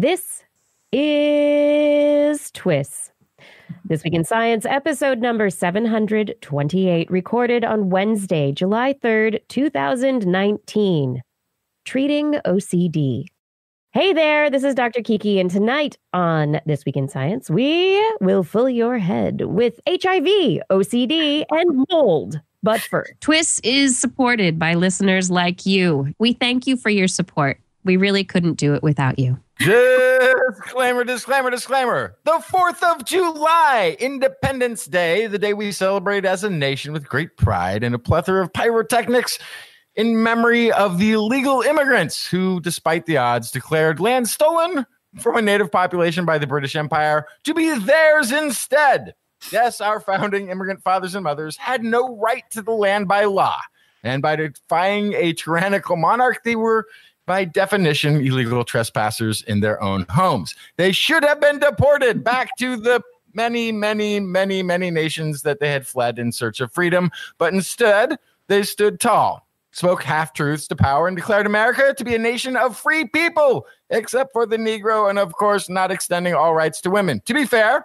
This is TWIS. This Week in Science, episode number 728, recorded on Wednesday, July 3rd, 2019. Treating OCD. Hey there, this is Dr. Kiki, and tonight on This Week in Science, we will fill your head with HIV, OCD, and mold. But first, TWIS is supported by listeners like you. We thank you for your support. We really couldn't do it without you. Disclaimer, disclaimer, disclaimer. The 4th of July, Independence Day, the day we celebrate as a nation with great pride and a plethora of pyrotechnics in memory of the illegal immigrants who, despite the odds, declared land stolen from a native population by the British Empire to be theirs instead. Yes, our founding immigrant fathers and mothers had no right to the land by law. And by defying a tyrannical monarch, they were, by definition, illegal trespassers in their own homes. They should have been deported back to the many, many, many, many nations that they had fled in search of freedom. But instead, they stood tall, spoke half truths to power, and declared America to be a nation of free people, except for the Negro, and of course, not extending all rights to women. To be fair,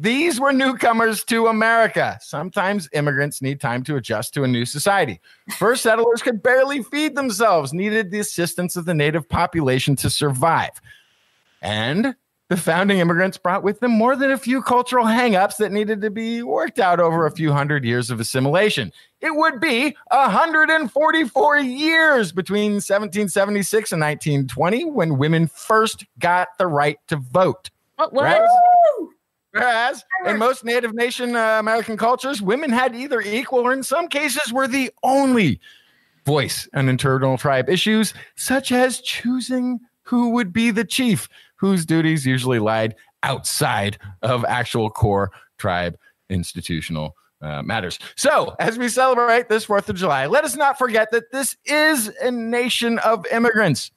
these were newcomers to America. Sometimes immigrants need time to adjust to a new society. First settlers could barely feed themselves, needed the assistance of the native population to survive. And the founding immigrants brought with them more than a few cultural hangups that needed to be worked out over a few hundred years of assimilation. It would be 144 years between 1776 and 1920 when women first got the right to vote. Oh, what? what? Right? Whereas in most Native Nation uh, American cultures, women had either equal or in some cases were the only voice on internal tribe issues, such as choosing who would be the chief, whose duties usually lied outside of actual core tribe institutional uh, matters. So, as we celebrate this 4th of July, let us not forget that this is a nation of immigrants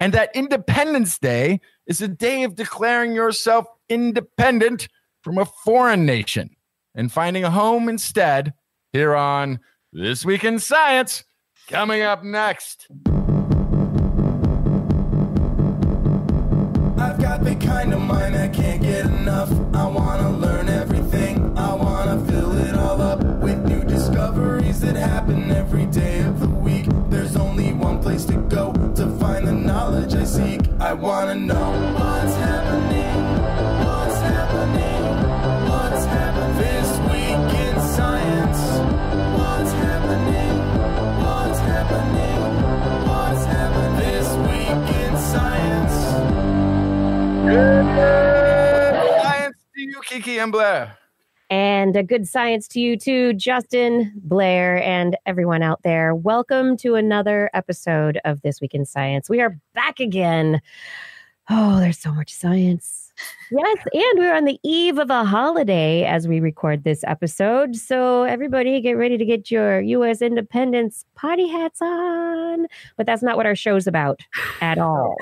and that Independence Day is a day of declaring yourself independent from a foreign nation and finding a home instead here on This Week in Science. Coming up next. I've got the kind of mind I can't get enough. I wanna learn everything. I wanna fill it all up with new discoveries that happen every day of the week. There's only one place to go I wanna know what's happening. What's happening? What's happening this week in science? What's happening? What's happening? What's happening this week in science? Science to you, Kiki and Blair. And a good science to you too, Justin, Blair, and everyone out there. Welcome to another episode of This Week in Science. We are back again. Oh, there's so much science. Yes, and we're on the eve of a holiday as we record this episode. So, everybody get ready to get your U.S. independence party hats on. But that's not what our show's about at all.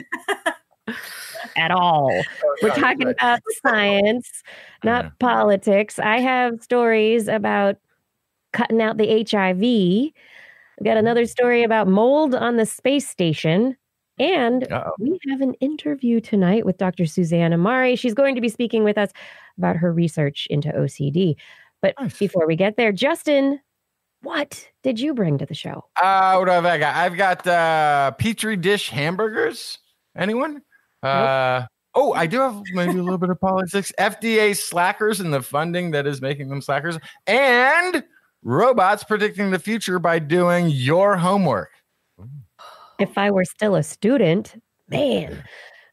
at all. Oh, we're talking about science, not politics. I have stories about cutting out the HIV. I've got another story about mold on the space station. And Uh-oh. we have an interview tonight with Dr. Susanne Ahmari. She's going to be speaking with us about her research into OCD. But Nice. before we get there, Justin, what did you bring to the show? Uh, what have I got? I've got uh, petri dish hamburgers. Anyone? Uh, oh, I do have maybe a little bit of politics. FDA slackers and the funding that is making them slackers, and robots predicting the future by doing your homework. If I were still a student, man.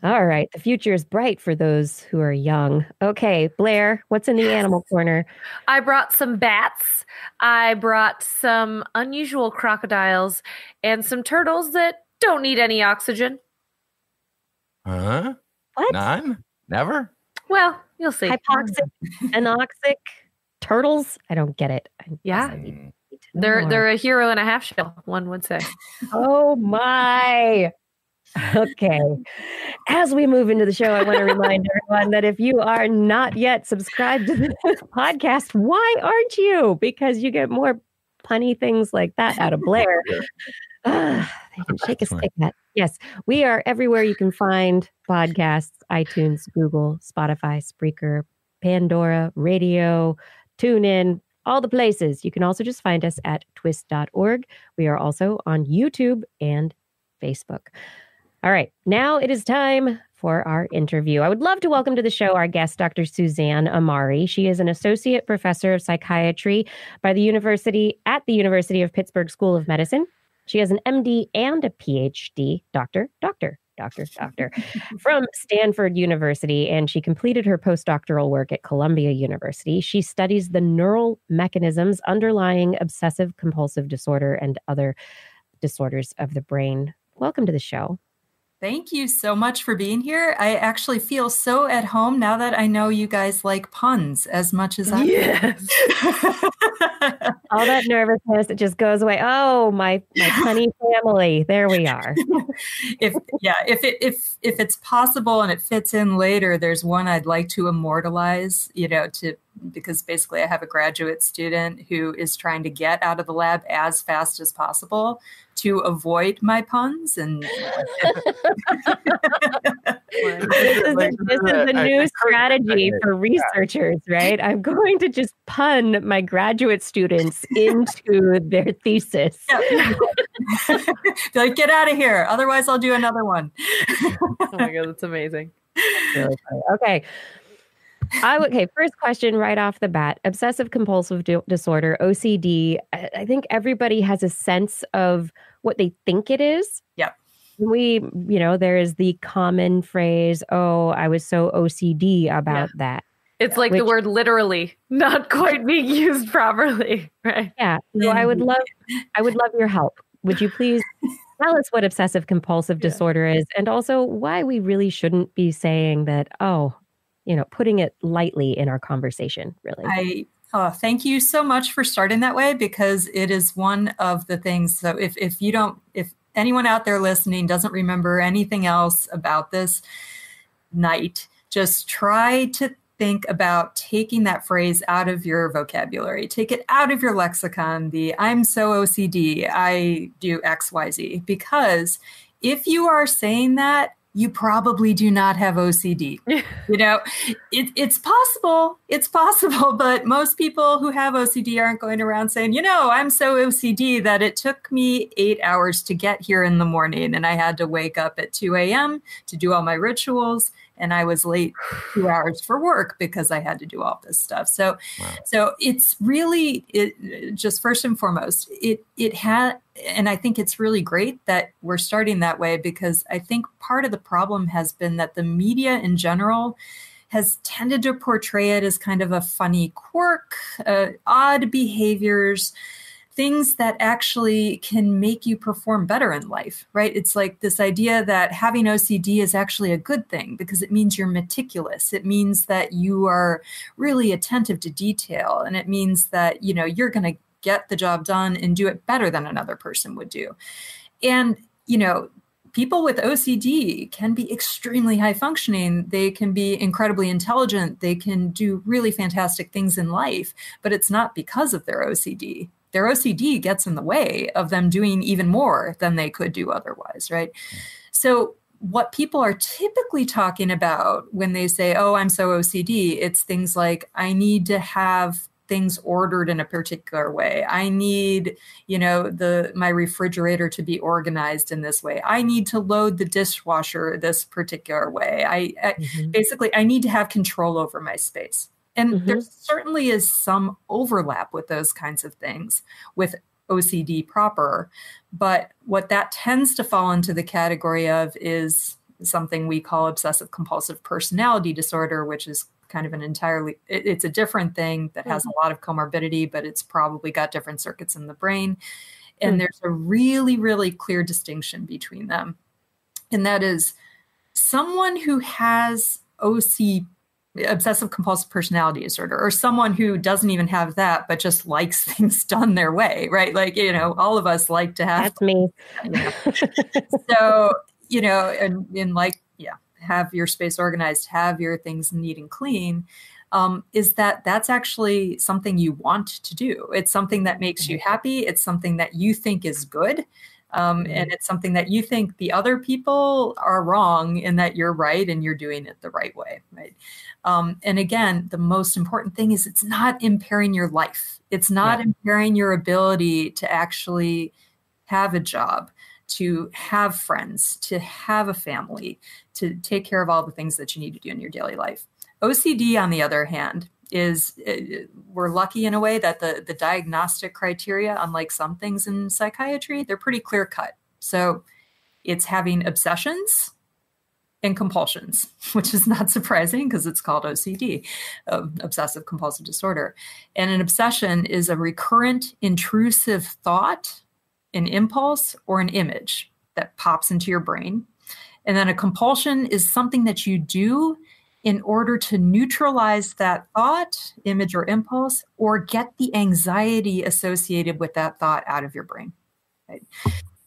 All right, the future is bright for those who are young. Okay, Blair, what's in the animal corner? I brought some bats. I brought some unusual crocodiles and some turtles that don't need any oxygen. Huh? What? None? Never? Well, you'll see. Hypoxic, anoxic, turtles? I don't get it. I Yeah. I Mm. They're more. they're a hero and a half shell, one would say. Oh my. Okay. As we move into the show, I want to remind everyone that if you are not yet subscribed to this podcast, why aren't you? Because you get more punny things like that out of Blair. They can shake a That's stick at. Yes, we are everywhere you can find podcasts iTunes, Google, Spotify, Spreaker, Pandora, radio, TuneIn, all the places. You can also just find us at twis.org. We are also on YouTube and Facebook. All right, now it is time for our interview. I would love to welcome to the show our guest, Dr. Susanne Ahmari. She is an associate professor of psychiatry by the University at the University of Pittsburgh School of Medicine. She has an MD and a PhD, doctor, doctor, doctor, doctor, from Stanford University, and she completed her postdoctoral work at Columbia University. She studies the neural mechanisms underlying obsessive compulsive disorder and other disorders of the brain. Welcome to the show. Thank you so much for being here. I actually feel so at home now that I know you guys like puns as much as I Yes. All that nervousness, it just goes away. Oh, my my punny family. There we are. if yeah, if it if if it's possible and it fits in later, there's one I'd like to immortalize, you know, to because basically I have a graduate student who is trying to get out of the lab as fast as possible to avoid my puns and This is, a, this is uh, a new strategy for researchers, right? I'm going to just pun my graduate students into their thesis. Yeah. Like, get out of here. Otherwise, I'll do another one. oh my god, that's amazing. Really. Okay. I okay. First question right off the bat: obsessive compulsive di- disorder (OCD). I, I think everybody has a sense of what they think it is. Yep. We, you know, there is the common phrase, "Oh, I was so OCD about that." It's like the word literally not quite being used properly, right? Yeah. So I would love, I would love your help. Would you please tell us what obsessive compulsive Yeah. disorder is, and also why we really shouldn't be saying that? Oh, you know, putting it lightly in our conversation. Really. I oh, thank you so much for starting that way because it is one of the things. So if if you don't, if anyone out there listening doesn't remember anything else about this night, just try to think about taking that phrase out of your vocabulary. Take it out of your lexicon. The I'm so OCD, I do XYZ. Because if you are saying that, you probably do not have OCD. you know, it, it's possible. It's possible, but most people who have OCD aren't going around saying, you know, I'm so OCD that it took me eight hours to get here in the morning and I had to wake up at 2 a.m. to do all my rituals and I was late two hours for work because I had to do all this stuff. So, Wow. so it's really it, just first and foremost, it it had, and I think it's really great that we're starting that way because I think part of the problem has been that the media in general has tended to portray it as kind of a funny quirk, uh, odd behaviors, things that actually can make you perform better in life, right? It's like this idea that having OCD is actually a good thing because it means you're meticulous. It means that you are really attentive to detail and it means that, you know, you're going to get the job done and do it better than another person would do. And, you know, people with OCD can be extremely high functioning. They can be incredibly intelligent. They can do really fantastic things in life, but it's not because of their OCD. Their OCD gets in the way of them doing even more than they could do otherwise, right? So, what people are typically talking about when they say, Oh, I'm so OCD, it's things like, I need to have things ordered in a particular way. I need you know the my refrigerator to be organized in this way. I need to load the dishwasher this particular way. I, I Mhm. basically i need to have control over my space and Mhm. there certainly is some overlap with those kinds of things with ocd proper but what that tends to fall into the category of is something we call obsessive compulsive personality disorder which is kind of an entirely it- it's a different thing that has a lot of comorbidity but it's probably got different circuits in the brain and Hmm. there's a really really clear distinction between them and that is someone who has OC obsessive compulsive personality disorder or someone who doesn't even have that but just likes things done their way right? Like you know all of us like to have That's me. you know, so you know and, and like yeah have your space organized have your things neat and clean. Um, is that that's actually something you want to do. It's something that makes you happy. It's something that you think is good Um, and it's something that you think the other people are wrong and that you're right and you're doing it the right way, right? Um, and again, the most important thing is it's not impairing your life. It's not Yeah. impairing your ability to actually have a job, to have friends, to have a family, to take care of all the things that you need to do in your daily life. OCD, on the other hand, is uh, we're lucky in a way that the the diagnostic criteria, unlike some things in psychiatry, they're pretty clear cut. So it's having obsessions and compulsions, which is not surprising because it's called OCD, uh, obsessive compulsive disorder. And an obsession is a recurrent intrusive thought, an impulse, or an image that pops into your brain. And then a compulsion is something that you do in order to neutralize that thought, image, or impulse, or get the anxiety associated with that thought out of your brain. Right?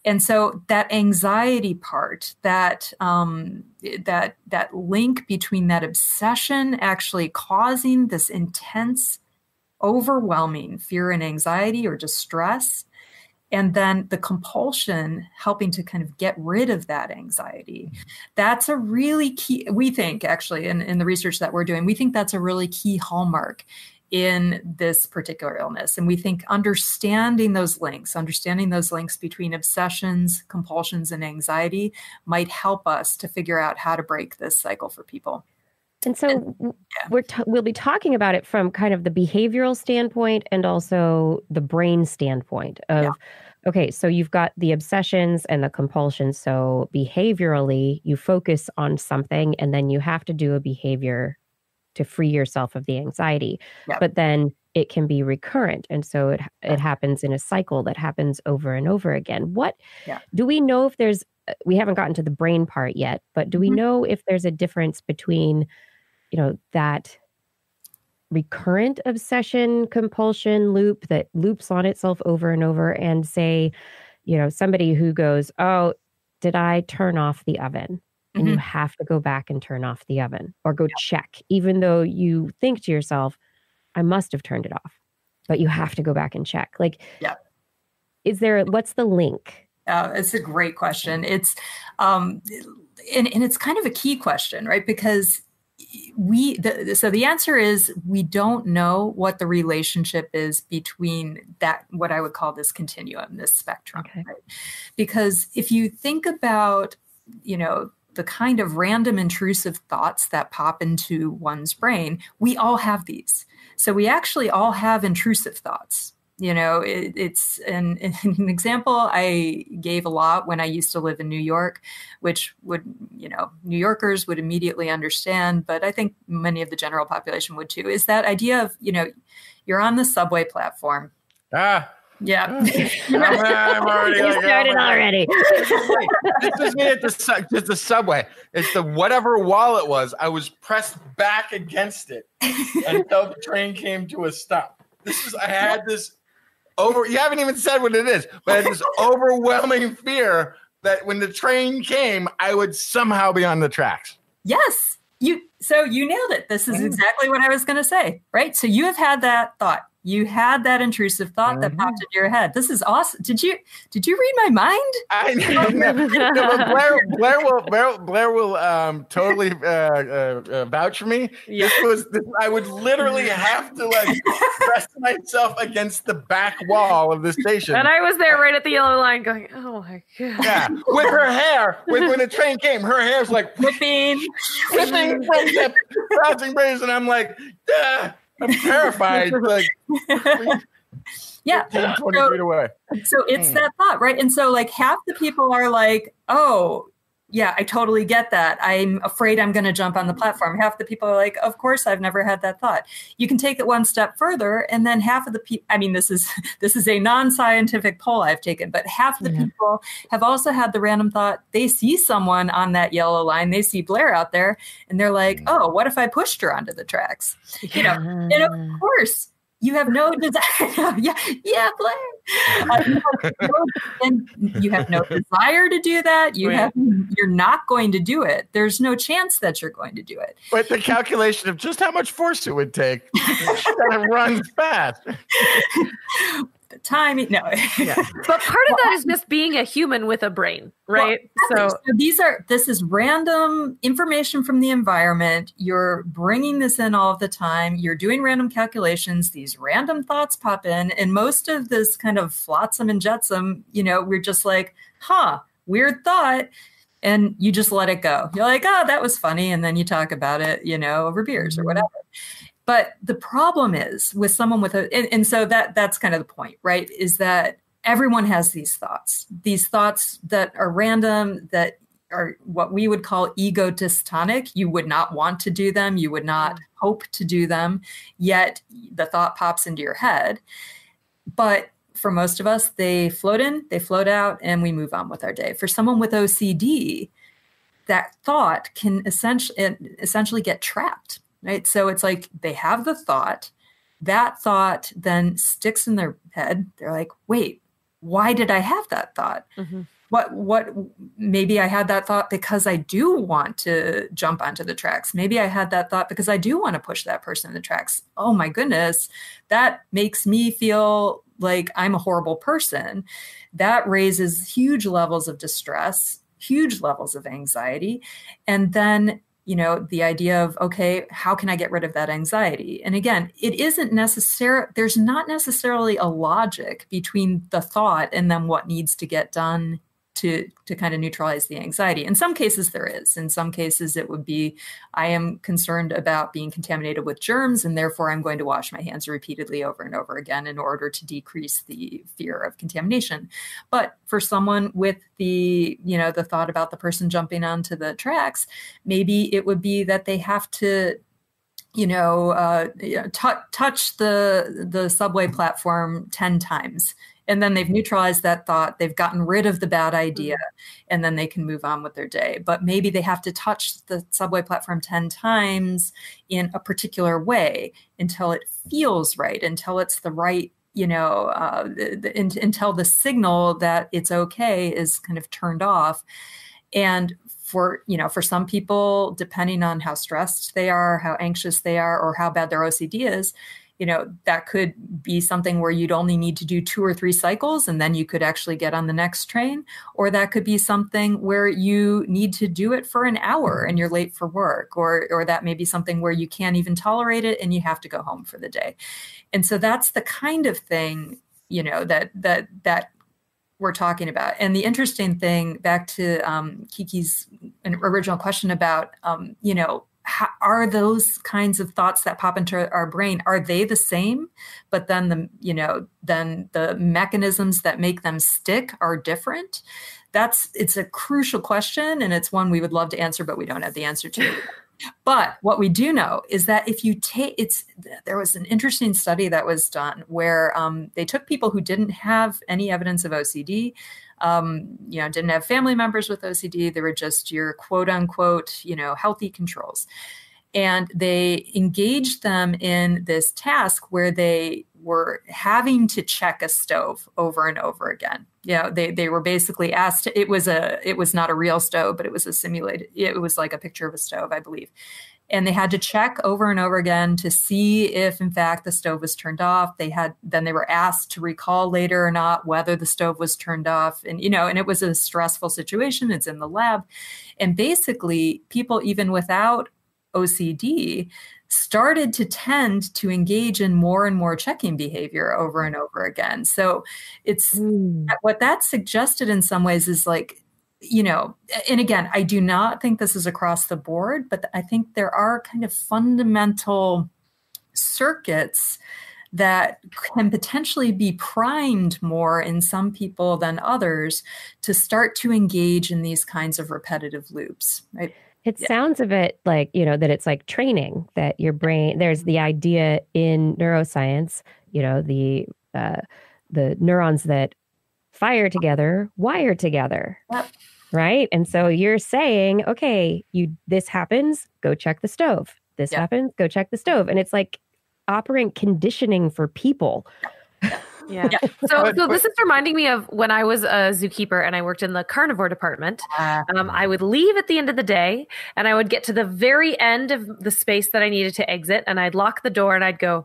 And so that anxiety part, that um, that that link between that obsession actually causing this intense, overwhelming fear and anxiety or distress, and then the compulsion helping to kind of get rid of that anxiety. That's a really key we think actually in, in the research that we're doing we think that's a really key hallmark in this particular illness. And we think understanding those links understanding those links between obsessions compulsions and anxiety might help us to figure out how to break this cycle for people. And so we're t- we'll be talking about it from kind of the behavioral standpoint and also the brain standpoint of Yeah. Okay, so you've got the obsessions and the compulsions. So behaviorally, you focus on something and then you have to do a behavior to free yourself of the anxiety. Yeah. But then it can be recurrent and so it it happens in a cycle that happens over and over again. What Yeah. do we know if there's uh, we haven't gotten to the brain part yet, but do we Mhm. know if there's a difference between you know that recurrent obsession compulsion loop that loops on itself over and over and say you know somebody who goes oh did i turn off the oven and you have to go back and turn off the oven or go check even though you think to yourself i must have turned it off but you have to go back and check like Yeah. is there what's the link Uh, it's a great question. It's um, and, and it's kind of a key question, right? Because we the, so the answer is we don't know what the relationship is between that what I would call this continuum, this spectrum, Okay. right? Because if you think about, you know, the kind of random intrusive thoughts that pop into one's brain, we all have these. So we actually all have intrusive thoughts. You know, it, it's an, an example I gave a lot when I used to live in New York, which would, you know, New Yorkers would immediately understand, but I think many of the general population would too, is that idea of, you know, you're on the subway platform. Ah, Yeah. I'm, I'm already you like, oh started my God. already this is me at the su- just the subway. It's the whatever wall it was. I was pressed back against it until the train came to a stop. This is I had this over. You haven't even said what it is, but this overwhelming fear that when the train came, I would somehow be on the tracks. Yes. You so you nailed it. This is exactly what I was going to say, right? So you have had that thought. You had that intrusive thought that popped into your head. This is awesome. Did you did you read my mind? I know. No, Blair, Blair will Blair, Blair will um, totally uh, uh, uh, vouch for me. This was this, I would literally have to like press myself against the back wall of the station. And I was there right at the yellow line going, oh my God. yeah, with her hair, with, when the train came, her hair's like Whipping. whipping from the crossing bridge, and I'm like, ah, I'm terrified, like yeah. 10, 20 So- feet away. So it's Mm. that thought, right? And so like half the people are like, "Oh, yeah, I totally get that. I'm afraid I'm going to jump on the platform." Half the people are like, "Of course, I've never had that thought." You can take it one step further, and then half of the people. I mean, this is this is a non-scientific poll I've taken, but half the Yeah. people have also had the random thought. They see someone on that yellow line. They see Blair out there, and they're like, mm. "Oh, what if I pushed her onto the tracks?" You know, and of course you have no desire yeah yeah blair you have no- and you have no desire to do that you Right. have you're not going to do it there's no chance that you're going to do it But the calculation of just how much force it would take, kind of runs fast. the timing. No. Yeah. But part of that is just being a human with a brain, right? Well, so, so these are this is random information from the environment. You're bringing this in all of the time. You're doing random calculations. These random thoughts pop in, and most of this kind of flotsam and jetsam. You know, we're just like, huh, weird thought. And you just let it go. You're like, oh, that was funny. And then you talk about it, you know, over beers or mm-hmm. whatever. But the problem is with someone with a, and, and so that that's kind of the point, right? Is that everyone has these thoughts, these thoughts that are random, that are what we would call ego dystonic. You would not want to do them, you would not mm. hope to do them, yet the thought pops into your head. But for most of us, they float in, they float out, and we move on with our day. For someone with OCD, that thought can essentially essentially get trapped right? So it's like they have the thought, that thought then sticks in their head. They're like, wait, why did I have that thought? Mm-hmm. What what maybe I had that thought because I do want to jump onto the tracks. Maybe I had that thought because I do want to push that person in the tracks. Oh my goodness, that makes me feel like I'm a horrible person. That raises huge levels of distress, huge levels of anxiety. And then you know the idea of okay how can i get rid of that anxiety? And again it isn't necessary there's not necessarily a logic between the thought and then what needs to get done to to kind of neutralize the anxiety. In some cases there is. In some cases it would be I am concerned about being contaminated with germs and therefore I'm going to wash my hands repeatedly over and over again in order to decrease the fear of contamination. But for someone with the, you know, the thought about the person jumping onto the tracks, maybe it would be that they have to you know, uh, t- touch the the subway platform ten times and then they've neutralized that thought they've gotten rid of the bad idea mm-hmm. and then they can move on with their day but maybe they have to touch the subway platform 10 times in a particular way until it feels right until it's the right you know uh, the, the, in, until the signal that it's okay is kind of turned off and for you know for some people depending on how stressed they are how anxious they are or how bad their ocd is you know that could be something where you'd only need to do two or three cycles and then you could actually get on the next train or that could be something where you need to do it for an hour and you're late for work or or that may be something where you can't even tolerate it and you have to go home for the day and so that's the kind of thing you know that that that we're talking about. And the interesting thing, back to um, Kiki's original question about, um, you know, how, are those kinds of thoughts that pop into our brain are they the same? But then the you know then the mechanisms that make them stick are different. That's it's a crucial question and it's one we would love to answer but we don't have the answer to. But what we do know is that if you take it's there was an interesting study that was done where um, they took people who didn't have any evidence of ocd um, you know, didn't have family members with OCD. They were just your quote unquote, you know, healthy controls. And they engaged them in this task where they were having to check a stove over and over again. You know, they they were basically asked. It was a it was not a real stove, but it was a simulated. It was like a picture of a stove, I believe and they had to check over and over again to see if in fact the stove was turned off. They had then they were asked to recall later or not whether the stove was turned off. And you know and it was a stressful situation. It's in the lab. And basically people even without ocd started to tend to engage in more and more checking behavior over and over again. So it's mm. what that suggested in some ways is like you know, and again, I do not think this is across the board, but I think there are kind of fundamental circuits that can potentially be primed more in some people than others to start to engage in these kinds of repetitive loops, right? It yeah. sounds a bit like, you know, that it's like training that your brain, there's the idea in neuroscience, you know, the, uh, the neurons that fire together, wire together. Yep. Right. And so you're saying, okay, you this happens, go check the stove. This yep. happens, go check the stove. And it's like operant conditioning for people. Yeah. yeah. So, so this is reminding me of when I was a zookeeper and I worked in the carnivore department. Ah. Um, I would leave at the end of the day and I would get to the very end of the space that I needed to exit and I'd lock the door and I'd go,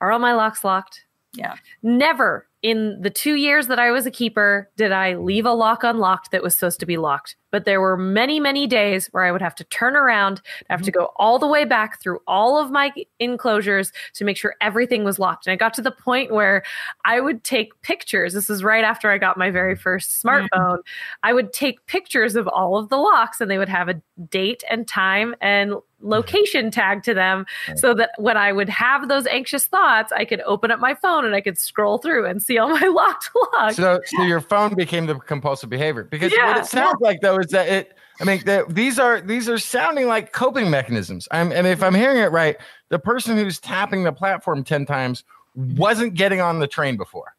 Are all my locks locked? Yeah. Never in the two years that I was a keeper, did I leave a lock unlocked that was supposed to be locked? But there were many, many days where I would have to turn around, have to go all the way back through all of my enclosures to make sure everything was locked. And I got to the point where I would take pictures. This is right after I got my very first hmm. smartphone. I would take pictures of all of the locks and they would have a date and time and location tag to them so that when I would have those anxious thoughts, I could open up my phone and I could scroll through and see all my locked logs. So, so your phone became the compulsive behavior because yeah. what it sounds like though is that it. I mean, the, these are these are sounding like coping mechanisms. I'm, and if I'm hearing it right, the person who's tapping the platform ten times wasn't getting on the train before,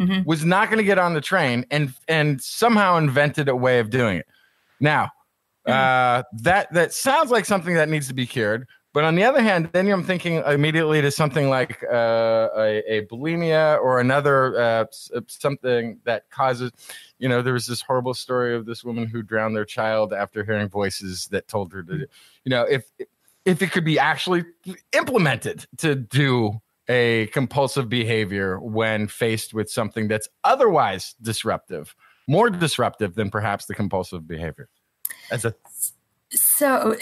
mm-hmm. was not going to get on the train, and and somehow invented a way of doing it. Now, uh, that that sounds like something that needs to be cured. But on the other hand, then I'm thinking immediately to something like uh, a, a, bulimia or another uh, uh, something that causes. You know, there was this horrible story of this woman who drowned their child after hearing voices that told her to. You know, if if it could be actually implemented to do a compulsive behavior when faced with something that's otherwise disruptive, more disruptive than perhaps the compulsive behavior as a so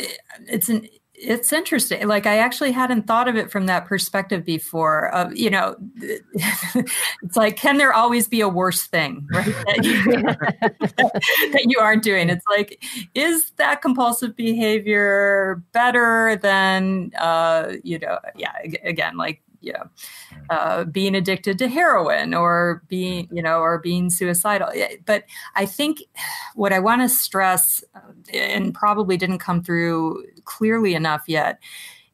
it's an it's interesting. Like i actually hadn't thought of it from that perspective before of you know it's like can there always be a worse thing right that you, that you aren't doing? It's like is that compulsive behavior better than uh you know yeah again like you uh, being addicted to heroin or being, you know, or being suicidal. But I think what I want to stress, uh, and probably didn't come through clearly enough yet,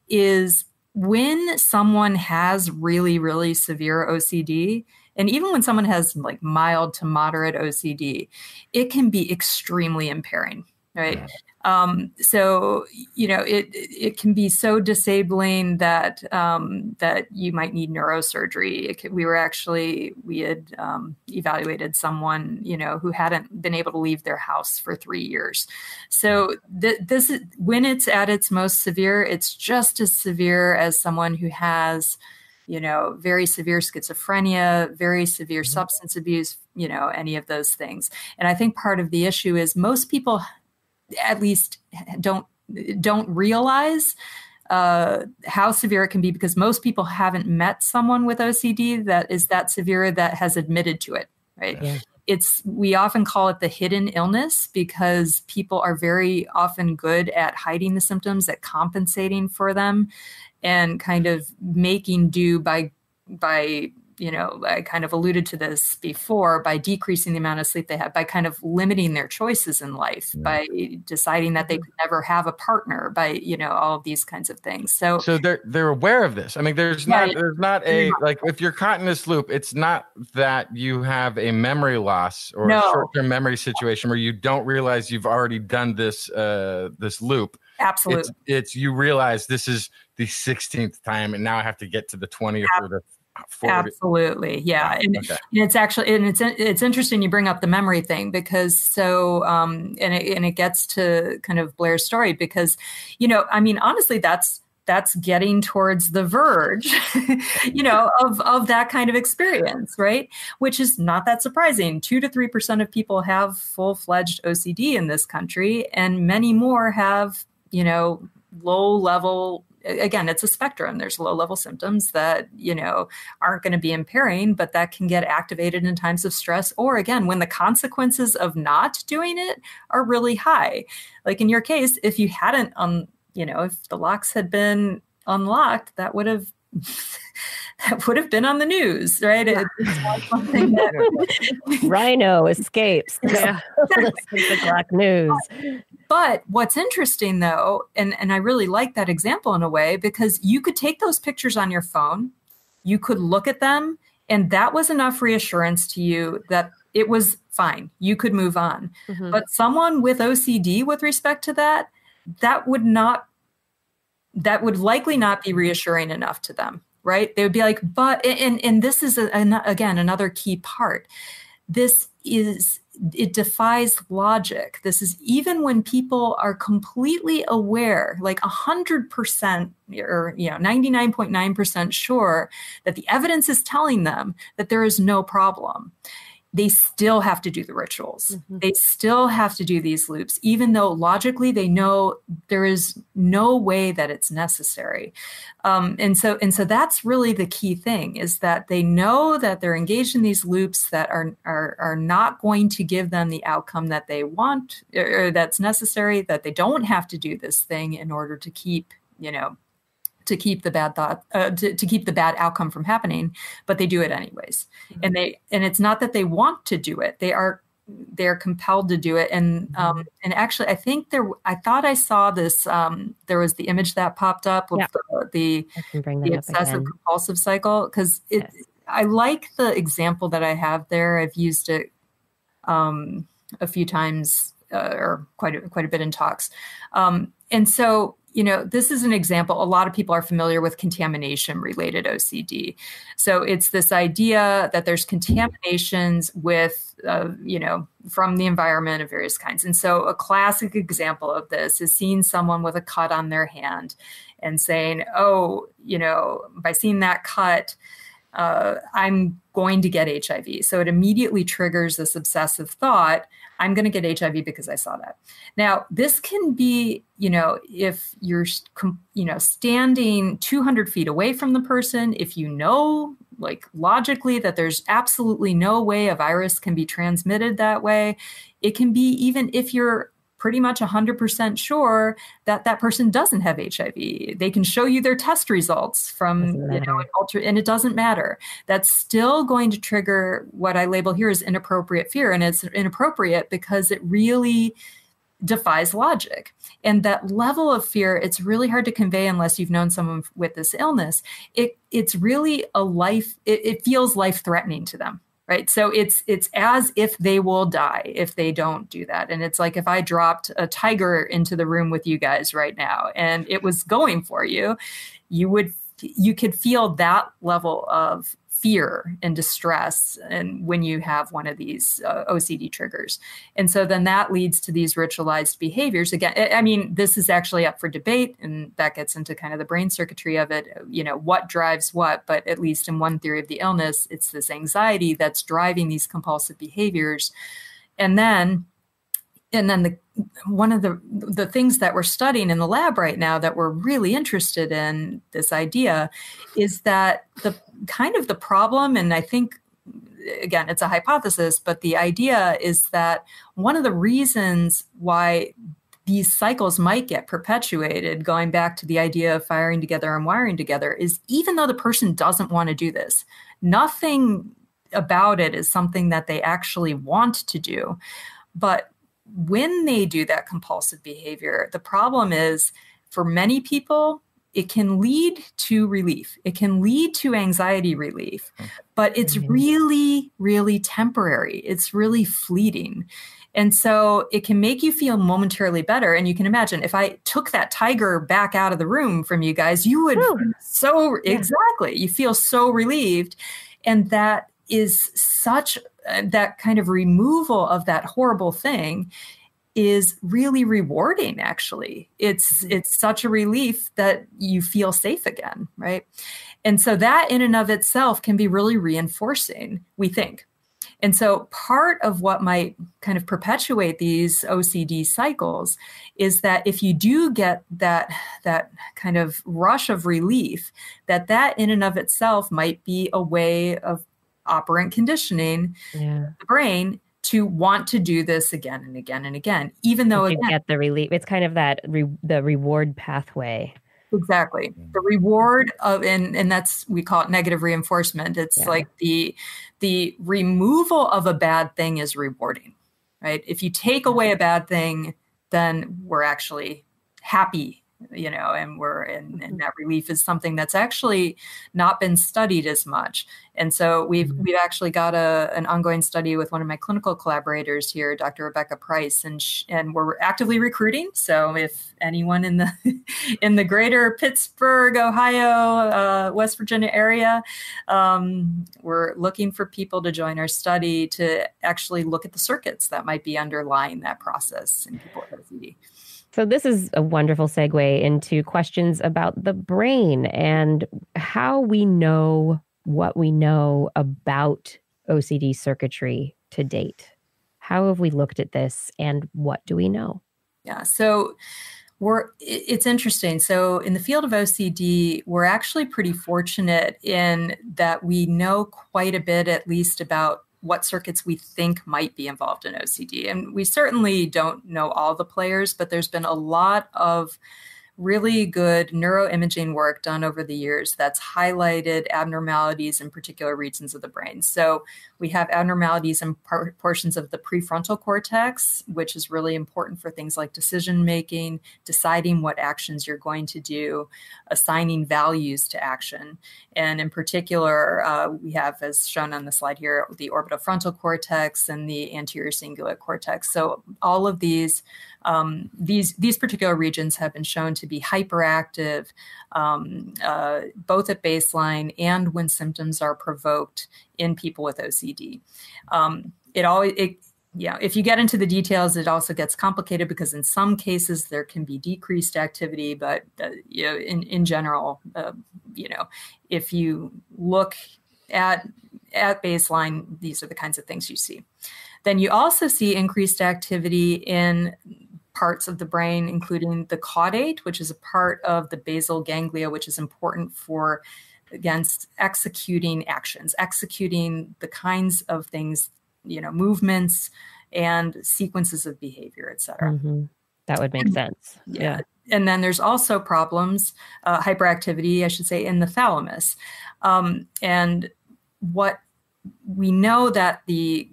is when someone has really, really severe OCD, and even when someone has like mild to moderate OCD, it can be extremely impairing right um, so you know it it can be so disabling that um, that you might need neurosurgery. Could, we were actually we had um, evaluated someone you know who hadn't been able to leave their house for three years. So th- this is, when it's at its most severe, it's just as severe as someone who has you know very severe schizophrenia, very severe mm-hmm. substance abuse, you know any of those things. And I think part of the issue is most people at least don't don't realize uh, how severe it can be because most people haven't met someone with OCD that is that severe that has admitted to it, right? Yeah. It's we often call it the hidden illness because people are very often good at hiding the symptoms, at compensating for them, and kind of making do by by you know, I kind of alluded to this before by decreasing the amount of sleep they have, by kind of limiting their choices in life, yeah. by deciding that they mm-hmm. could never have a partner, by you know all of these kinds of things. So, so they're they're aware of this. I mean, there's yeah, not there's not a like if you're caught in this loop, it's not that you have a memory loss or no. a short-term memory situation where you don't realize you've already done this uh this loop. Absolutely, it's, it's you realize this is the 16th time, and now I have to get to the 20th or the Absolutely, yeah, and, okay. and, it's actually and it's it's interesting you bring up the memory thing because so um and it, and it gets to kind of Blair's story because you know I mean honestly that's that's getting towards the verge you know of of that kind of experience right which is not that surprising 2 to 3% of people have full-fledged OCD in this country and many more have you know low level again it's a spectrum there's low level symptoms that you know aren't going to be impairing but that can get activated in times of stress or again when the consequences of not doing it are really high like in your case if you hadn't um you know if the locks had been unlocked that would have that would have been on the news, right? That, Rhino escapes. Yeah. the Glock news. But what's interesting though, and, and I really like that example in a way, because you could take those pictures on your phone, you could look at them, and that was enough reassurance to you that it was fine. You could move on. Mm-hmm. But someone with OCD with respect to that, that would not that would likely not be reassuring enough to them right they would be like but and and this is a, an, again another key part this is it defies logic. This is even when people are completely aware, like 100% or you know 99.9% sure that the evidence is telling them that there is no problem they still have to do the rituals. Mm-hmm. They still have to do these loops, even though logically they know there is no way that it's necessary. Um, and so, and so that's really the key thing is that they know that they're engaged in these loops that are are are not going to give them the outcome that they want or, or that's necessary. That they don't have to do this thing in order to keep you know to keep the bad thought uh, to, to keep the bad outcome from happening but they do it anyways mm-hmm. and they and it's not that they want to do it they are they're compelled to do it and mm-hmm. um and actually i think there i thought i saw this um there was the image that popped up with yeah. the the, the obsessive compulsive cycle because it yes. i like the example that i have there i've used it um a few times uh, or quite a, quite a bit in talks um and so you know, this is an example. A lot of people are familiar with contamination related OCD. So it's this idea that there's contaminations with, uh, you know, from the environment of various kinds. And so a classic example of this is seeing someone with a cut on their hand and saying, oh, you know, by seeing that cut, uh, I'm going to get HIV. So it immediately triggers this obsessive thought I'm going to get HIV because I saw that. Now, this can be, you know, if you're, you know, standing 200 feet away from the person, if you know, like logically, that there's absolutely no way a virus can be transmitted that way. It can be even if you're pretty much 100% sure that that person doesn't have HIV. They can show you their test results from, you know, alter, and it doesn't matter. That's still going to trigger what I label here as inappropriate fear. And it's inappropriate because it really defies logic. And that level of fear, it's really hard to convey unless you've known someone with this illness. It, it's really a life, it, it feels life threatening to them right? So it's it's as if they will die if they don't do that. And it's like if i dropped a tiger into the room with you guys right now and it was going for you you would you could feel that level of fear and distress and when you have one of these uh, OCD triggers. And so then that leads to these ritualized behaviors again I mean this is actually up for debate and that gets into kind of the brain circuitry of it you know what drives what but at least in one theory of the illness it's this anxiety that's driving these compulsive behaviors. And then and then the one of the the things that we're studying in the lab right now that we're really interested in this idea is that the kind of the problem and i think again it's a hypothesis but the idea is that one of the reasons why these cycles might get perpetuated going back to the idea of firing together and wiring together is even though the person doesn't want to do this nothing about it is something that they actually want to do. But when they do that compulsive behavior, the problem is for many people, it can lead to relief. It can lead to anxiety relief, but it's mm-hmm. really, really temporary. It's really fleeting. And so it can make you feel momentarily better. And you can imagine if I took that tiger back out of the room from you guys, you would so exactly, you feel so relieved. And that is such uh, that kind of removal of that horrible thing is really rewarding actually it's mm-hmm. it's such a relief that you feel safe again right and so that in and of itself can be really reinforcing we think and so part of what might kind of perpetuate these OCD cycles is that if you do get that that kind of rush of relief that that in and of itself might be a way of operant conditioning yeah. the brain to want to do this again and again and again, even though you get the relief. It's kind of that re- the reward pathway. Exactly, mm. the reward of and and that's we call it negative reinforcement. It's yeah. like the the removal of a bad thing is rewarding, right? If you take away a bad thing, then we're actually happy you know, and we're and, and that relief is something that's actually not been studied as much. And so we've we've actually got a an ongoing study with one of my clinical collaborators here, Dr. Rebecca Price, and sh- and we're actively recruiting. So if anyone in the in the greater Pittsburgh, Ohio, uh, West Virginia area, um, we're looking for people to join our study to actually look at the circuits that might be underlying that process in people with OCD. So, this is a wonderful segue into questions about the brain and how we know what we know about OCD circuitry to date. How have we looked at this and what do we know? Yeah, so we're it's interesting. So in the field of OCD, we're actually pretty fortunate in that we know quite a bit at least about what circuits we think might be involved in OCD. And we certainly don't know all the players, but there's been a lot of really good neuroimaging work done over the years that's highlighted abnormalities in particular regions of the brain. So we have abnormalities in par- portions of the prefrontal cortex, which is really important for things like decision making, deciding what actions you're going to do, assigning values to action. And in particular, uh, we have, as shown on the slide here, the orbitofrontal cortex and the anterior cingulate cortex. So all of these um, these these particular regions have been shown to be hyperactive um, uh, both at baseline and when symptoms are provoked in people with OCD. Um, it always it, yeah, if you get into the details, it also gets complicated because in some cases there can be decreased activity, but uh, you know, in in general, uh, you know, if you look at at baseline, these are the kinds of things you see. Then you also see increased activity in parts of the brain, including the caudate, which is a part of the basal ganglia, which is important for against executing actions, executing the kinds of things, you know, movements and sequences of behavior, et cetera. Mm-hmm. That would make and, sense. Yeah. yeah. And then there's also problems, uh, hyperactivity, I should say, in the thalamus. Um, and what we know that the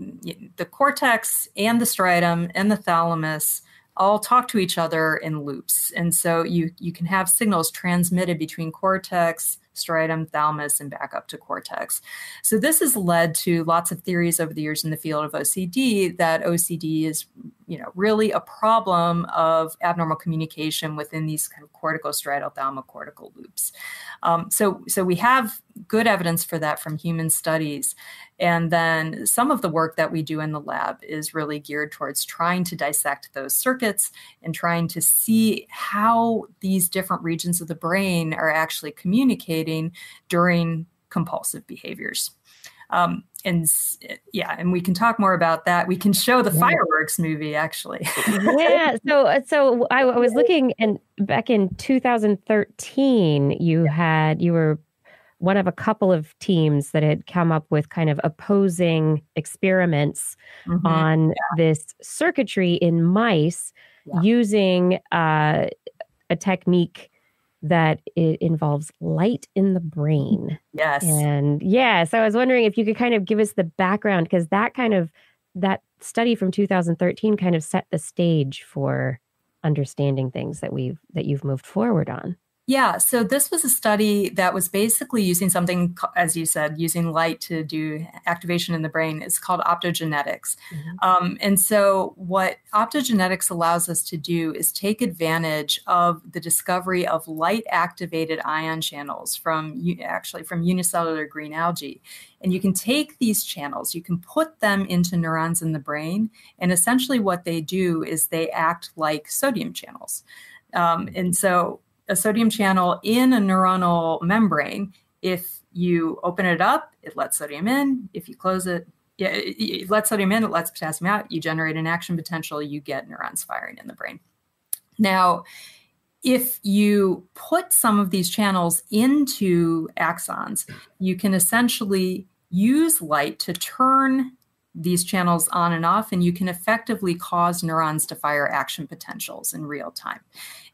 the cortex and the striatum and the thalamus all talk to each other in loops. And so you, you can have signals transmitted between cortex, striatum, thalamus, and back up to cortex. So this has led to lots of theories over the years in the field of OCD that OCD is, you know, really a problem of abnormal communication within these kind of corticostriatal thalamocortical loops. Um, so, so we have good evidence for that from human studies. And then some of the work that we do in the lab is really geared towards trying to dissect those circuits and trying to see how these different regions of the brain are actually communicating during compulsive behaviors. Um, and yeah, and we can talk more about that. We can show the fireworks movie actually. yeah. So so I, I was looking and back in 2013, you had you were one of a couple of teams that had come up with kind of opposing experiments mm-hmm. on yeah. this circuitry in mice yeah. using uh, a technique that it involves light in the brain. Yes. And yeah, so I was wondering if you could kind of give us the background because that kind of that study from 2013 kind of set the stage for understanding things that we've that you've moved forward on. Yeah, so this was a study that was basically using something, as you said, using light to do activation in the brain. It's called optogenetics. Mm-hmm. Um, and so, what optogenetics allows us to do is take advantage of the discovery of light activated ion channels from actually from unicellular green algae. And you can take these channels, you can put them into neurons in the brain, and essentially what they do is they act like sodium channels. Um, and so a sodium channel in a neuronal membrane. If you open it up, it lets sodium in. If you close it, yeah, it, it lets sodium in, it lets potassium out. You generate an action potential, you get neurons firing in the brain. Now, if you put some of these channels into axons, you can essentially use light to turn these channels on and off, and you can effectively cause neurons to fire action potentials in real time.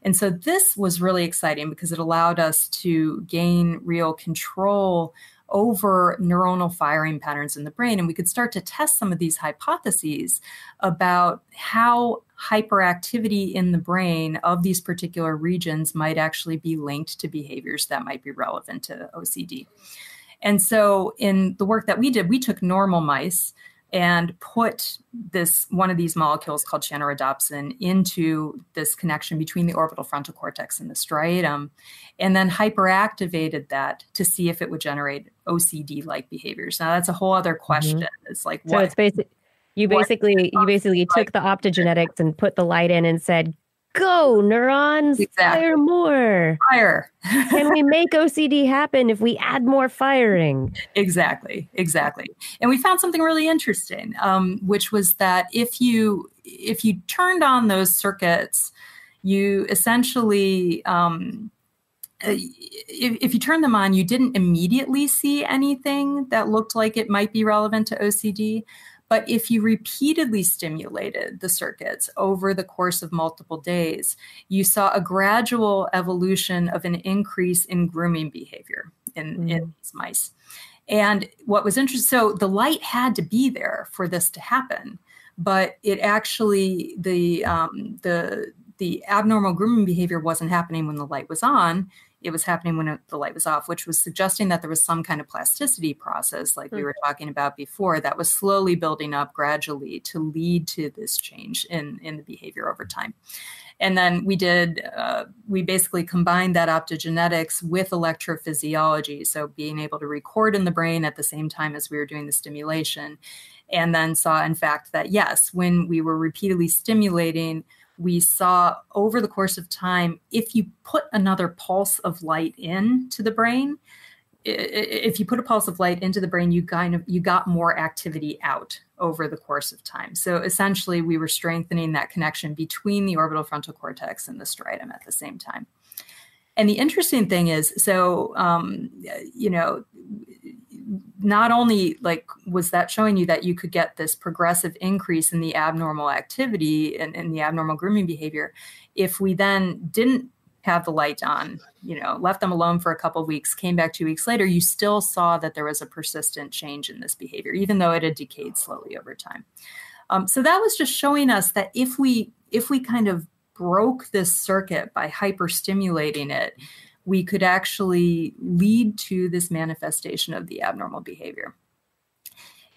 And so this was really exciting because it allowed us to gain real control over neuronal firing patterns in the brain. And we could start to test some of these hypotheses about how hyperactivity in the brain of these particular regions might actually be linked to behaviors that might be relevant to OCD. And so, in the work that we did, we took normal mice and put this one of these molecules called channelrhodopsin into this connection between the orbital frontal cortex and the striatum, and then hyperactivated that to see if it would generate OCD-like behaviors. Now that's a whole other mm-hmm. question. Mm-hmm. It's like so it's basic. You basically you basically took the optogenetics and put the light in and said, go neurons exactly. fire more. Fire. Can we make ocd happen if we add more firing? Exactly exactly. And we found something really interesting um, which was that if you if you turned on those circuits you essentially um, uh, if, if you turn them on you didn't immediately see anything that looked like it might be relevant to ocd but if you repeatedly stimulated the circuits over the course of multiple days, you saw a gradual evolution of an increase in grooming behavior in, mm. in these mice. And what was interesting, so the light had to be there for this to happen, but it actually the um, the the abnormal grooming behavior wasn't happening when the light was on it was happening when it, the light was off, which was suggesting that there was some kind of plasticity process, like mm-hmm. we hmm. were talking about before, that was slowly building up gradually to lead to this change in, in the behavior over time. And then we did, uh, we basically combined that optogenetics with electrophysiology. So being able to record in the brain at the same time as we were doing the stimulation. And then saw, in fact, that yes, when we were repeatedly stimulating, we saw over the course of time if you put another pulse of light into the brain if you put a pulse of light into the brain you kind of you got more activity out over the course of time. So essentially we were strengthening that connection between the orbital frontal cortex and the striatum at the same time. And the interesting thing is so um, you know not only like was that showing you that you could get this progressive increase in the abnormal activity and, and the abnormal grooming behavior if we then didn't have the light on, you know, left them alone for a couple of weeks, came back two weeks later, you still saw that there was a persistent change in this behavior, even though it had decayed slowly over time. Um, so that was just showing us that if we if we kind of broke this circuit by hyperstimulating it, we could actually lead to this manifestation of the abnormal behavior.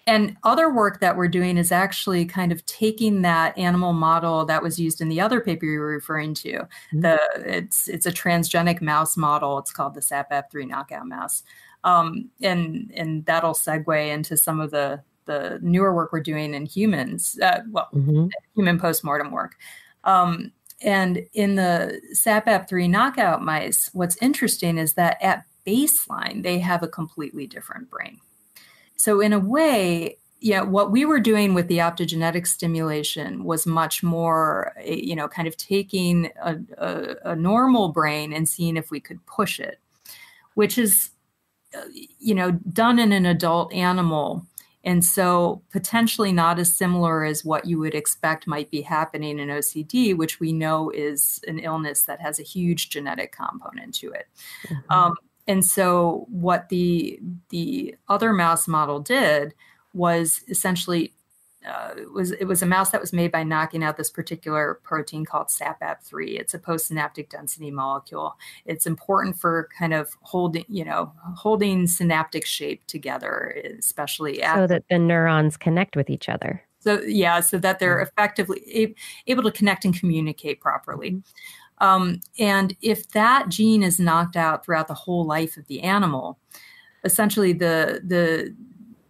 And other work that we're doing is actually kind of taking that animal model that was used in the other paper you were referring to. Mm-hmm. The it's it's a transgenic mouse model. It's called the SAPAP3 knockout mouse. Um, and and that'll segue into some of the the newer work we're doing in humans. Uh, well, mm-hmm. human postmortem work. Um, and in the SAPAP3 knockout mice, what's interesting is that at baseline, they have a completely different brain. So, in a way, yeah, what we were doing with the optogenetic stimulation was much more, you know, kind of taking a, a, a normal brain and seeing if we could push it, which is, uh, you know, done in an adult animal and so, potentially not as similar as what you would expect might be happening in OCD, which we know is an illness that has a huge genetic component to it. Mm-hmm. Um, and so, what the the other mouse model did was essentially uh, it was it was a mouse that was made by knocking out this particular protein called SAPAP3. It's a postsynaptic density molecule. It's important for kind of holding, you know, holding synaptic shape together, especially so that the neurons connect with each other. So yeah, so that they're mm-hmm. effectively able to connect and communicate properly. Mm-hmm. Um, and if that gene is knocked out throughout the whole life of the animal, essentially the the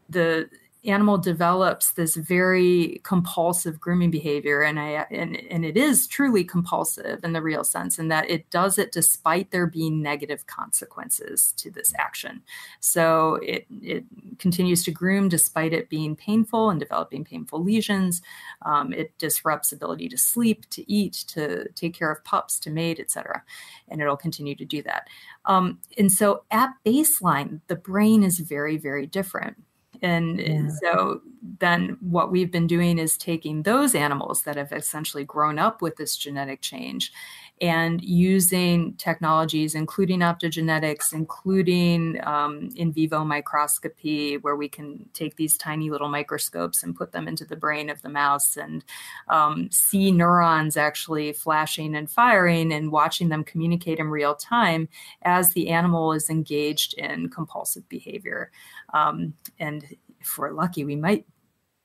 the animal develops this very compulsive grooming behavior and I and, and it is truly compulsive in the real sense in that it does it despite there being negative consequences to this action. So it it continues to groom despite it being painful and developing painful lesions. Um, it disrupts ability to sleep, to eat, to take care of pups, to mate, etc. And it'll continue to do that. Um, and so at baseline, the brain is very, very different. And yeah. so then what we've been doing is taking those animals that have essentially grown up with this genetic change and using technologies, including optogenetics, including um, in vivo microscopy, where we can take these tiny little microscopes and put them into the brain of the mouse and um, see neurons actually flashing and firing and watching them communicate in real time as the animal is engaged in compulsive behavior. Um, and if we're lucky, we might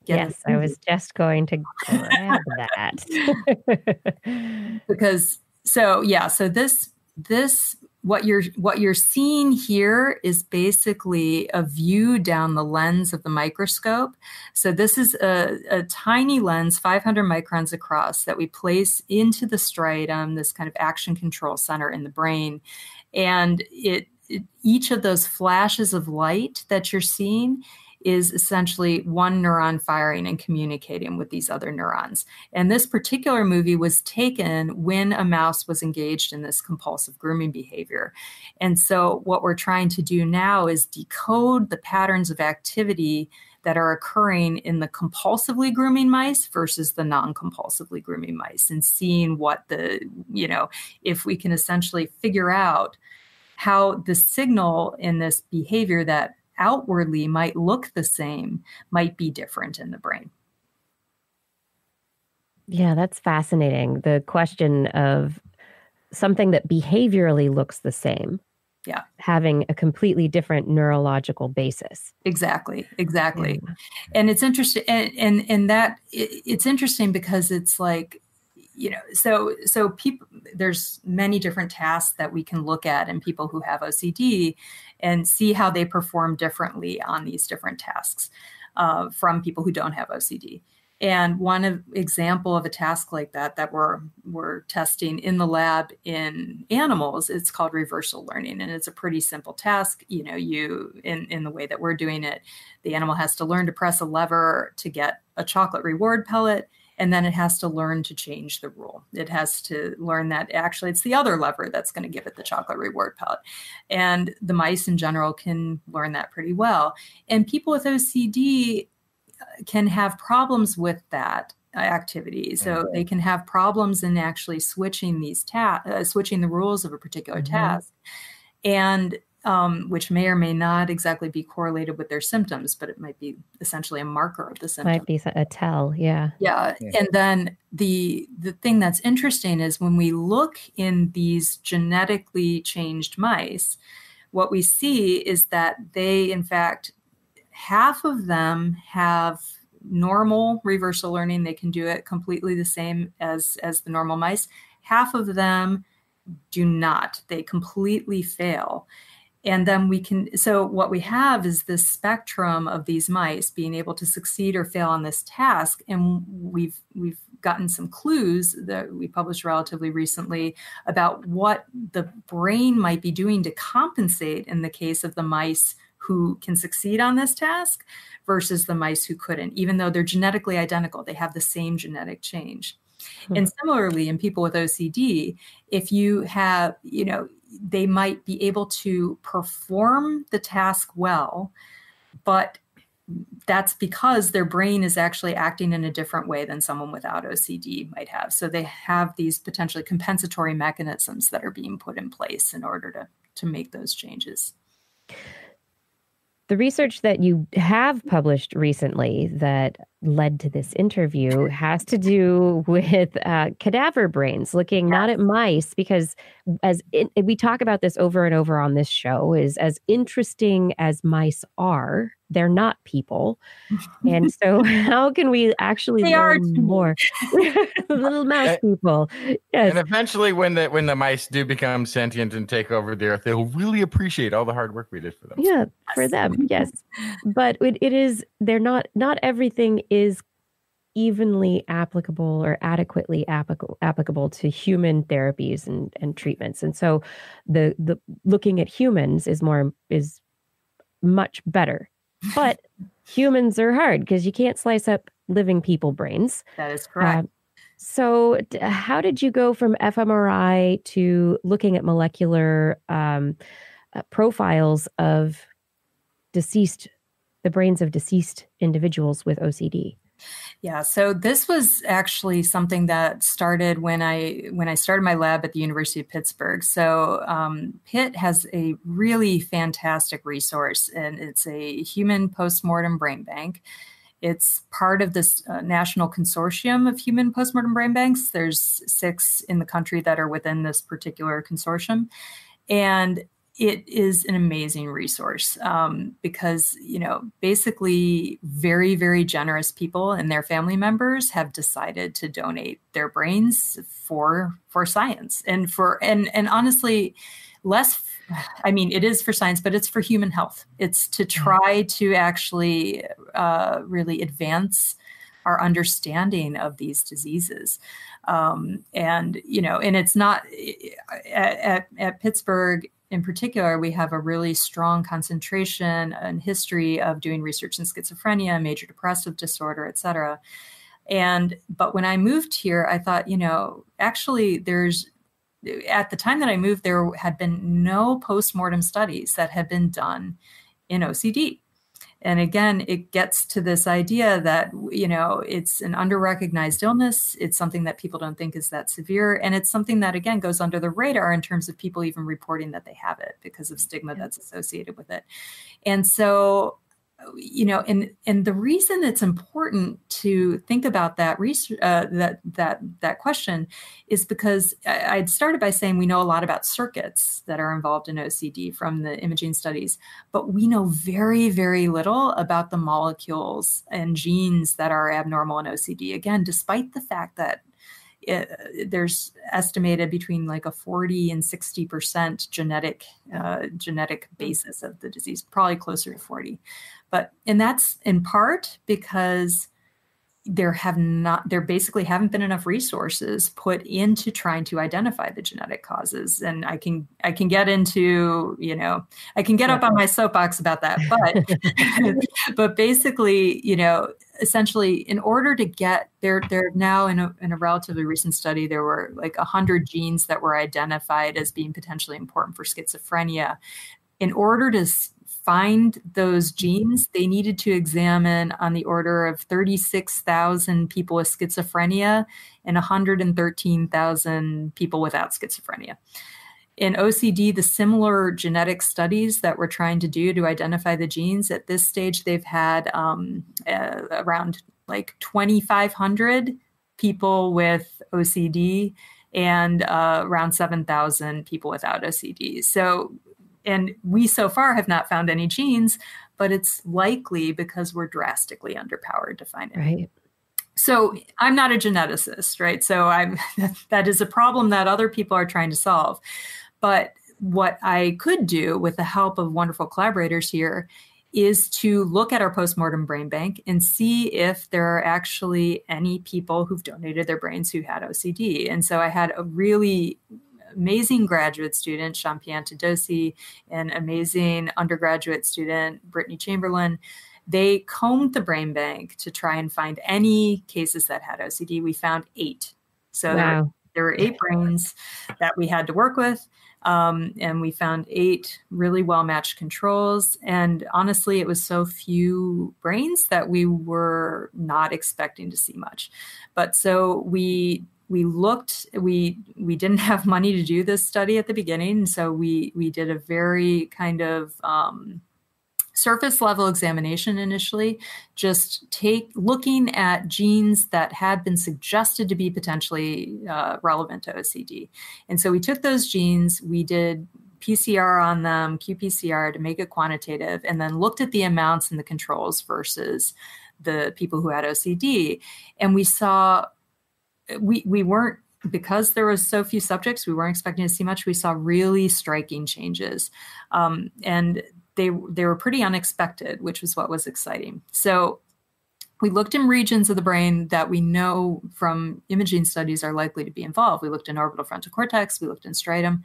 yes, I was just going to grab that. because so yeah, so this this what you're what you're seeing here is basically a view down the lens of the microscope. So this is a, a tiny lens, 500 microns across, that we place into the striatum, this kind of action control center in the brain, and it, it each of those flashes of light that you're seeing is essentially one neuron firing and communicating with these other neurons. And this particular movie was taken when a mouse was engaged in this compulsive grooming behavior. And so, what we're trying to do now is decode the patterns of activity that are occurring in the compulsively grooming mice versus the non-compulsively grooming mice and seeing what the you know if we can essentially figure out how the signal in this behavior that outwardly might look the same might be different in the brain. Yeah, that's fascinating. The question of something that behaviorally looks the same. Yeah. Having a completely different neurological basis. Exactly. Exactly. Yeah. And it's interesting and and, and that it, it's interesting because it's like you know so so people there's many different tasks that we can look at in people who have ocd and see how they perform differently on these different tasks uh, from people who don't have ocd and one of, example of a task like that that we're we're testing in the lab in animals it's called reversal learning and it's a pretty simple task. You know you in in the way that we're doing it the animal has to learn to press a lever to get a chocolate reward pellet and then it has to learn to change the rule. It has to learn that actually it's the other lever that's going to give it the chocolate reward pellet and the mice in general can learn that pretty well. And people with ocd uh, can have problems with that activity. So mm-hmm. they can have problems in actually switching these ta- uh, switching the rules of a particular mm-hmm. task. And um, which may or may not exactly be correlated with their symptoms, but it might be essentially a marker of the symptom. Might be a tell, yeah. yeah. Yeah. And then the the thing that's interesting is when we look in these genetically changed mice, what we see is that they, in fact, half of them have normal reversal learning. They can do it completely the same as as the normal mice. Half of them do not. They completely fail and then we can so what we have is this spectrum of these mice being able to succeed or fail on this task. And we've we've gotten some clues that we published relatively recently about what the brain might be doing to compensate in the case of the mice who can succeed on this task versus the mice who couldn't even though they're genetically identical. They have the same genetic change hmm. and similarly in people with ocd if you have you know they might be able to perform the task well, but that's because their brain is actually acting in a different way than someone without OCD might have. So they have these potentially compensatory mechanisms that are being put in place in order to, to make those changes the research that you have published recently that led to this interview has to do with uh, cadaver brains, looking not at mice, because as it, we talk about this over and over on this show, is as interesting as mice are, they're not people. And so, how can we actually they learn more? Little mouse people. Yes. And eventually, when the when the mice do become sentient and take over the earth, they'll really appreciate all the hard work we did for them. Yeah, for them, yes. But it, it is they're not not everything is evenly applicable or adequately applicable applicable to human therapies and, and treatments. And so the the looking at humans is more is much better but humans are hard because you can't slice up living people brains. That is correct. Uh, so, how did you go from fMRI to looking at molecular um, uh, profiles of deceased, the brains of deceased individuals with OCD? Yeah, so this was actually something that started when I when I started my lab at the University of Pittsburgh. So um, Pitt has a really fantastic resource, and it's a human postmortem brain bank. It's part of this uh, national consortium of human postmortem brain banks. There's six in the country that are within this particular consortium, and it is an amazing resource um, because you know basically very very generous people and their family members have decided to donate their brains for for science and for and and honestly less i mean it is for science but it's for human health it's to mm-hmm. try to actually uh, really advance our understanding of these diseases um, and you know and it's not at, at, at pittsburgh in particular, we have a really strong concentration and history of doing research in schizophrenia, major depressive disorder, et cetera. And but when I moved here, I thought, you know, actually, there's at the time that I moved, there had been no postmortem studies that had been done in OCD and again it gets to this idea that you know it's an under-recognized illness. It's something that people don't think is that severe. And it's something that again goes under the radar in terms of people even reporting that they have it because of stigma that's associated with it. And so you know and and the reason it's important to think about that research uh, that that that question is because I, would started by saying we know a lot about circuits that are involved in OCD from the imaging studies but we know very very little about the molecules and genes that are abnormal in OCD again despite the fact that it, uh, there's estimated between like a 40 and 60 percent genetic uh, genetic basis of the disease probably closer to 40 but and that's in part because there have not there basically haven't been enough resources put into trying to identify the genetic causes. And i can i can get into you know i can get up on my soapbox about that but but basically you know essentially in order to get there there now in a, in a relatively recent study there were like 100 genes that were identified as being potentially important for schizophrenia. In order to find those genes, they needed to examine on the order of 36,000 people with schizophrenia and 113,000 people without schizophrenia. In OCD, the similar genetic studies that we're trying to do to identify the genes, at this stage, they've had um, uh, around like 2,500 people with OCD and uh, around 7,000 people without OCD. So and we so far have not found any genes, but it's likely because we're drastically underpowered to find it. Right. So I'm not a geneticist, right? So I'm that is a problem that other people are trying to solve. But what I could do with the help of wonderful collaborators here is to look at our postmortem brain bank and see if there are actually any people who've donated their brains who had OCD. And so I had a really amazing graduate student, Sean Piantadosi, and amazing undergraduate student, Brittany Chamberlain. They combed the brain bank to try and find any cases that had OCD. We found eight. So wow. there, there were eight brains that we had to work with. Um, and we found eight really well matched controls. And honestly, it was so few brains that we were not expecting to see much. But so we we looked we we didn't have money to do this study at the beginning so we we did a very kind of um, surface level examination initially just take looking at genes that had been suggested to be potentially uh, relevant to ocd and so we took those genes we did PCR on them, qPCR to make it quantitative, and then looked at the amounts and the controls versus the people who had OCD. And we saw we we weren't because there was so few subjects we weren't expecting to see much we saw really striking changes um, and they they were pretty unexpected which was what was exciting so we looked in regions of the brain that we know from imaging studies are likely to be involved. We looked in orbital frontal cortex, we looked in striatum.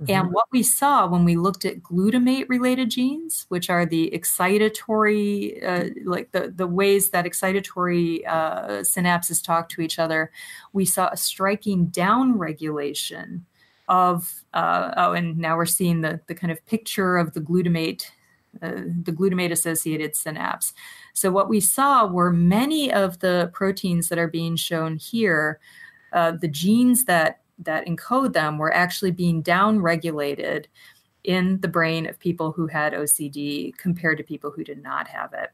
Mm-hmm. And what we saw when we looked at glutamate related genes, which are the excitatory, uh, like the, the ways that excitatory uh, synapses talk to each other, we saw a striking down regulation of, uh, oh, and now we're seeing the, the kind of picture of the glutamate uh, the glutamate associated synapse. So, what we saw were many of the proteins that are being shown here, uh, the genes that, that encode them were actually being downregulated in the brain of people who had OCD compared to people who did not have it.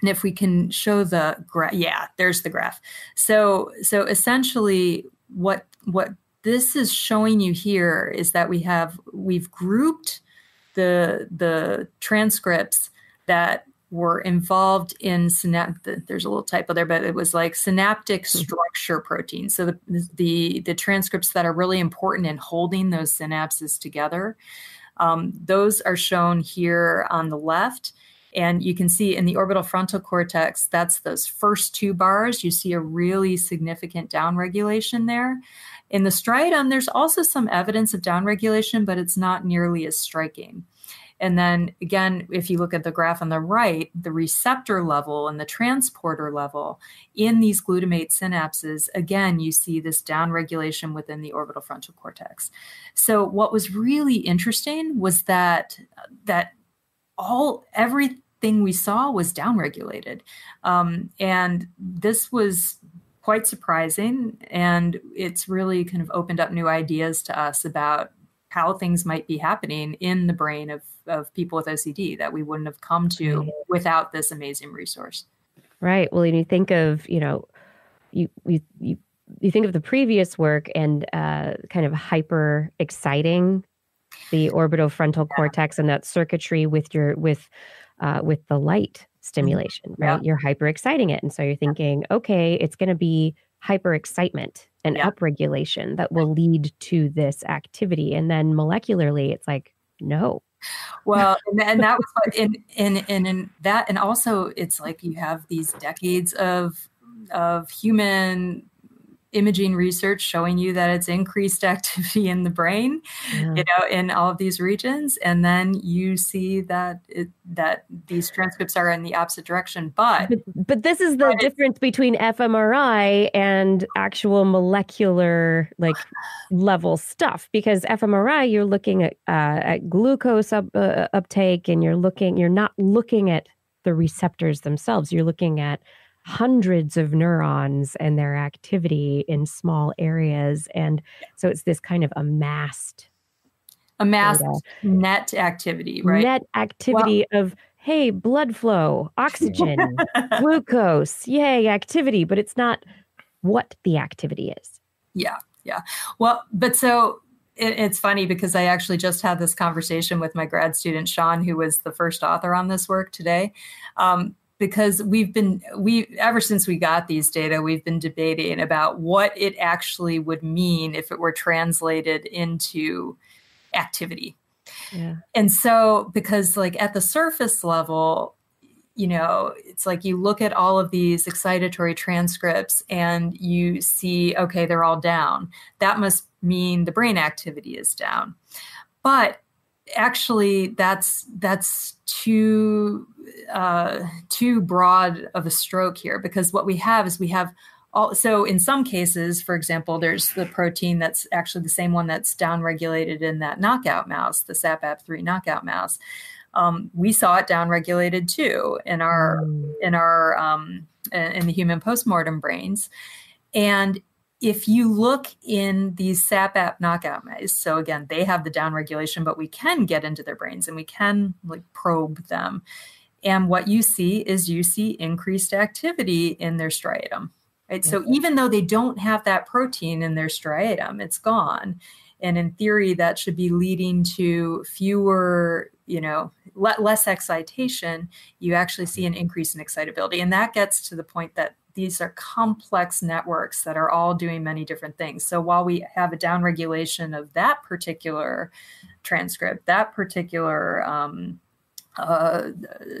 And if we can show the graph, yeah, there's the graph. So, so essentially, what what this is showing you here is that we have we've grouped the the transcripts that were involved in synaptic there's a little typo there but it was like synaptic mm-hmm. structure proteins so the, the the transcripts that are really important in holding those synapses together um, those are shown here on the left and you can see in the orbital frontal cortex that's those first two bars you see a really significant downregulation there in the striatum, there's also some evidence of downregulation, but it's not nearly as striking. And then again, if you look at the graph on the right, the receptor level and the transporter level in these glutamate synapses, again, you see this downregulation within the orbital frontal cortex. So what was really interesting was that that all everything we saw was downregulated, um, and this was quite surprising. And it's really kind of opened up new ideas to us about how things might be happening in the brain of, of people with OCD that we wouldn't have come to without this amazing resource. Right. Well, and you think of, you know, you, you, you, you think of the previous work and uh, kind of hyper exciting the orbitofrontal yeah. cortex and that circuitry with your with uh, with the light stimulation, right? Yeah. You're hyper exciting it. And so you're thinking, okay, it's going to be hyper excitement and yeah. upregulation that will lead to this activity. And then molecularly, it's like, no. Well, and, and that was in, in, in, in that, and also it's like you have these decades of, of human imaging research showing you that it's increased activity in the brain yeah. you know in all of these regions and then you see that it, that these transcripts are in the opposite direction but but, but this is the difference between fMRI and actual molecular like level stuff because fMRI you're looking at uh, at glucose up, uh, uptake and you're looking you're not looking at the receptors themselves you're looking at hundreds of neurons and their activity in small areas. And so it's this kind of amassed amassed data. net activity, right? Net activity well, of hey, blood flow, oxygen, glucose, yay, activity, but it's not what the activity is. Yeah, yeah. Well, but so it, it's funny because I actually just had this conversation with my grad student Sean, who was the first author on this work today. Um, because we've been we ever since we got these data we've been debating about what it actually would mean if it were translated into activity. Yeah. and so because like at the surface level you know it's like you look at all of these excitatory transcripts and you see okay they're all down. That must mean the brain activity is down. But actually that's that's too uh, too broad of a stroke here because what we have is we have all, so in some cases, for example, there's the protein that's actually the same one that's downregulated in that knockout mouse, the SAPAP3 knockout mouse. Um, we saw it downregulated too in our mm. in our um, in the human postmortem brains, and if you look in these SAPAP knockout mice, so again, they have the downregulation, but we can get into their brains and we can like probe them. And what you see is you see increased activity in their striatum. Right. Mm-hmm. So even though they don't have that protein in their striatum, it's gone. And in theory, that should be leading to fewer, you know, le- less excitation. You actually see an increase in excitability. And that gets to the point that these are complex networks that are all doing many different things. So while we have a downregulation of that particular transcript, that particular um, uh,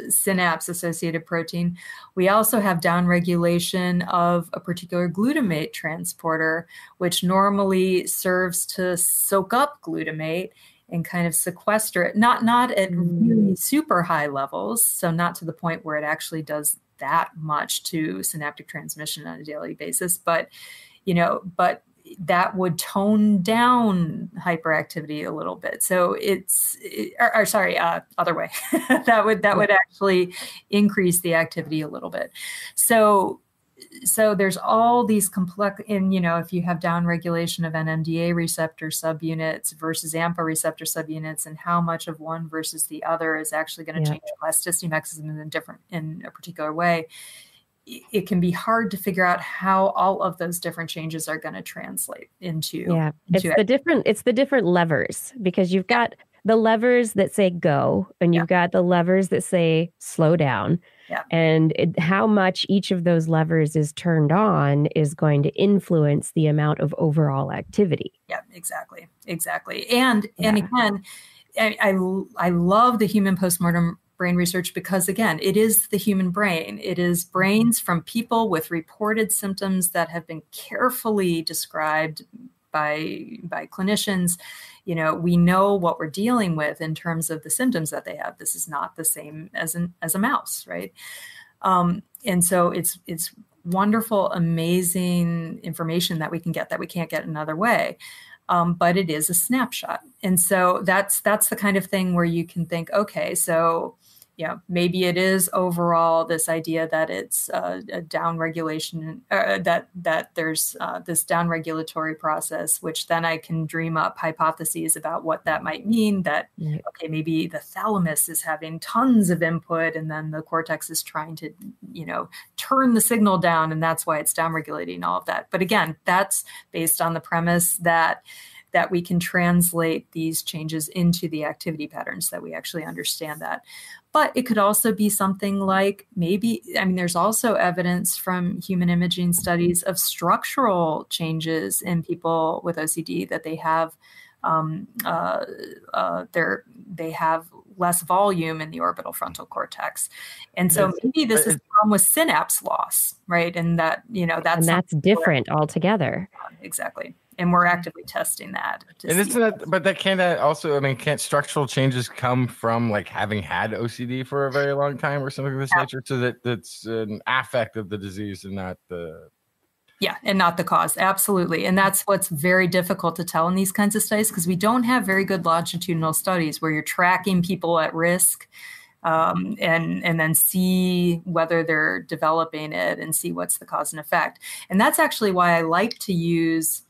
synapse associated protein, we also have downregulation of a particular glutamate transporter, which normally serves to soak up glutamate and kind of sequester it not not at really mm. super high levels so not to the point where it actually does that much to synaptic transmission on a daily basis but you know but that would tone down hyperactivity a little bit. So it's, or, or sorry, uh, other way. that would that would actually increase the activity a little bit. So so there's all these complex and you know if you have downregulation of NMDA receptor subunits versus AMPA receptor subunits and how much of one versus the other is actually going to yeah. change plasticity mechanism in a different in a particular way it can be hard to figure out how all of those different changes are going to translate into yeah into it's it. the different it's the different levers because you've got the levers that say go and you've yeah. got the levers that say slow down yeah. and it, how much each of those levers is turned on is going to influence the amount of overall activity yeah exactly exactly and yeah. and again I, I, I love the human postmortem brain research because again it is the human brain it is brains from people with reported symptoms that have been carefully described by by clinicians you know we know what we're dealing with in terms of the symptoms that they have. This is not the same as an as a mouse right? Um, and so it's it's wonderful amazing information that we can get that we can't get another way. Um, but it is a snapshot. And so that's that's the kind of thing where you can think okay so you know, maybe it is overall this idea that it's uh, a down regulation, uh, that that there's uh, this down regulatory process, which then I can dream up hypotheses about what that might mean. That okay, maybe the thalamus is having tons of input, and then the cortex is trying to, you know, turn the signal down, and that's why it's down regulating all of that. But again, that's based on the premise that that we can translate these changes into the activity patterns that we actually understand that but it could also be something like maybe, I mean, there's also evidence from human imaging studies of structural changes in people with OCD that they have. Um, uh, uh, they have less volume in the orbital frontal cortex, and so maybe this is problem with synapse loss, right? And that you know that's and that's different altogether. Exactly and we're actively testing that. And isn't that, but that can't that also, I mean, can't structural changes come from like having had OCD for a very long time or something of this yeah. nature? So that that's an affect of the disease and not the. Yeah, and not the cause. Absolutely. And that's what's very difficult to tell in these kinds of studies because we don't have very good longitudinal studies where you're tracking people at risk. Um, and and then see whether they're developing it and see what's the cause and effect. And that's actually why I like to use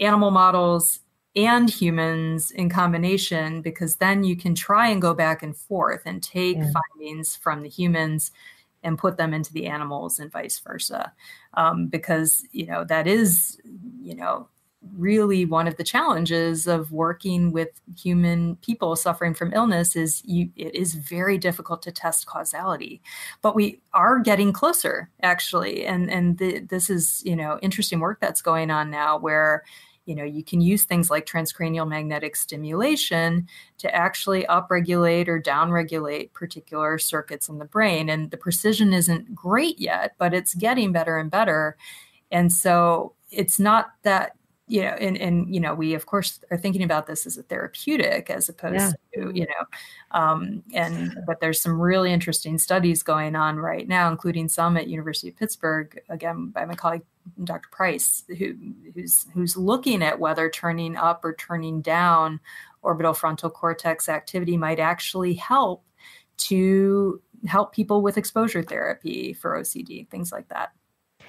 animal models and humans in combination because then you can try and go back and forth and take yeah. findings from the humans and put them into the animals and vice versa um, because you know that is you know really one of the challenges of working with human people suffering from illness is you it is very difficult to test causality. But we are getting closer actually. And and the, this is you know interesting work that's going on now where you know you can use things like transcranial magnetic stimulation to actually upregulate or downregulate particular circuits in the brain. And the precision isn't great yet but it's getting better and better. And so it's not that you know and, and you know we of course are thinking about this as a therapeutic as opposed yeah. to you know um, and but there's some really interesting studies going on right now including some at university of pittsburgh again by my colleague dr price who who's who's looking at whether turning up or turning down orbital frontal cortex activity might actually help to help people with exposure therapy for ocd things like that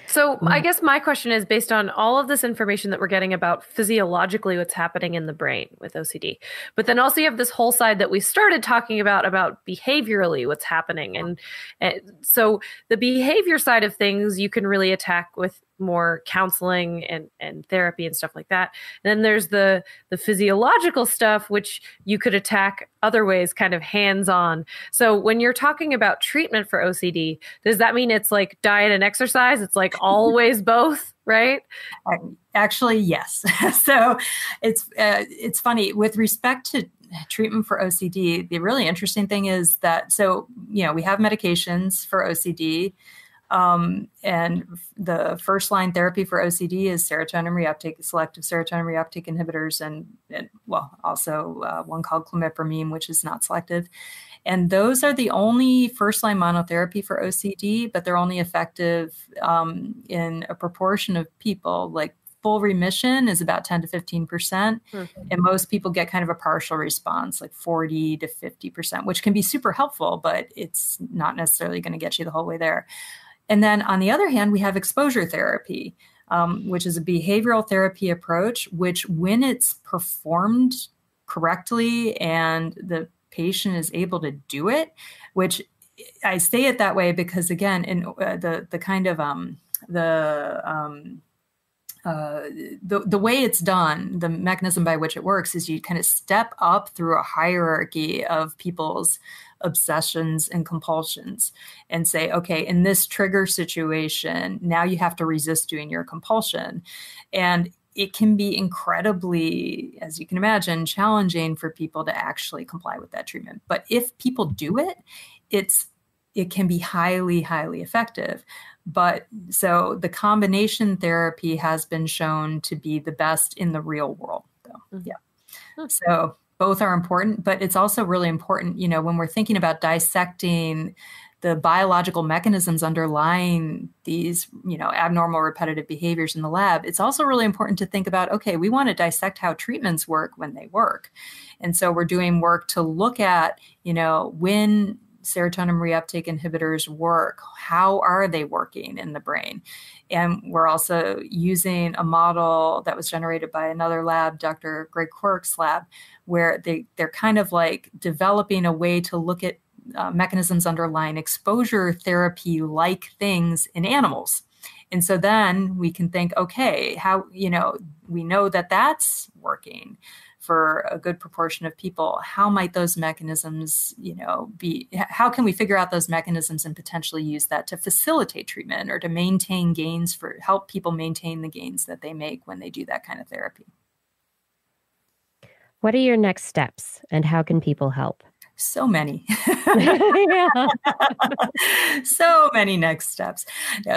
so I mm. guess my question is based on all of this information that we're getting about physiologically what's happening in the brain with OCD. But then also you have this whole side that we started talking about about behaviorally what's happening and, and so the behavior side of things you can really attack with more counseling and and therapy and stuff like that. And then there's the the physiological stuff which you could attack other ways kind of hands on. So when you're talking about treatment for OCD, does that mean it's like diet and exercise? It's like always both, right? Actually, yes. so it's uh, it's funny with respect to treatment for OCD. The really interesting thing is that so you know we have medications for OCD. Um, and the first line therapy for OCD is serotonin reuptake, selective serotonin reuptake inhibitors, and, and well, also uh, one called clomipramine, which is not selective. And those are the only first line monotherapy for OCD, but they're only effective um, in a proportion of people, like full remission is about 10 to 15 percent, mm-hmm. and most people get kind of a partial response, like 40 to 50 percent, which can be super helpful, but it's not necessarily going to get you the whole way there. And then on the other hand, we have exposure therapy. Um, which is a behavioral therapy approach, which, when it's performed correctly and the patient is able to do it, which I say it that way because again, in uh, the the kind of um, the um, uh, the the way it's done, the mechanism by which it works is you kind of step up through a hierarchy of people's obsessions and compulsions and say, okay, in this trigger situation, now you have to resist doing your compulsion, and it can be incredibly, as you can imagine, challenging for people to actually comply with that treatment. But if people do it, it's it can be highly, highly effective. But so the combination therapy has been shown to be the best in the real world. though. mm-hmm. yeah. Mm-hmm. So both are important, but it's also really important, you know, when we're thinking about dissecting the biological mechanisms underlying these you know abnormal repetitive behaviors in the lab it's also really important to think about okay we want to dissect how treatments work when they work. And so we're doing work to look at you know when serotonin reuptake inhibitors work? How are they working in the brain? And we're also using a model that was generated by another lab dr greg quirk's lab where they, they're kind of like developing a way to look at uh, mechanisms underlying exposure therapy like things in animals. And so then we can think, okay, how, you know, we know that that's working for a good proportion of people. How might those mechanisms, you know, be, how can we figure out those mechanisms and potentially use that to facilitate treatment or to maintain gains for, help people maintain the gains that they make when they do that kind of therapy? What are your next steps and how can people help? So many. So many next steps.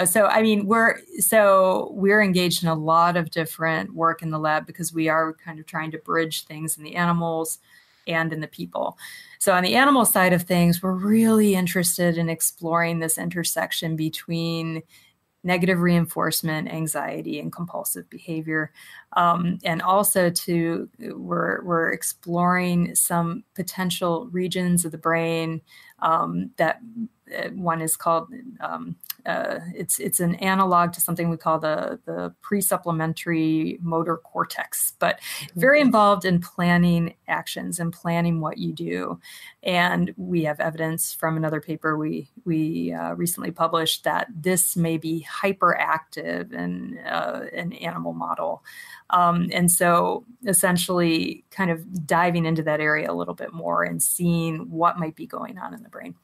So i mean we're so we're engaged in a lot of different work in the lab because we are kind of trying to bridge things in the animals and in the people. So on the animal side of things we're really interested in exploring this intersection between negative reinforcement, anxiety, and compulsive behavior. Um, and also to we're we're exploring some potential regions of the brain um, that one is called um, uh, it's it's an analog to something we call the the pre-supplementary motor cortex, but very involved in planning actions and planning what you do. And we have evidence from another paper we we uh, recently published that this may be hyperactive in uh, an animal model. Um, and so essentially kind of diving into that area a little bit more and seeing what might be going on in the brain.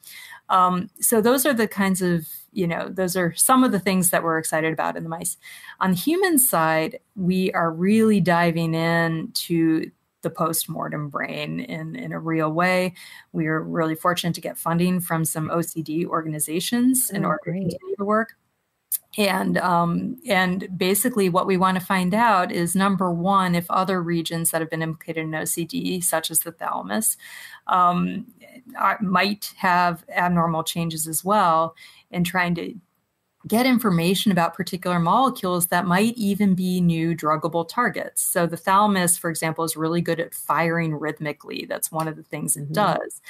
Um, so those are the kinds of, you know, those are some of the things that we're excited about in the mice. On the human side, we are really diving in to the post-mortem brain in, in a real way. We are really fortunate to get funding from some OCD organizations in oh, order great. to continue the work and um, and basically what we want to find out is number one if other regions that have been implicated in ocd such as the thalamus um, are, might have abnormal changes as well and trying to get information about particular molecules that might even be new druggable targets. So the thalamus, for example, is really good at firing rhythmically. That's one of the things it mm-hmm. does.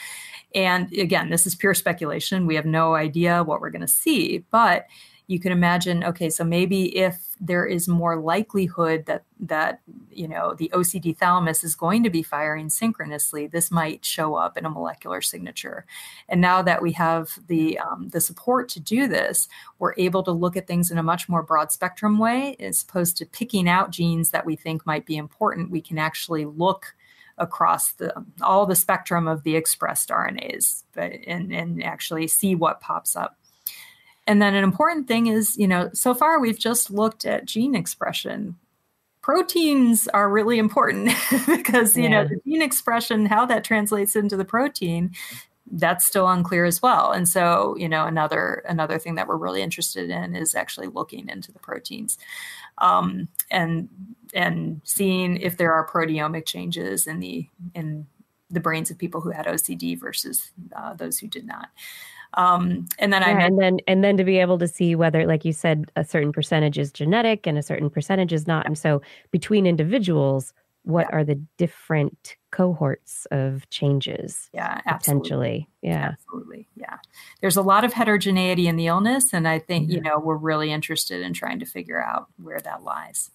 And again, this is pure speculation. We have no idea what we're going to see, but you can imagine okay so maybe if there is more likelihood that that you know the ocd thalamus is going to be firing synchronously this might show up in a molecular signature. And now that we have the um, the support to do this we're able to look at things in a much more broad spectrum way as opposed to picking out genes that we think might be important. We can actually look across the all the spectrum of the expressed RNAs, but and, and actually see what pops up. And then an important thing is, you know, so far we've just looked at gene expression. Proteins are really important because, you yeah. know, the gene expression, how that translates into the protein, that's still unclear as well. And so, you know, another another thing that we're really interested in is actually looking into the proteins, um, and and seeing if there are proteomic changes in the in the brains of people who had OCD versus uh, those who did not. Um, and then Yeah, I and then and then to be able to see whether, like you said, a certain percentage is genetic and a certain percentage is not. And so between individuals, what are the different cohorts of changes yeah, absolutely. potentially? Yeah. Absolutely. Yeah. There's a lot of heterogeneity in the illness. And I think, you know, we're really interested in trying to figure out where that lies.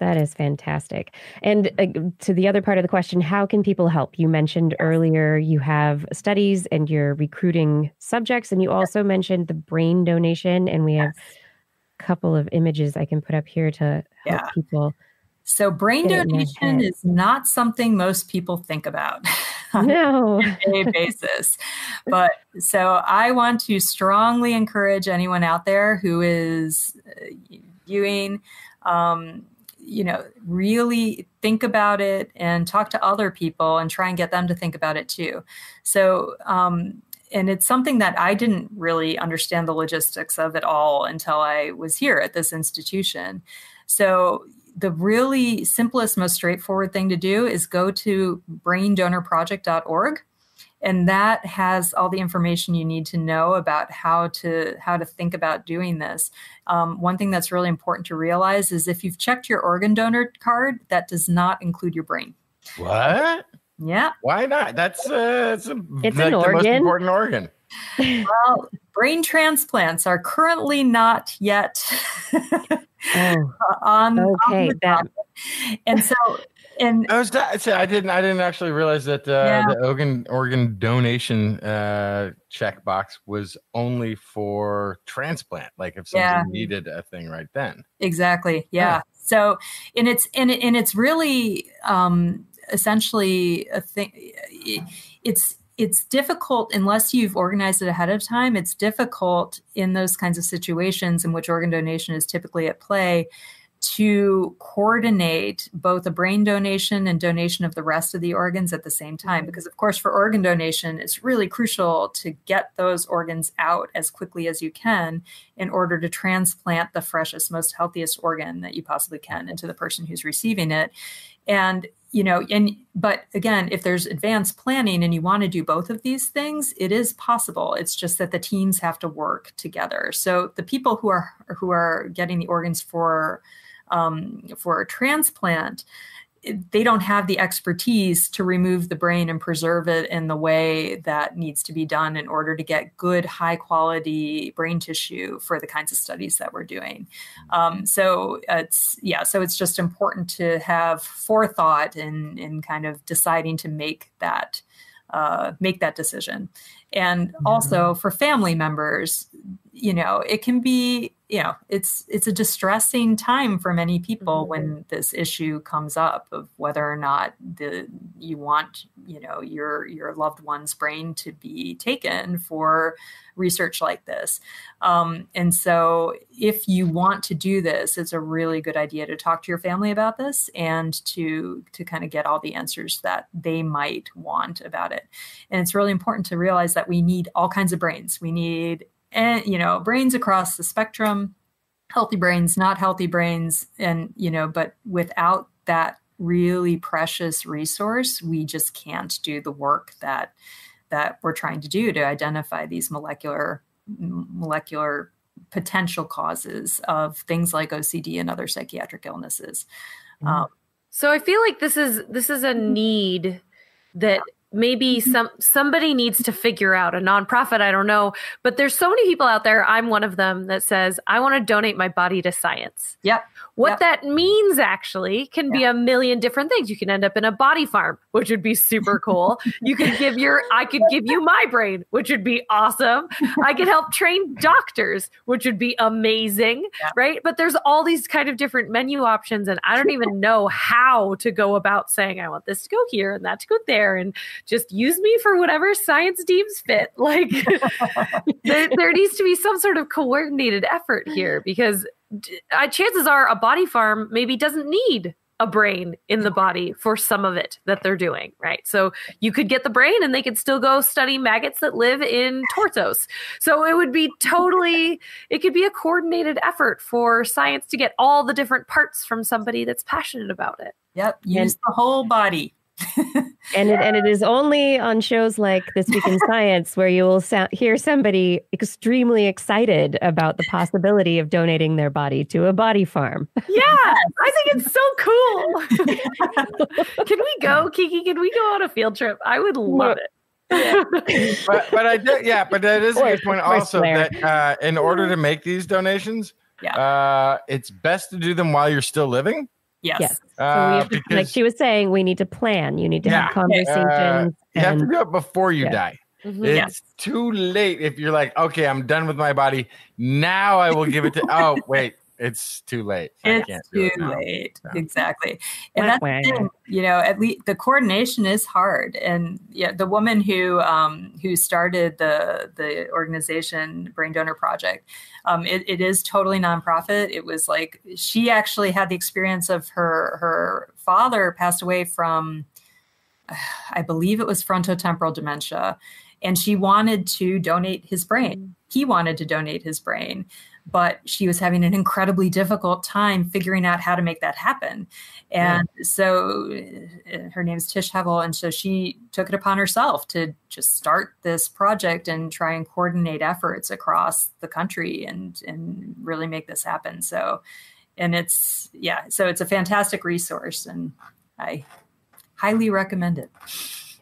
That is fantastic. And uh, to the other part of the question, how can people help? You mentioned earlier you have studies and you're recruiting subjects, and you also mentioned the brain donation, and we have a couple of images I can put up here to help Yeah. people. So, brain Get it in their donation is not something most people think about on a day basis. But so, I want to strongly encourage anyone out there who is uh, viewing, um, you know, really think about it and talk to other people and try and get them to think about it too. So, um, and it's something that I didn't really understand the logistics of at all until I was here at this institution. So, the really simplest, most straightforward thing to do is go to braindonorproject.org and that has all the information you need to know about how to how to think about doing this um, one thing that's really important to realize is if you've checked your organ donor card that does not include your brain What? yeah Why not? That's uh, it's, a, It's like an the most organ. important organ. well brain transplants are currently not yet Oh, on, on okay. the That and so and I was I didn't I didn't actually realize that uh, Yeah. the organ organ donation uh, checkbox was only for transplant. Like if somebody Yeah. needed a thing right then. exactly yeah so and it's and, and it's really um essentially a thing it's it's difficult unless you've organized it ahead of time it's difficult in those kinds of situations in which organ donation is typically at play to coordinate both a brain donation and donation of the rest of the organs at the same time. Mm-hmm. Because of course for organ donation it's really crucial to get those organs out as quickly as you can in order to transplant the freshest most healthiest organ that you possibly can into the person who's receiving it. And you know and but again if there's advanced planning and you want to do both of these things it is possible. It's just that the teams have to work together. So the people who are who are getting the organs for um, for a transplant they don't have the expertise to remove the brain and preserve it in the way that needs to be done in order to get good high quality brain tissue for the kinds of studies that we're doing. Um, so it's yeah so it's just important to have forethought in in kind of deciding to make that uh, make that decision. And also for family members you know it can be you know it's it's a distressing time for many people Mhm. when this issue comes up of whether or not the you want you know your your loved one's brain to be taken for research like this. Um, and so if you want to do this it's a really good idea to talk to your family about this and to to kind of get all the answers that they might want about it. And it's really important to realize that we need all kinds of brains. We need and you know brains across the spectrum healthy brains not healthy brains and you know but without that really precious resource we just can't do the work that that we're trying to do to identify these molecular molecular potential causes of things like OCD and other psychiatric illnesses. Um, So I feel like this is this is a need that maybe mm-hmm. some somebody needs to figure out a nonprofit i don't know but there's so many people out there i'm one of them that says i want to donate my body to science Yep. what Yep. that means actually can be a million different things you can end up in a body farm which would be super cool you could give your i could give you my brain which would be awesome i could help train doctors which would be amazing Yeah. right but there's all these kind of different menu options and i don't even know how to go about saying i want this to go here and that to go there and just use me for whatever science deems fit like there, there needs to be some sort of coordinated effort here because uh, chances are a body farm maybe doesn't need a brain in the body for some of it that they're doing, right? So you could get the brain and they could still go study maggots that live in torsos. So it would be totally, it could be a coordinated effort for science to get all the different parts from somebody that's passionate about it. Yep. Use the whole body. And it, and it is only on shows like This Week in Science where you will sound, hear somebody extremely excited about the possibility of donating their body to a body farm. Yeah, I think it's so cool. can we go, Kiki? Can we go on a field trip? I would love it. but, but I did, yeah, but that is a good point also that uh, in order to make these donations, Yeah. uh, it's best to do them while you're still living. Yes. Yes. So Uh, have to, like she was saying, we need to plan. You need to Yeah. have conversations. you have to and do it before you yeah. die. Mhm. It's too late if you're like, okay, I'm done with my body. Now I will give it to. oh, wait, it's too late. I It's can't do too it late. No. Exactly. And Wah, that's the wah. thing, you know, at least the coordination is hard. And yeah, the woman who um, who started the the organization Brain Donor Project, um, it, it is totally nonprofit. It was like she actually had the experience of her her father passed away from, I believe it was frontotemporal dementia, and she wanted to donate his brain. He wanted to donate his brain, but she was having an incredibly difficult time figuring out how to make that happen. And so uh, her name is Tish Hevel. And so she took it upon herself to just start this project and try and coordinate efforts across the country and, and really make this happen. So, and it's, yeah, so it's a fantastic resource and I highly recommend it.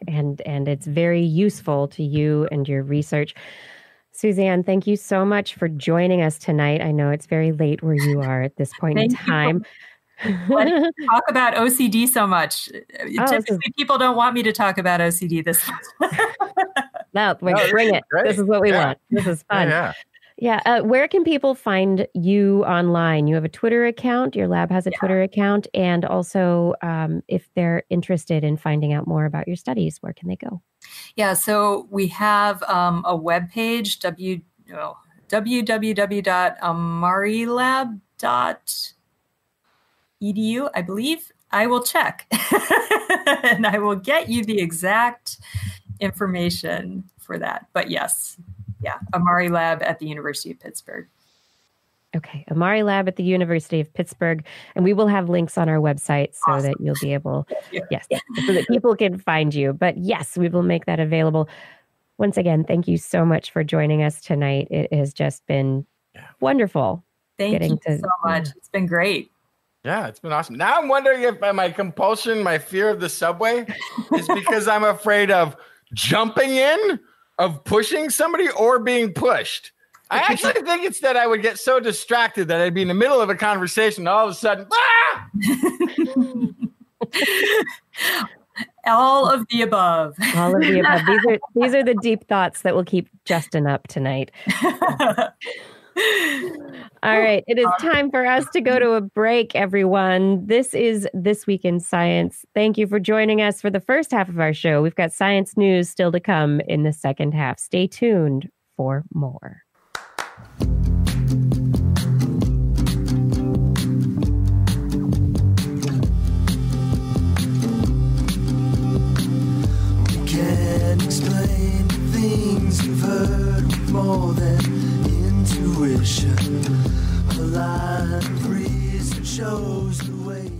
and and it's very useful to you and your research. Susanne, thank you so much for joining us tonight. I know it's very late where you are at this point in Thank you for time. Talk about OCD so much. Oh, Typically, is- people don't want me to talk about OCD this much. no, wait, No, bring is it. great. This is what we Yeah. want. This is Yeah, fun. yeah. Yeah. Uh, where can people find you online? You have a Twitter account. Your lab has a Yeah. Twitter account. And also, um, if they're interested in finding out more about your studies, where can they go? Yeah, so we have um, a webpage, w, oh, www.ahmarilab.edu, I believe. I will check and I will get you the exact information for that. But yes, yeah, Ahmari Lab at the University of Pittsburgh. Okay. Ahmari Lab at the University of Pittsburgh. And we will have links on our website so Awesome. that you'll be able, you. yes, so that people can find you. But yes, we will make that available. Once again, thank you so much for joining us tonight. It has just been wonderful. Thank Getting you to- so much. It's been great. Yeah, it's been awesome. Now I'm wondering if my compulsion, my fear of the subway, is because I'm afraid of jumping in, of pushing somebody, or being pushed. I actually think it's that I would get so distracted that I'd be in the middle of a conversation, and all of a sudden, ah! All of the above. All of the above. These are these are the deep thoughts that will keep Justin up tonight. All right, it is time for us to go to a break, everyone. This is This Week in Science. Thank you for joining us for the first half of our show. We've got science news still to come in the second half. Stay tuned for more. More than intuition. Shows the way.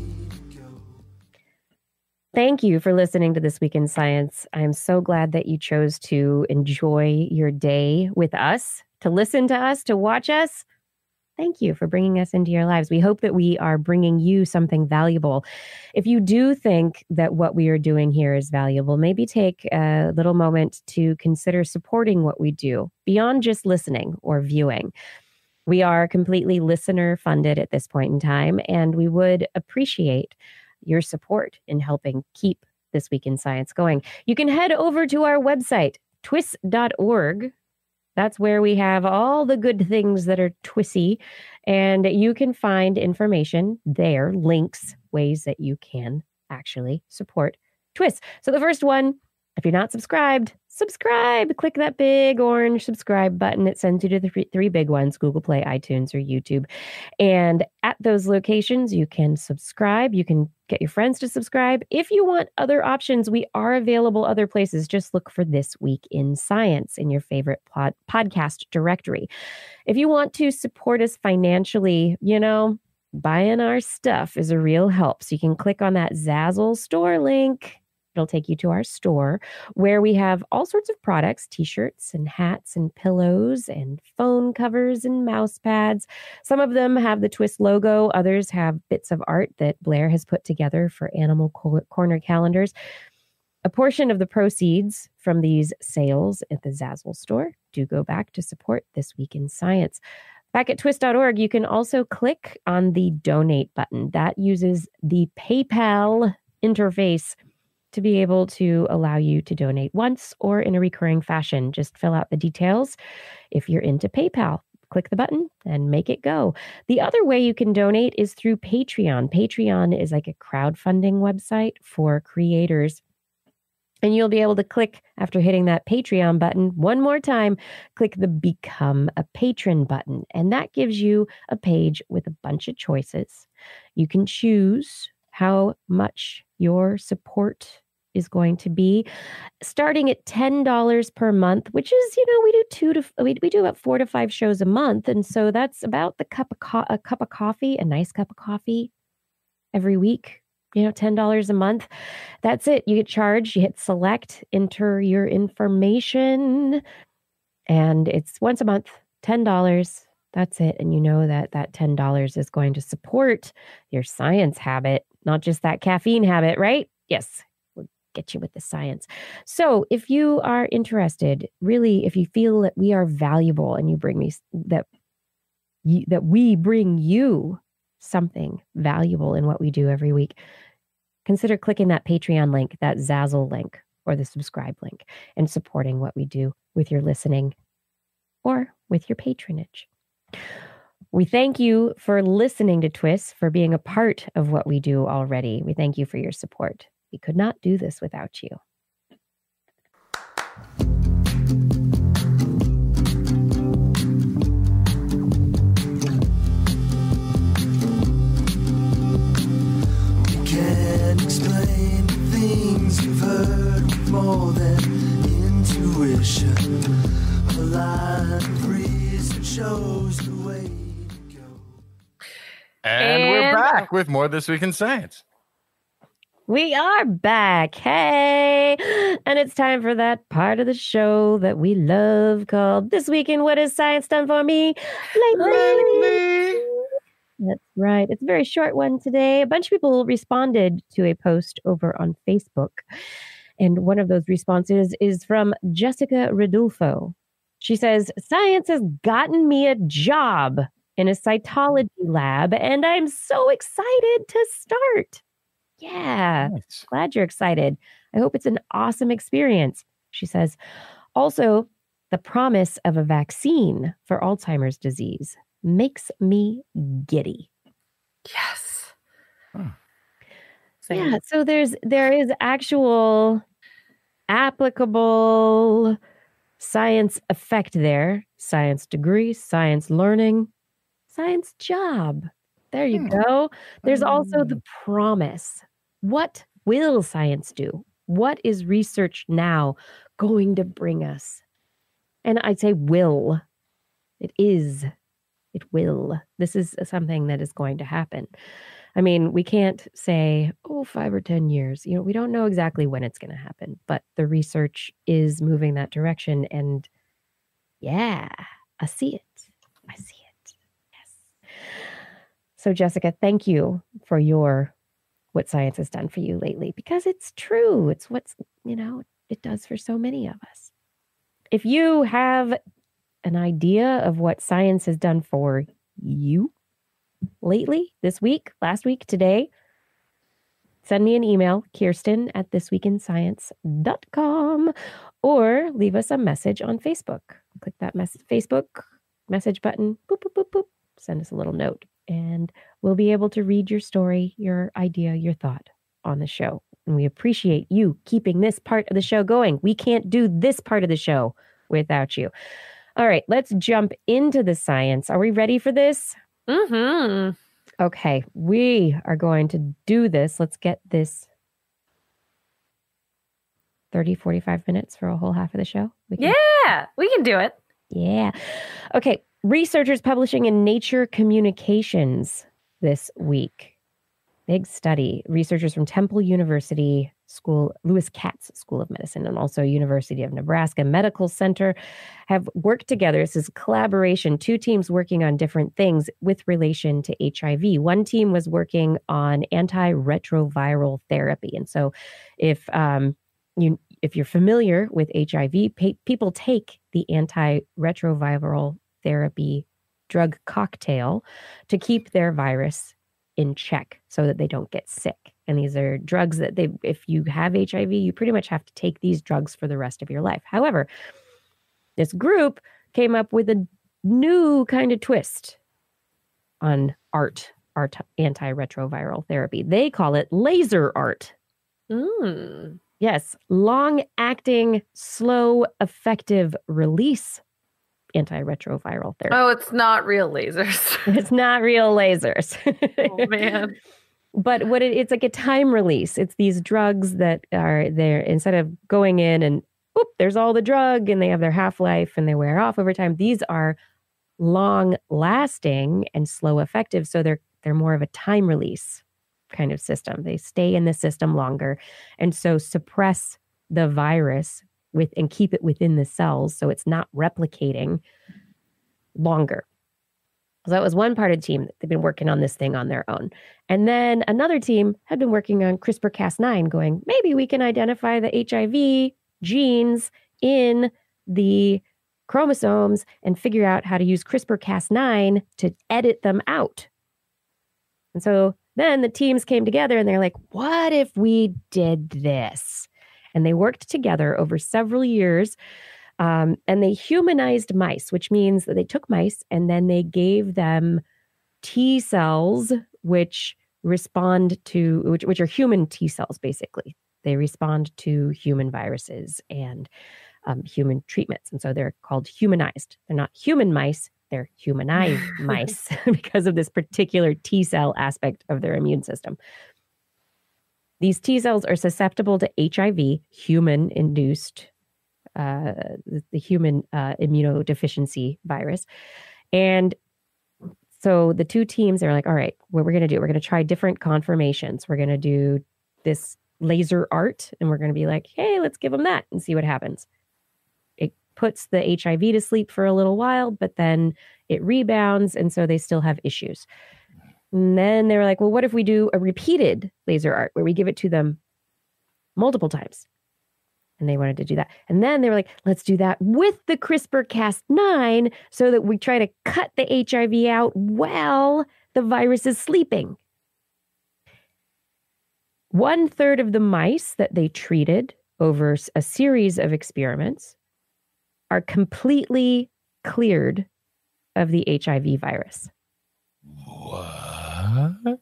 Thank you for listening to This Week in Science. I'm so glad that you chose to enjoy your day with us, to listen to us, to watch us. Thank you for bringing us into your lives. We hope that we are bringing you something valuable. If you do think that what we are doing here is valuable, maybe take a little moment to consider supporting what we do beyond just listening or viewing. We are completely listener funded at this point in time, and we would appreciate your support in helping keep This Week in Science going. You can head over to our website, twis.org. That's where we have all the good things that are twissy, and you can find information there, links, ways that you can actually support TWIS. So the first one, if you're not subscribed, subscribe. Click that big orange subscribe button. It sends you to the three, big ones Google Play, iTunes, or YouTube. And at those locations, you can subscribe. You can get your friends to subscribe. If you want other options, we are available other places. Just look for This Week in Science in your favorite pod- podcast directory. If you want to support us financially, you know, buying our stuff is a real help. So you can click on that Zazzle store link It'll take you to our store where we have all sorts of products t shirts and hats and pillows and phone covers and mouse pads. Some of them have the TWIS logo, others have bits of art that Blair has put together for Animal Corner calendars. A portion of the proceeds from these sales at the Zazzle store do go back to support This Week in Science. Back at twis.org, you can also click on the donate button. That uses the PayPal interface to be able to allow you to donate once or in a recurring fashion. Just fill out the details if you're into PayPal. Click the button and make it go. The other way you can donate is through Patreon. Patreon is like a crowdfunding website for creators and you'll be able to click after hitting that Patreon button one more time, click the Become a Patron button. And that gives you a page with a bunch of choices. You can choose how much your support is going to be starting at $10 per month which is you know we do two to we, we do about four to five shows a month and so that's about the cup of co- a cup of coffee a nice cup of coffee every week you know, $10 a month. That's it. You get charged, you hit select, enter your information, and it's once a month, $10. That's it. And you know that that $10 is going to support your science habit, not just that caffeine habit, right? Yes, get you with the science. So if you are interested, really, if you feel that we are valuable and you bring me that, you, that we bring you something valuable in what we do every week, consider clicking that Patreon link, that Zazzle link, or the subscribe link, and supporting what we do with your listening or with your patronage. We thank you for listening to TWIS, for being a part of what we do already. We thank you for your support. We could not do this without you. more than intuition. shows the way to go. And, and we're back with more This Week in Science. We are back. Hey. And it's time for that part of the show that we love called This Week in What Has Science Done For Me Lately. Lately. That's right. It's a very short one today. A bunch of people responded to a post over on Facebook. And one of those responses is from Jessica Rodulfo. She says, Science has gotten me a job in a cytology lab, and I'm so excited to start. Yeah, nice. glad you're excited. I hope it's an awesome experience. She says, also, the promise of a vaccine for Alzheimer's disease makes me giddy. Yes. Hmm. Yeah, so there's there is actual applicable science effect there, science degree, science learning, science job. There you hmm. go. There's also the hmm. promise. What will science do? What is research now going to bring us? And I'd say will. It is. It will. This is something that is going to happen. I mean, we can't say, oh, five or 10 years. You know, we don't know exactly when it's going to happen, but the research is moving that direction. And yeah, I see it. I see. So, Jessica, thank you for your what science has done for you lately because it's true. It's what's, you know, it does for so many of us. If you have an idea of what science has done for you, lately, this week, last week, today, send me an email, Kirsten at thisweekinscience.com, or leave us a message on Facebook. Click that mess- Facebook message button, boop, boop, boop, boop, send us a little note, and we'll be able to read your story, your idea, your thought on the show. And we appreciate you keeping this part of the show going. We can't do this part of the show without you. All right, let's jump into the science. Are we ready for this? Mm-hmm. Okay, we are going to do this. Let's get this 30, 45 minutes for a whole half of the show. We can, yeah, we can do it. Yeah. Okay. Researchers publishing in Nature Communications this week. Big study. Researchers from Temple University School, Lewis Katz School of Medicine, and also University of Nebraska Medical Center have worked together. This is collaboration, two teams working on different things with relation to HIV. One team was working on antiretroviral therapy. And so if um, you if you're familiar with HIV, people take the antiretroviral therapy drug cocktail to keep their virus in check so that they don't get sick. And these are drugs that they, if you have HIV, you pretty much have to take these drugs for the rest of your life. However, this group came up with a new kind of twist on art, art antiretroviral therapy. They call it laser art. Mm. Yes, long acting, slow, effective release antiretroviral therapy. Oh, it's not real lasers. It's not real lasers. oh man. But what it, it's like a time release. It's these drugs that are there instead of going in and whoop, there's all the drug and they have their half life and they wear off over time. These are long lasting and slow effective. So they're they're more of a time release kind of system. They stay in the system longer and so suppress the virus with and keep it within the cells so it's not replicating longer. So that was one part of the team. That they've been working on this thing on their own. And then another team had been working on CRISPR Cas9, going, maybe we can identify the HIV genes in the chromosomes and figure out how to use CRISPR Cas9 to edit them out. And so then the teams came together and they're like, what if we did this? And they worked together over several years um, and they humanized mice, which means that they took mice and then they gave them T cells, which respond to, which, which are human T cells, basically. They respond to human viruses and um, human treatments. And so they're called humanized. They're not human mice, they're humanized mice because of this particular T cell aspect of their immune system. These T cells are susceptible to HIV, human induced, uh, the, human uh, immunodeficiency virus. And so the two teams are like, all right, what we're going to do, we're going to try different conformations. We're going to do this laser art and we're going to be like, hey, let's give them that and see what happens. It puts the HIV to sleep for a little while, but then it rebounds. And so they still have issues. And then they were like, well, what if we do a repeated laser art where we give it to them multiple times? And they wanted to do that. And then they were like, let's do that with the CRISPR Cas9 so that we try to cut the HIV out while the virus is sleeping. One third of the mice that they treated over a series of experiments are completely cleared of the HIV virus. What?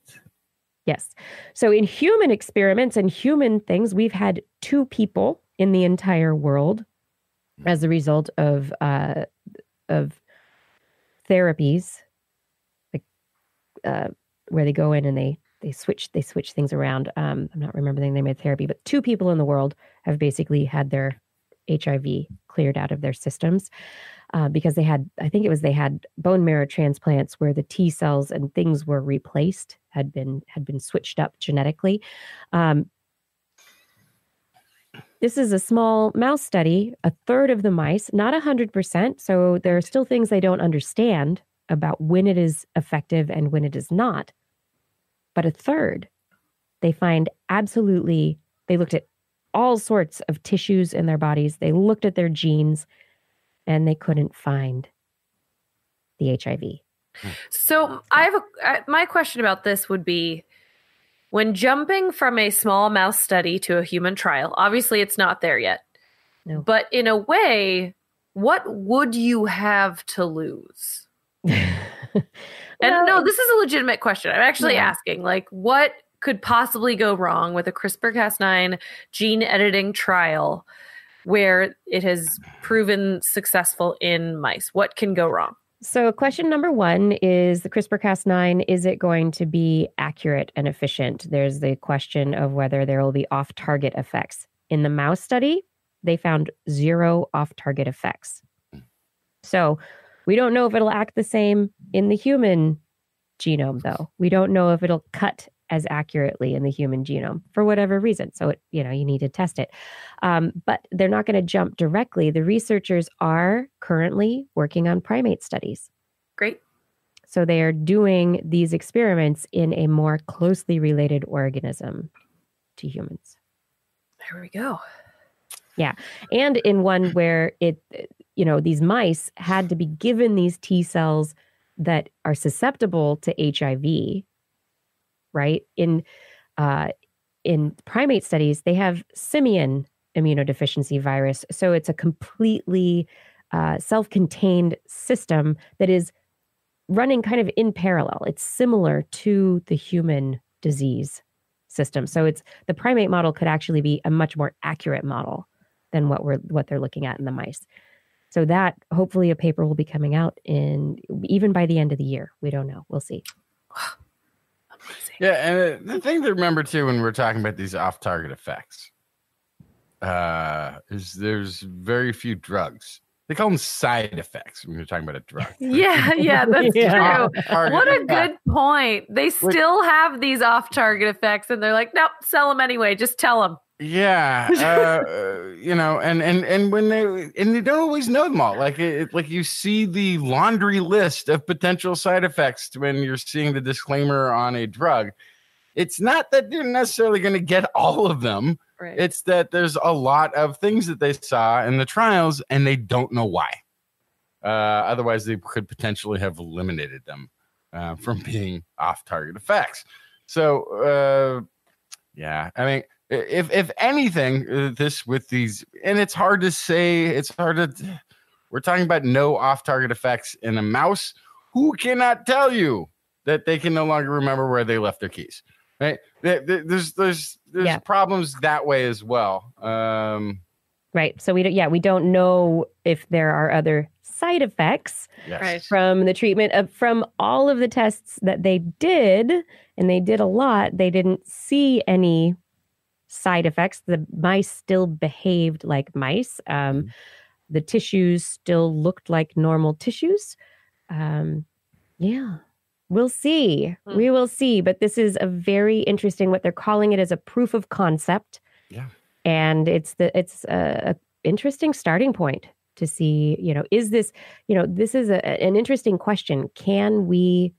Yes. So in human experiments and human things, we've had two people in the entire world as a result of uh, of therapies, like uh, where they go in and they they switch they switch things around. Um, I'm not remembering the name of therapy, but two people in the world have basically had their HIV cleared out of their systems uh, because they had I think it was they had bone marrow transplants where the T cells and things were replaced had been had been switched up genetically. Um, this is a small mouse study, a third of the mice, not 100%. So there are still things they don't understand about when it is effective and when it is not. But a third, they find absolutely, they looked at all sorts of tissues in their bodies, they looked at their genes, and they couldn't find the HIV. Hmm. So I have a uh, my question about this would be when jumping from a small mouse study to a human trial, obviously it's not there yet. No. But in a way, what would you have to lose? and no, this is a legitimate question. I'm actually Yeah. asking, like, what could possibly go wrong with a CRISPR Cas9 gene editing trial where it has proven successful in mice? What can go wrong? So, question number one is the CRISPR Cas9, is it going to be accurate and efficient? There's the question of whether there will be off target effects. In the mouse study, they found zero off target effects. So, we don't know if it'll act the same in the human genome, though. We don't know if it'll cut as accurately in the human genome for whatever reason. So, it, you know, you need to test it. Um, but they're not going to jump directly. The researchers are currently working on primate studies. Great. So they are doing these experiments in a more closely related organism to humans. There we go. Yeah. And in one where it, you know, these mice had to be given these T cells that are susceptible to HIV, right? In uh, in primate studies, they have simian immunodeficiency virus. So it's a completely uh, self-contained system that is running kind of in parallel. It's similar to the human disease system. So it's the primate model could actually be a much more accurate model than what we're what they're looking at in the mice. So that hopefully a paper will be coming out in even by the end of the year. We don't know. We'll see. Amazing. Yeah, and uh, the thing to remember too when we're talking about these off-target effects uh, is there's very few drugs. They call them side effects when you're talking about a drug. Yeah, yeah, that's Yeah. true. What a good point. They still have these off target effects and they're like, nope, sell them anyway. Just tell them. Yeah, uh, uh, you know, and and and when they and they don't always know them all. Like it, like you see the laundry list of potential side effects when you're seeing the disclaimer on a drug. It's not that you're necessarily going to get all of them. Right. It's that there's a lot of things that they saw in the trials and they don't know why. Uh, otherwise, they could potentially have eliminated them uh, from being off-target effects. So, uh, yeah, I mean, if if anything, uh, this with these, and it's hard to say. It's hard to. We're talking about no off-target effects in a mouse who cannot tell you that they can no longer remember where they left their keys. Right? There- there- There's there's there's Yeah. problems that way as well. Um, Right. So we don't yeah, we don't know if there are other side effects yes. From the treatment of from all of the tests that they did and they did a lot, they didn't see any side effects. The mice still behaved like mice. Um, the tissues still looked like normal tissues. Um, yeah, we'll see. Hmm. We will see. But this is a very interesting. What they're calling it is a proof of concept. Yeah. and it's the it's a, a interesting starting point to see. You know, is this you know this is a, an interesting question. Can we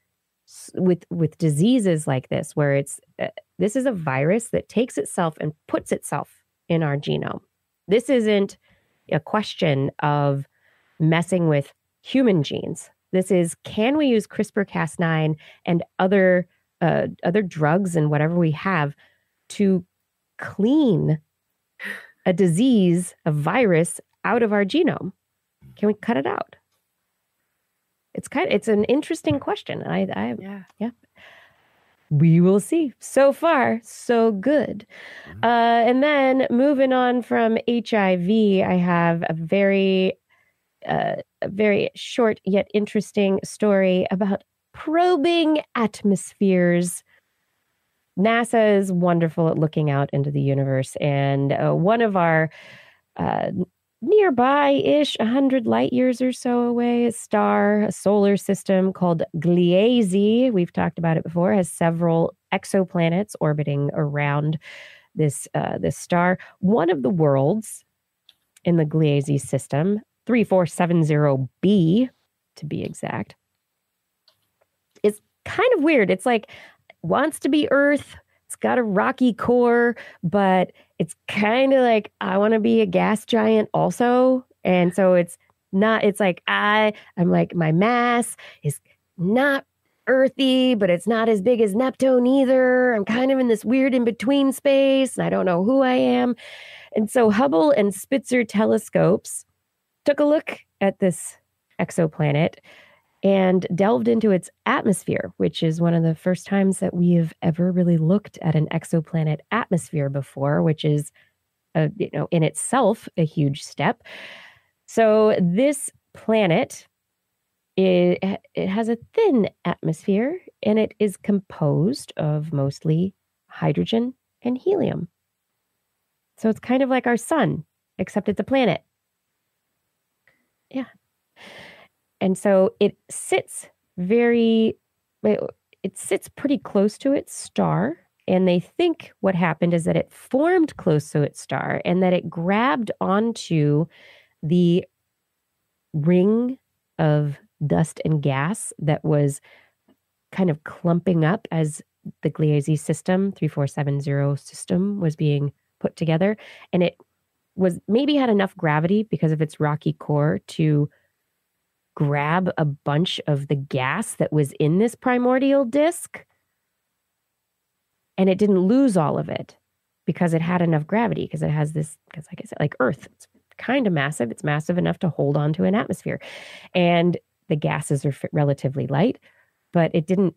with with diseases like this where it's uh, this is a virus that takes itself and puts itself in our genome. This isn't a question of messing with human genes. This is can we use CRISPR-Cas9 and other uh, other drugs and whatever we have to clean a disease, a virus out of our genome? Can we cut it out? It's kind it's an interesting question. I I Yeah. We will see. So far, so good. Uh, and then moving on from HIV, I have a very, uh, a very short yet interesting story about probing atmospheres. NASA is wonderful at looking out into the universe, and uh, one of our uh, nearby-ish 100 light years or so away a star a solar system called gliese we've talked about it before has several exoplanets orbiting around this uh, this star. One of the worlds in the gliese system 3470b to be exact is kind of weird. It's like wants to be earth it's got a rocky core but it's kind of like I want to be a gas giant also. And so it's not, it's like I, I'm like, my mass is not earthy, but it's not as big as Neptune either. I'm kind of in this weird in between space and I don't know who I am. And so Hubble and Spitzer telescopes took a look at this exoplanet and delved into its atmosphere, which is one of the first times that we have ever really looked at an exoplanet atmosphere before, which is, a, you know, in itself a huge step. So this planet, it, it has a thin atmosphere, and it is composed of mostly hydrogen and helium. So it's kind of like our sun, except it's a planet. Yeah. And so it sits very, it it sits pretty close to its star. And they think what happened is that it formed close to its star and that it grabbed onto the ring of dust and gas that was kind of clumping up as the Gliese system, 3470 system, was being put together. And it was maybe had enough gravity because of its rocky core to grab a bunch of the gas that was in this primordial disk. And it didn't lose all of it because it had enough gravity, because it has this, because like I said, like Earth, it's kind of massive. It's massive enough to hold on to an atmosphere. And the gases are relatively light, but it didn't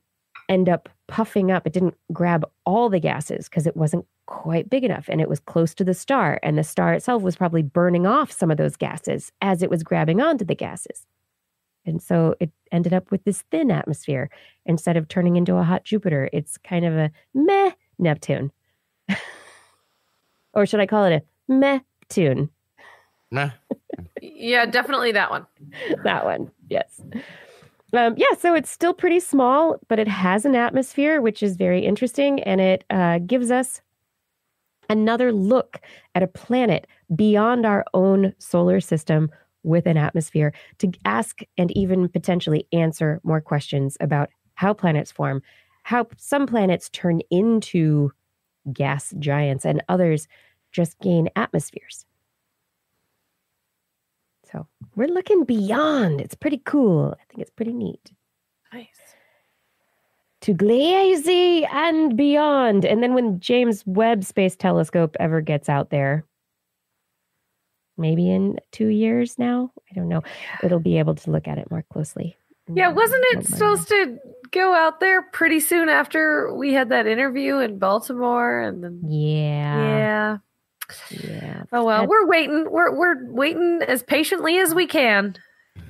end up puffing up. It didn't grab all the gases because it wasn't quite big enough and it was close to the star. And the star itself was probably burning off some of those gases as it was grabbing onto the gases. And so it ended up with this thin atmosphere instead of turning into a hot Jupiter. It's kind of a meh Neptune. or should I call it a meh tune? Meh. yeah, definitely that one. that one, yes. Um, yeah, so it's still pretty small, but it has an atmosphere, which is very interesting, and it uh, gives us another look at a planet beyond our own solar system with an atmosphere to ask and even potentially answer more questions about how planets form, how some planets turn into gas giants and others just gain atmospheres. So we're looking beyond. It's pretty cool. I think it's pretty neat. Nice. To Gliese and beyond. And then when James Webb Space Telescope ever gets out there, maybe in two years now, I don't know, it'll be able to look at it more closely. Yeah, wasn't it supposed to go out there pretty soon after we had that interview in Baltimore? And then Yeah. yeah. Yeah. Oh well, That- we're waiting. We're we're waiting as patiently as we can.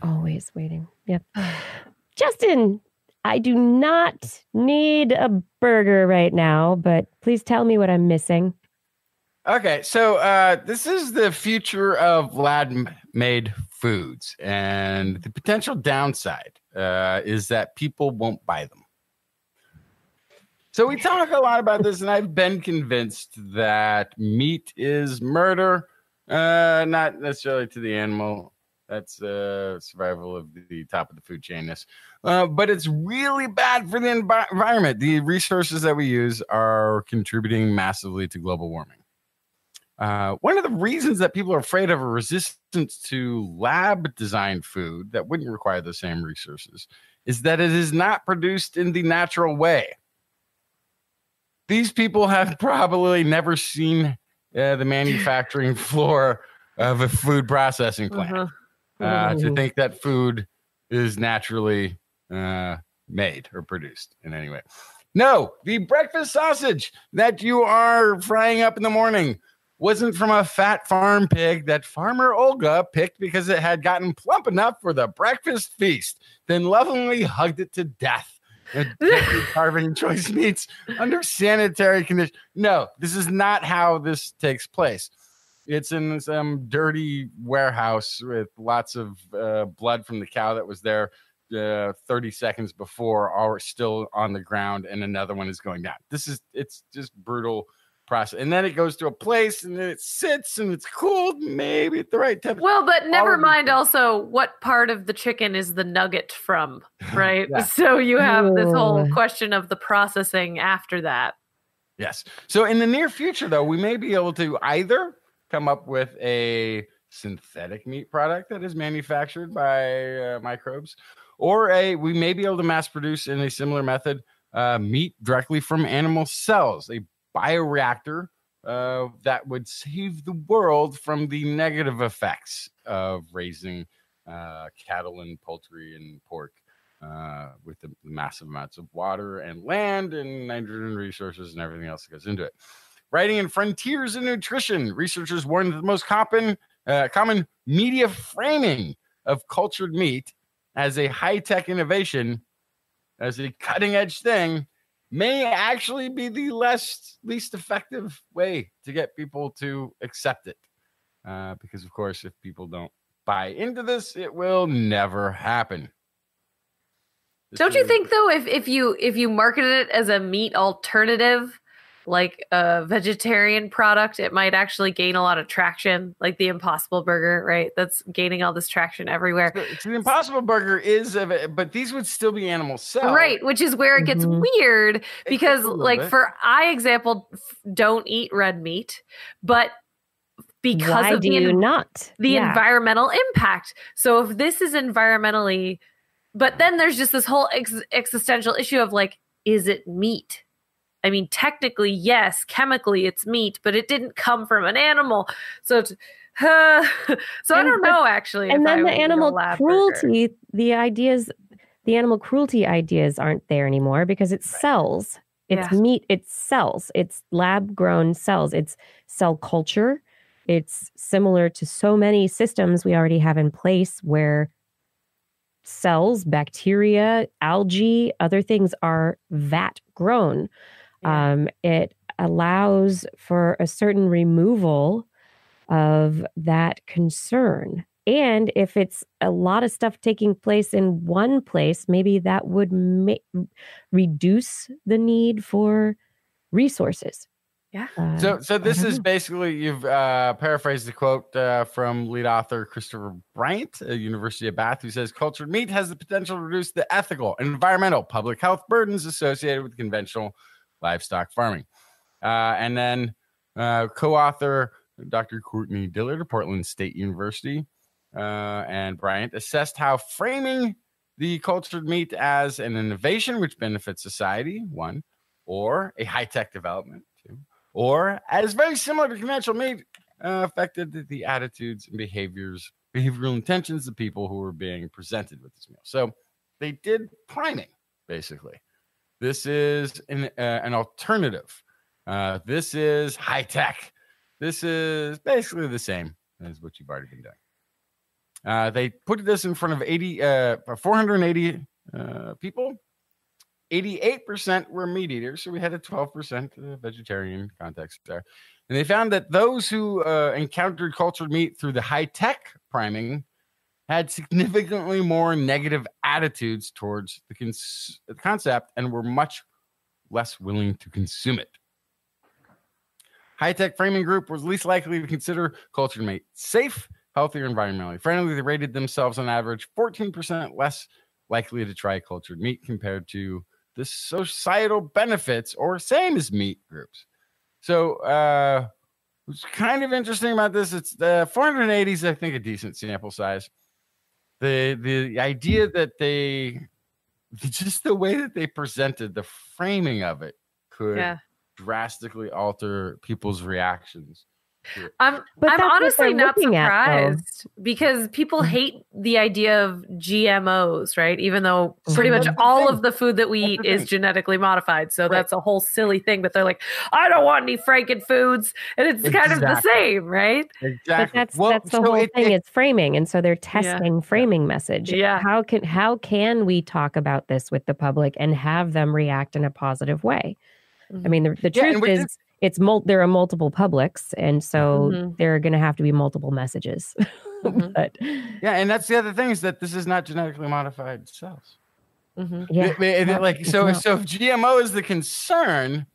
Always waiting. Yep. Justin, I do not need a burger right now, but please tell me what I'm missing. Okay, so uh, this is the future of lab made foods, and the potential downside uh, is that people won't buy them. So we talk a lot about this, and I've been convinced that meat is murder, uh, not necessarily to the animal. That's uh, survival of the top of the food chain. Uh, but it's really bad for the envi- environment. The resources that we use are contributing massively to global warming. Uh, one of the reasons that people are afraid of a resistance to lab designed food that wouldn't require the same resources is that it is not produced in the natural way. These people have probably never seen uh, the manufacturing floor of a food processing plant Uh-huh. uh, to think that food is naturally uh, made or produced in any way. No, the breakfast sausage that you are frying up in the morning wasn't from a fat farm pig that farmer Olga picked because it had gotten plump enough for the breakfast feast, then lovingly hugged it to death. Carving choice meats under sanitary conditions. No, this is not how this takes place. It's in some dirty warehouse with lots of uh, blood from the cow that was there uh, 30 seconds before, or still on the ground, and another one is going down. This is it's just brutal process. And then it goes to a place, and then it sits, and it's cooled, maybe at the right temperature. Well, but never of these mind. Also, what part of the chicken is the nugget from? Right. Yeah. So you have this whole question of the processing after that. Yes. So in the near future, though, we may be able to either come up with a synthetic meat product that is manufactured by uh, microbes, or a we may be able to mass produce in a similar method uh, meat directly from animal cells, a bioreactor uh, that would save the world from the negative effects of raising uh, cattle and poultry and pork uh, with the, massive amounts of water and land and nitrogen resources and everything else that goes into it. Writing in Frontiers in Nutrition, researchers warn that the most common, uh, common media framing of cultured meat as a high tech innovation, as a cutting edge thing, may actually be the less least effective way to get people to accept it. Uh, because, of course, if people don't buy into this, it will never happen. This Don't you think though, if if you if you marketed it as a meat alternative, like a vegetarian product, it might actually gain a lot of traction, like the Impossible Burger, right? That's gaining all this traction everywhere. So, so the Impossible Burger is, of it, but these would still be animal cells, Right, which is where it gets Mhm. weird because, like, bit. for I example, don't eat red meat, but because Why of do the, you not? the Yeah. environmental impact. So if this is environmentally, but then there's just this whole ex- existential issue of like, is it meat? I mean, technically, yes, chemically it's meat, but it didn't come from an animal. So, it's, so I don't but- know actually. and I then would the animal lab burger. cruelty the ideas the animal cruelty ideas aren't there anymore because it's cells it's Yeah. meat it's cells it's lab grown cells it's cell culture it's similar to so many systems we already have in place where cells bacteria algae other things are vat grown Yeah. um, it allows for a certain removal of that concern. And if it's a lot of stuff taking place in one place, maybe that would ma- reduce the need for resources. Yeah. Uh, So, so this is know. basically you've uh, paraphrased the quote uh, from lead author Christopher Bryant, at University of Bath, who says cultured meat has the potential to reduce the ethical environmental public health burdens associated with conventional livestock farming. Uh, and then uh, co-author Dr. Courtney Dillard of Portland State University uh, and Bryant assessed how framing the cultured meat as an innovation which benefits society, one, or a high-tech development, two, or as very similar to conventional meat, uh, affected the attitudes and behaviors, behavioral intentions of people who were being presented with this meal. So they did priming, basically. This is an, uh, an alternative. Uh, this is high tech. This is basically the same as what you've already been doing. Uh, they put this in front of 80, uh, 480 uh, people 88% were meat eaters, so we had a 12% uh, vegetarian context there. And they found that those who uh, encountered cultured meat through the high tech priming had significantly more negative attitudes towards the, cons- the concept and were much less willing to consume it. High tech framing group was least likely to consider cultured meat safe, healthy, or environmentally friendly. They rated themselves on average 14% less likely to try cultured meat compared to the societal benefits or same as meat groups. So, uh, what's kind of interesting about this, it's the 480 I think, a decent sample size. The the idea that they just the way that they presented the framing of it could Yeah. drastically alter people's reactions. I'm But I'm honestly not looking at. Mm-hmm. surprised because people hate the idea of GMOs, right? Even though pretty much all thing. of the food that we That's eat is genetically modified. So Right. that's a whole silly thing. But they're like, I don't want any franken foods, and it's kind of the same, right? Exactly. But that's Well, that's the so whole it- thing. it- it's framing, and so they're testing framing message. Yeah. How can how can we talk about this with the public and have them react in a positive way? I Mhm. mean, the, the Yeah, truth is, this- it's mul- there are multiple publics, and so Mhm. there are going to have to be multiple messages. Mhm. but yeah, and that's the other thing is that this is not genetically modified cells. Mhm. yeah, It- it- like so not. so if GMO is the concern,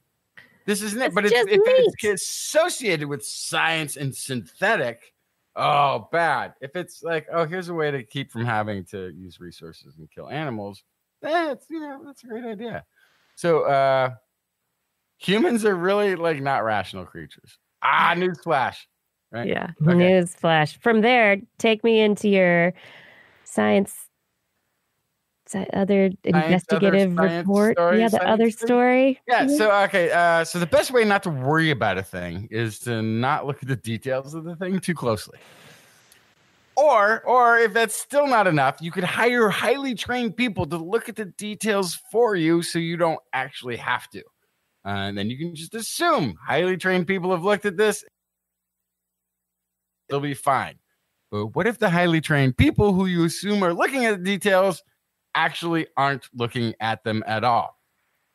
this isn't it. It's But it's, just if it's associated with science and synthetic, oh bad. If it's like, oh, here's a way to keep from having to use resources and kill animals, that's you know, that's a great idea. So uh humans are really like not rational creatures. Ah, newsflash. Right? Yeah. Okay. News flash. From there, take me into your science, sci- other investigative science report. story, yeah, the other story? story. Yeah. Mhm. So okay. Uh, so the best way not to worry about a thing is to not look at the details of the thing too closely. Or, or if that's still not enough, you could hire highly trained people to look at the details for you, so you don't actually have to. Uh, and then you can just assume highly trained people have looked at this; they'll be fine. But what if the highly trained people who you assume are looking at the details actually aren't looking at them at all?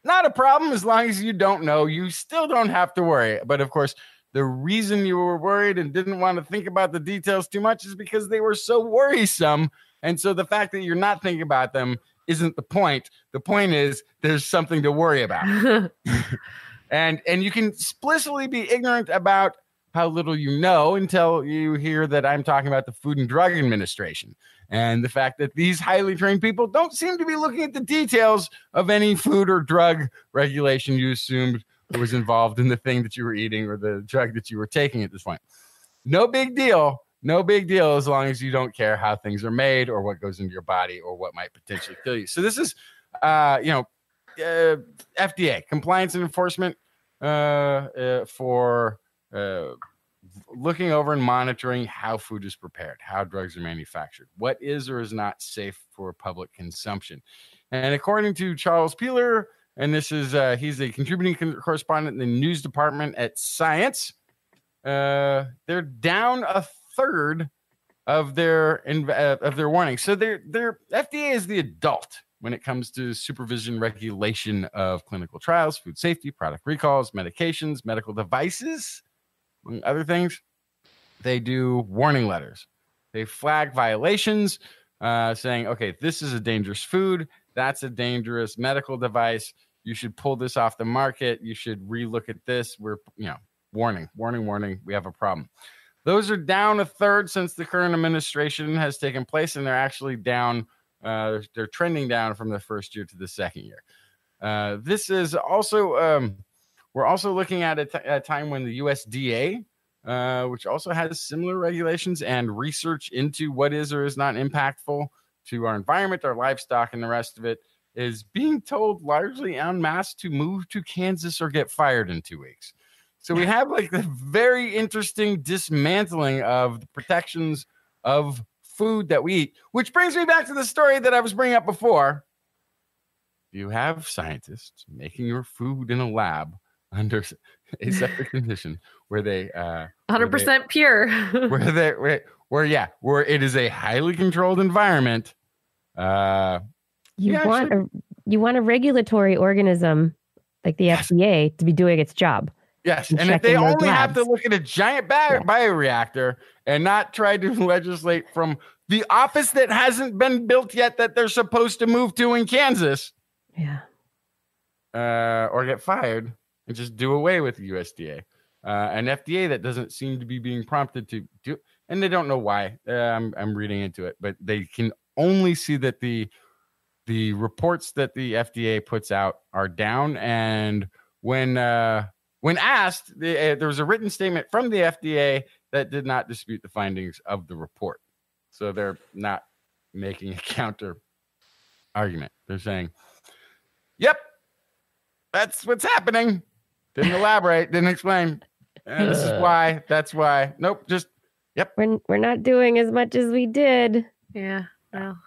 not a problem as long as you don't know. You still don't have to worry. But of course, the reason you were worried and didn't want to think about the details too much is because they were so worrisome. And so the fact that you're not thinking about them isn't the point. The point is there's something to worry about. and and you can explicitly be ignorant about how little you know until you hear that I'm talking about the Food and Drug Administration and the fact that these highly trained people don't seem to be looking at the details of any food or drug regulation you assumed was involved in the thing that you were eating or the drug that you were taking at this point. No big deal. No big deal as long as you don't care how things are made or what goes into your body or what might potentially kill you. So this is, uh, you know, uh, FDA compliance and enforcement uh, uh, for uh, looking over and monitoring how food is prepared, how drugs are manufactured, what is or is not safe for public consumption. And according to Charles Piller, and this is uh, he's a contributing con- correspondent in the news department at Science. Uh, they're down a third of their uh, of their warnings. So their their FDA is the adult when it comes to supervision regulation of clinical trials, food safety, product recalls, medications, medical devices, among other things. They do warning letters. They flag violations, uh, saying, "Okay, this is a dangerous food. That's a dangerous medical device. You should pull this off the market. You should relook at this. We're, you know, warning, warning, warning. We have a problem." Those are down a third since the current administration has taken place, and they're actually down uh, they're trending down from the first year to the second year. Uh, this is also um, we're also looking at a, t- a time when the USDA, uh, which also has similar regulations and research into what is or is not impactful to our environment, our livestock, and the rest of it, is being told largely en masse to move to Kansas or get fired in two weeks. So we have like the very interesting dismantling of the protections of food that we eat, which brings me back to the story that I was bringing up before. You have scientists making your food in a lab under a separate condition where they uh 100% where they, pure. where they where, where yeah, where it is a highly controlled environment. Uh You Yeah, want a you want a regulatory organism like the Yes. FDA to be doing its job. Yes, and and if they only have to look at a giant bio- bioreactor and not try to legislate from the office that hasn't been built yet that they're supposed to move to in Kansas, Yeah. uh, or get fired and just do away with the USDA. Uh, an FDA that doesn't seem to be being prompted to do, and they don't know why. Uh, I'm I'm reading into it, but they can only see that the the reports that the FDA puts out are down, and when uh, when asked, the, uh, there was a written statement from the FDA that did not dispute the findings of the report. So they're not making a counter argument. They're saying, "Yep, that's what's happening." Didn't elaborate, didn't explain. And this is why. That's why. Nope. Just yep. We're we're not doing as much as we did. yeah. Well,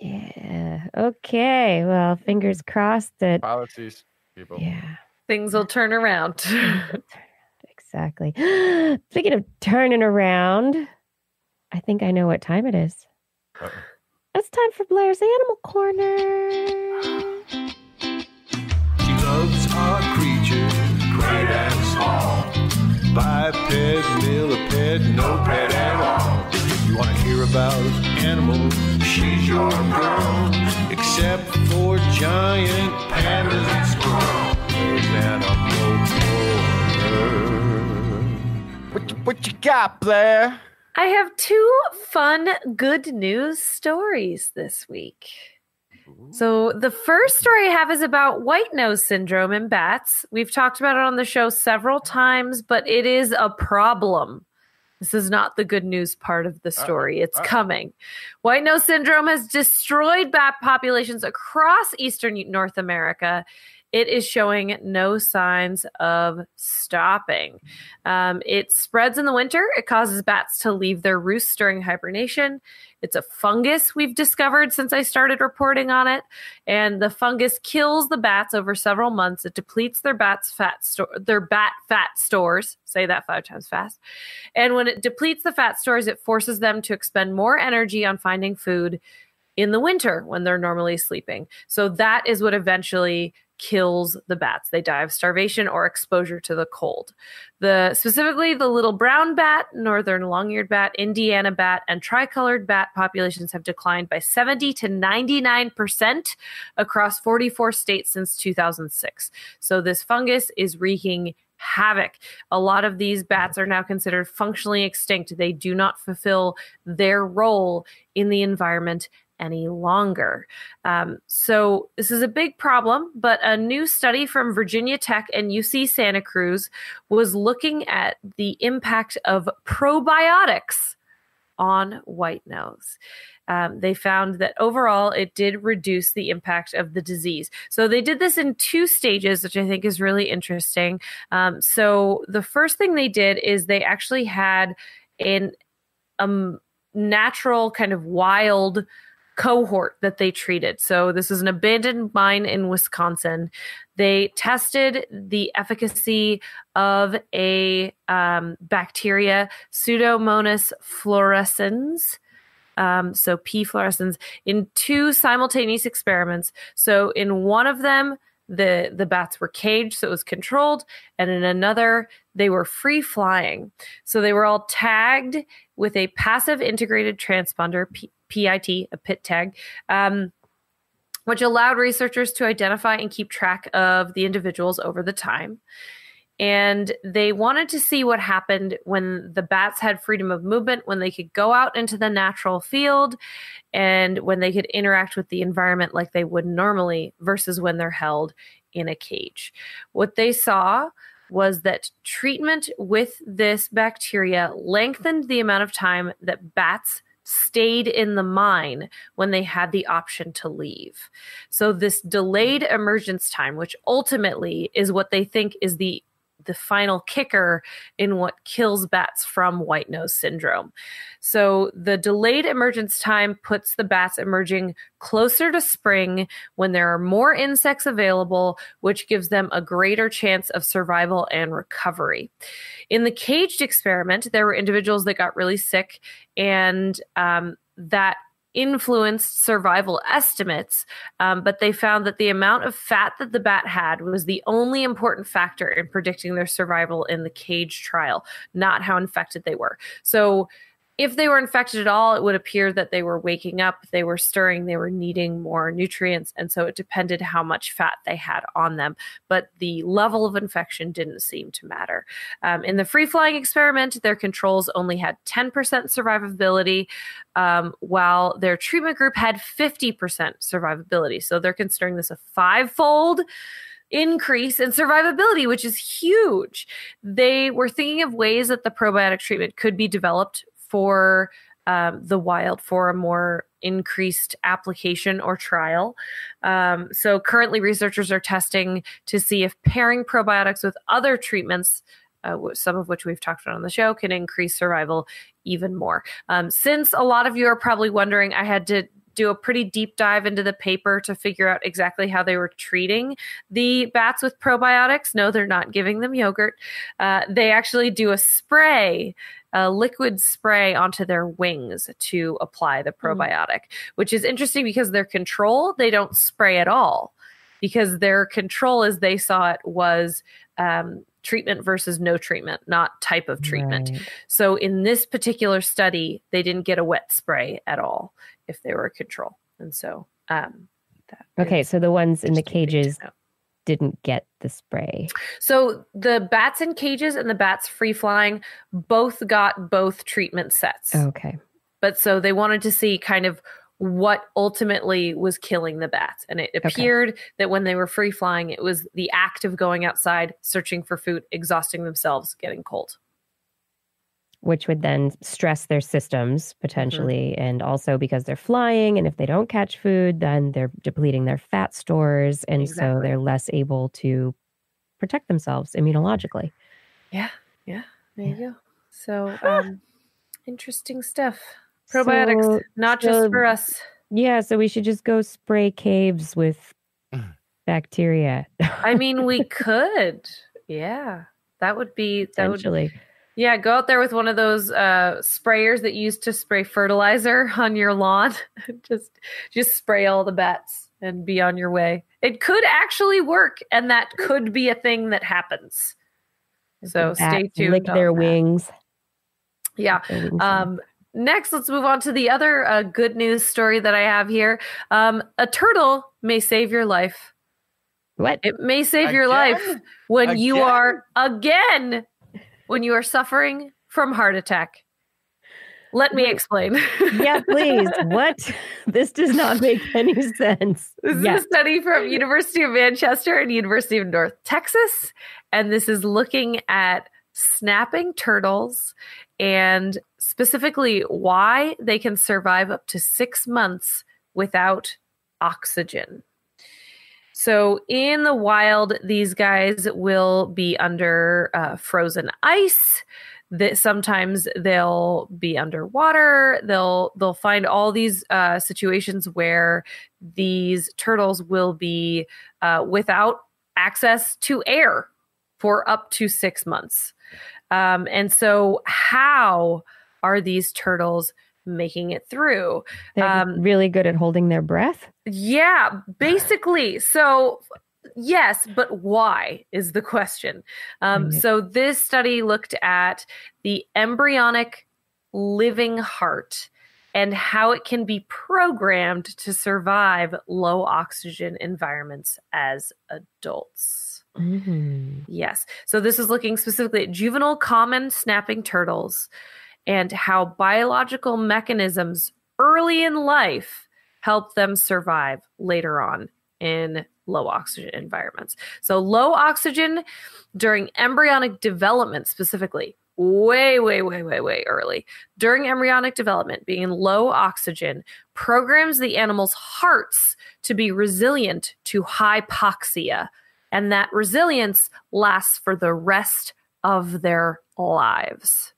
Yeah. Okay. Well, fingers crossed that policies, people. yeah. things will turn around. Exactly. Speaking of turning around, I think I know what time it is. Uh-oh. It's time for Blair's Animal Corner. She loves our creatures, great and small. Biped, millipede, no pet at all. If you want to hear about animals, she's your girl. Except for giant pandas and squirrels. There's Animal Corner. What, you- what you got, Blair? I have two fun good news stories this week. So, the first story I have is about white nose syndrome in bats. We've talked about it on the show several times, but it is a problem. This is not the good news part of the uh, story. It's uh-oh. coming. White nose syndrome has destroyed bat populations across eastern North America. It is showing no signs of stopping. Um, it spreads in the winter. It causes bats to leave their roosts during hibernation. It's a fungus we've discovered since I started reporting on it, and the fungus kills the bats over several months. It depletes their bats fat store, their bat fat stores. Say that five times fast. And when it depletes the fat stores, it forces them to expend more energy on finding food in the winter when they're normally sleeping. So that is what eventually kills the bats. They die of starvation or exposure to the cold. The specifically the little brown bat, northern long-eared bat, Indiana bat, and tricolored bat populations have declined by 70 to 99% across 44 states since 2006. So this fungus is wreaking havoc. A lot of these bats are now considered functionally extinct. They do not fulfill their role in the environment any longer. Um, so, this is a big problem, but a new study from Virginia Tech and UC Santa Cruz was looking at the impact of probiotics on white nose. Um, they found that overall it did reduce the impact of the disease. So they did this in two stages, which I think is really interesting. Um, so the first thing they did is they actually had an um, natural kind of wild cohort that they treated. So this is an abandoned mine in Wisconsin. They tested the efficacy of a um, bacteria, Pseudomonas fluorescens. Um, so P fluorescens in two simultaneous experiments. So in one of them, the the bats were caged so it was controlled and in another they were free flying so they were all tagged with a passive integrated transponder P- PIT, a pit tag, um, which allowed researchers to identify and keep track of the individuals over the time. And they wanted to see what happened when the bats had freedom of movement, when they could go out into the natural field, and when they could interact with the environment like they would normally versus when they're held in a cage. What they saw was that treatment with this bacteria lengthened the amount of time that bats stayed in the mine when they had the option to leave. So this delayed emergence time, which ultimately is what they think is the the final kicker in what kills bats from white nose syndrome. So the delayed emergence time puts the bats emerging closer to spring when there are more insects available, which gives them a greater chance of survival and recovery. In the caged experiment, there were individuals that got really sick and um, that influenced survival estimates, um, but they found that the amount of fat that the bat had was the only important factor in predicting their survival in the cage trial, not how infected they were. So if they were infected at all, it would appear that they were waking up, they were stirring, they were needing more nutrients. And so it depended how much fat they had on them. But the level of infection didn't seem to matter. Um, in the free flying experiment, their controls only had 10% survivability, um, while their treatment group had 50% survivability. So they're considering this a five fold increase in survivability, which is huge. They were thinking of ways that the probiotic treatment could be developed for um, the wild for a more increased application or trial. Um, so currently, researchers are testing to see if pairing probiotics with other treatments. Uh, some of which we've talked about on the show can increase survival even more. Um, since a lot of you are probably wondering, I had to do a pretty deep dive into the paper to figure out exactly how they were treating the bats with probiotics. No, they're not giving them yogurt. Uh, they actually do a spray a liquid spray onto their wings to apply the hmm. probiotic, mm. which is interesting because their control, they don't spray at all because their control, as they saw it, was um, treatment versus no treatment, not type of treatment. Right. So in this particular study, they didn't get a wet spray at all if they were a control. And so, um, okay, so the ones in the cages didn't get the spray. So the bats in cages and the bats free flying both got both treatment sets. Okay. But so they wanted to see kind of what ultimately was killing the bats. And it appeared okay. that when they were free flying, it was the act of going outside, searching for food, exhausting themselves, getting cold which would then stress their systems potentially. Mm-hmm. And also because they're flying, and if they don't catch food, then they're depleting their fat stores. And exactly. so they're less able to protect themselves immunologically. Yeah. Yeah. There yeah. you go. So, um, interesting stuff. Probiotics, so, not so, just for us. Yeah. So we should just go spray caves with bacteria. I mean, we could. Yeah. That would be, that would yeah, go out there with one of those uh, sprayers that you use to spray fertilizer on your lawn. just just spray all the bats and be on your way. It could actually work, and that could be a thing that happens. So stay tuned. Lick on their that. wings. Yeah. Their wings. Um, next, let's move on to the other uh, good news story that I have here. Um, a turtle may save your life. what? It may save your life Again? when you are again when you are suffering from heart attack. Let me explain. yeah, please. What? This does not make any sense. This is a study from University of Manchester and University of North Texas, and this is looking at snapping turtles and specifically why they can survive up to six months without oxygen. So, in the wild, these guys will be under uh, frozen ice. That sometimes they'll be underwater. They'll they'll find all these uh, situations where these turtles will be uh, without access to air for up to six months. Um, and so, how are these turtles making it through? They're Um, really good at holding their breath. Yeah, basically. So, yes, but why is the question? Um, Right. So, this study looked at the embryonic living heart and how it can be programmed to survive low oxygen environments as adults. Mhm. Yes. So this is looking specifically at juvenile common snapping turtles and how biological mechanisms early in life help them survive later on in low oxygen environments. So low oxygen during embryonic development specifically way way way way way early during embryonic development being in low oxygen programs the animal's hearts to be resilient to hypoxia and that resilience lasts for the rest of their lives.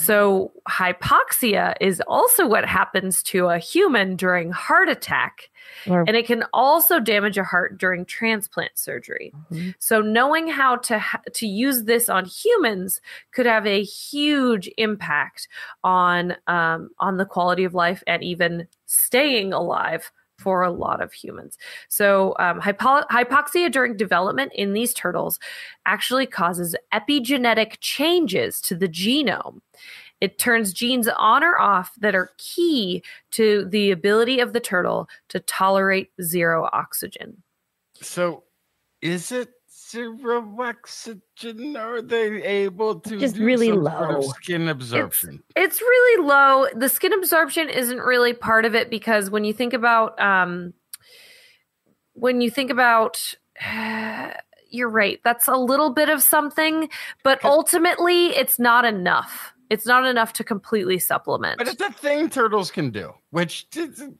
So, hypoxia is also what happens to a human during heart attack, Or and it can also damage a heart during transplant surgery. Mhm. So, knowing how to ha- to use this on humans could have a huge impact on um, on the quality of life and even staying alive for a lot of humans. So, um, hypo- hypoxia during development in these turtles actually causes epigenetic changes to the genome. It turns genes on or off that are key to the ability of the turtle to tolerate zero oxygen. So, is it zero oxygen? Are they able to Just really some sort of low. skin absorption? It's really low. The skin absorption isn't really part of it because when you think about um, when you think about you're right. That's a little bit of something, but ultimately it's not enough. It's not enough to completely supplement. But it's a thing turtles can do, which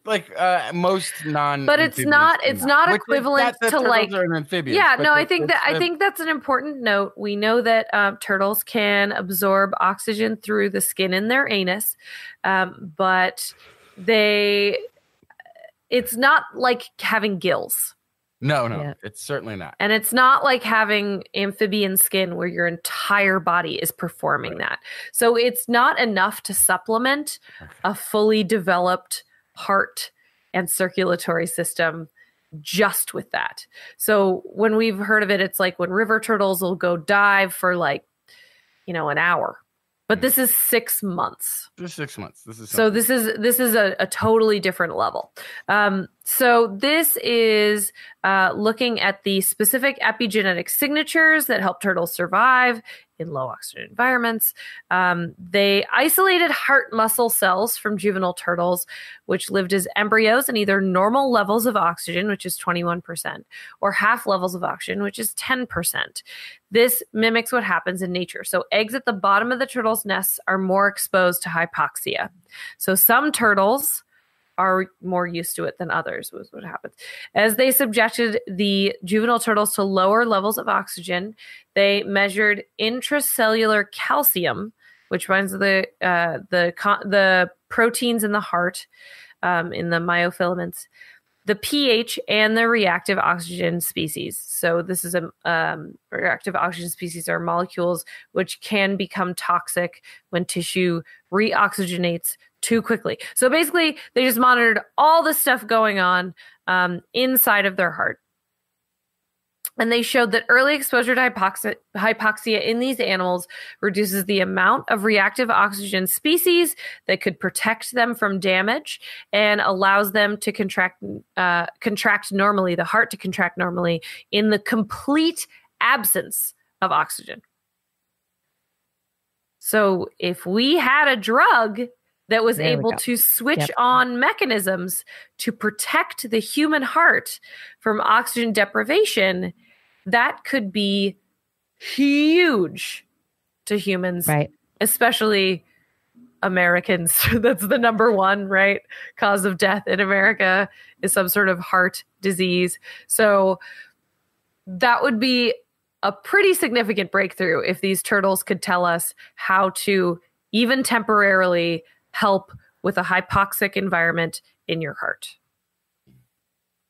like uh, most non. But it's not- it's not is equivalent that to, like- are an amphibians, yeah no i think that i think that's an important note we know that um, turtles can absorb oxygen through the skin in their anus um, but they it's not like having gills no, no, Yeah. it's certainly not. and it's not like having amphibian skin where your entire body is performing that so it's not enough to supplement Okay. a fully developed heart and circulatory system just with that. So when we've heard of it, it's like when river turtles will go dive for like, you know, an hour. But this is six months. Just six months. This is So this is this is a, a totally different level. Um, so this is uh, looking at the specific epigenetic signatures that help turtles survive in low oxygen environments. Um, they isolated heart muscle cells from juvenile turtles, which lived as embryos in either normal levels of oxygen, which is 21%, or half levels of oxygen, which is 10%. This mimics what happens in nature. So eggs at the bottom of the turtle's nests are more exposed to hypoxia. So some turtles are more used to it than others was what happens as they subjected the juvenile turtles to lower levels of oxygen they measured intracellular calcium which binds the uh, the the proteins in the heart um, in the myofilaments the pH and the reactive oxygen species. So this is a um, reactive oxygen species are molecules which can become toxic when tissue reoxygenates too quickly. So basically, they just monitored all the stuff going on um, inside of their heart. And they showed that early exposure to hypoxia, hypoxia in these animals reduces the amount of reactive oxygen species that could protect them from damage and allows them to contract uh, contract normally, the heart to contract normally in the complete absence of oxygen. So if we had a drug that was There able to switch Yep. on mechanisms to protect the human heart from oxygen deprivation, that could be huge to humans, Right. especially Americans. That's the number one, right? Cause of death in America is some sort of heart disease. So that would be a pretty significant breakthrough if these turtles could tell us how to even temporarily help with a hypoxic environment in your heart.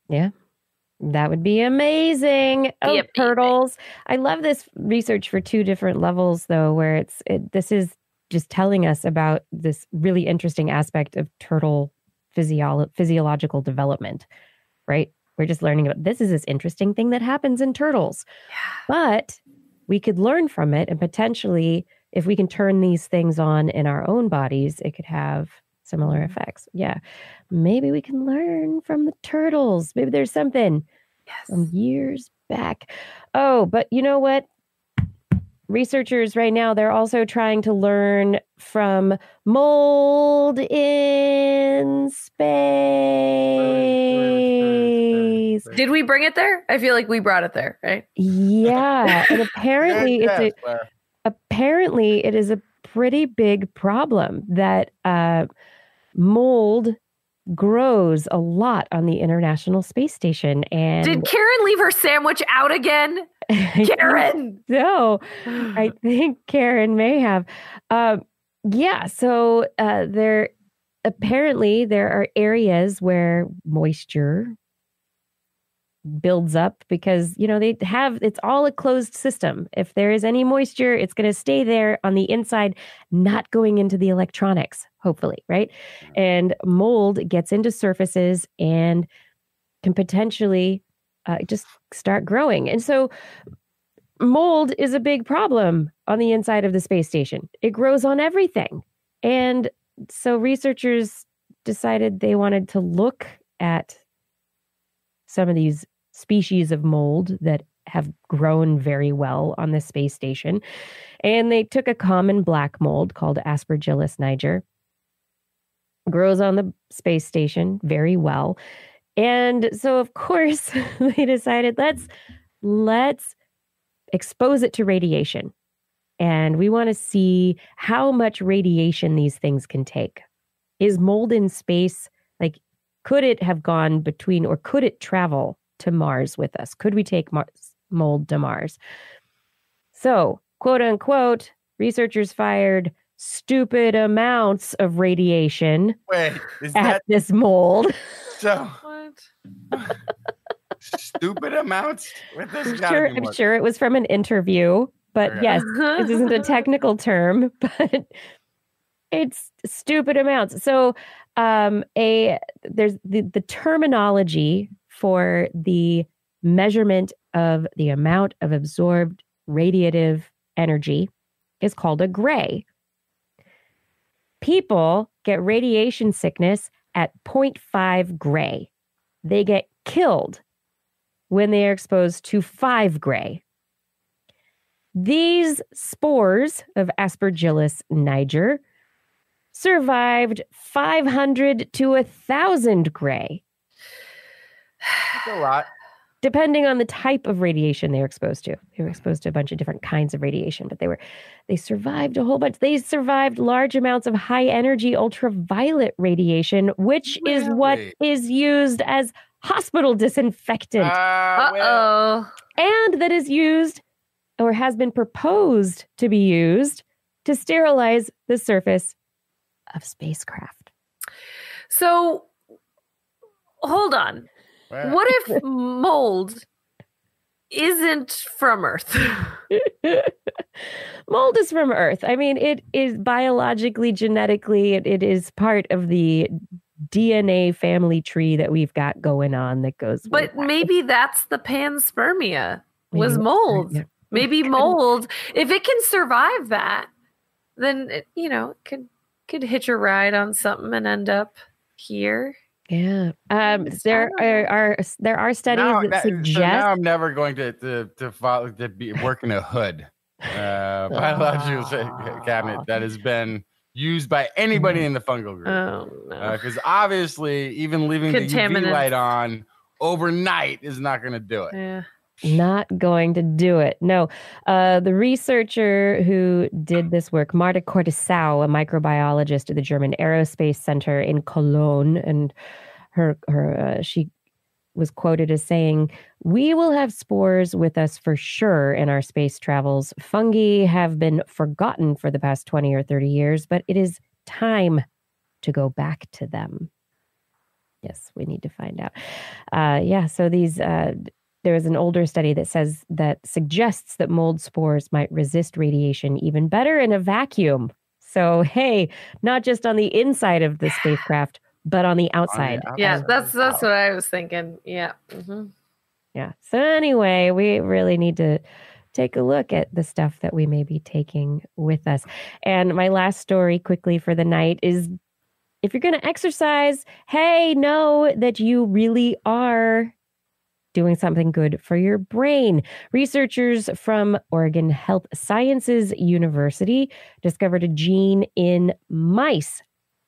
Yeah. That would be amazing. Oh, Yep. turtles. I love this research for two different levels, though, where it's it, this is just telling us about this really interesting aspect of turtle physiolo- physiological development, right? We're just learning about this is this interesting thing that happens in turtles. But we could learn from it and potentially, if we can turn these things on in our own bodies, it could have similar effects. Yeah. Maybe we can learn from the turtles. Maybe there's something from years back. Oh, but you know what? Researchers right now, they're also trying to learn from mold in space. Did we bring it there? I feel like we brought it there, right? Yeah. And apparently it's a Yes, Blair. Apparently it is a pretty big problem that uh, mold grows a lot on the International Space Station. And Did Karen leave her sandwich out again? Karen! no, I think Karen may have. Um, yeah, so uh, there apparently there are areas where moisture builds up because you know they have it's all a closed system. If there is any moisture it's going to stay there on the inside not going into the electronics hopefully right? And mold gets into surfaces and can potentially uh, just start growing. And so mold is a big problem on the inside of the space station. It grows on everything. And so researchers decided they wanted to look at some of these species of mold that have grown very well on the space station. And they took a common black mold called Aspergillus niger, grows on the space station very well. And so of course they decided let's let's expose it to radiation. And we want to see how much radiation these things can take. Is mold in space like could it have gone between or could it travel to Mars with us? Could we take Mars, mold to Mars? So, quote unquote, researchers fired stupid amounts of radiation Wait, is at that this mold. so What? stupid amounts? I'm sure, I'm sure it was from an interview, but Okay. yes, this isn't a technical term, but it's stupid amounts. So, um, a there's the the terminology for the measurement of the amount of absorbed radiative energy is called a gray. People get radiation sickness at 0.5 gray. They get killed when they are exposed to 5 gray. These spores of Aspergillus niger survived 500 to 1,000 gray, That's a lot. depending on the type of radiation they were exposed to. They were exposed to a bunch of different kinds of radiation, but they were they survived a whole bunch. They survived large amounts of high energy ultraviolet radiation, which is what Really? is used as hospital disinfectant. Uh, well, oh. and that is used or has been proposed to be used to sterilize the surface of spacecraft. So hold on. What if mold isn't from Earth? mold is from Earth. I mean, it is biologically, genetically, it, it is part of the DNA family tree that we've got going on that goes. But maybe that's the panspermia was Maybe- mold. Maybe mold, if it can survive that, then it, you know, it could could hitch a ride on something and end up here. Yeah. Um, there are, are there are studies Now- that that- so suggest now I'm never going to to to follow to be work in a hood. Uh, biological sa- cabinet that has been used by anybody in the fungal group. Oh no. Because obviously, even leaving the UV light on overnight is not going to do it. yeah. Not going to do it. No. Uh, the researcher who did this work, Marta Cortesão, a microbiologist at the German Aerospace Center in Cologne, and her her uh, she was quoted as saying, "We will have spores with us for sure in our space travels. Fungi have been forgotten for the past 20 or 30 years, but it is time to go back to them." Yes, we need to find out. Uh, yeah, so these uh, there is an older study that says that suggests that mold spores might resist radiation even better in a vacuum. So, hey, not just on the inside of the spacecraft, but on the outside. Yeah, outside. that's that's what I was thinking. Yeah. hmm Yeah. So, anyway, we really need to take a look at the stuff that we may be taking with us. And my last story, quickly for the night, is if you're going to exercise, hey, know that you really are doing something good for your brain. Researchers from Oregon Health Sciences University discovered a gene in mice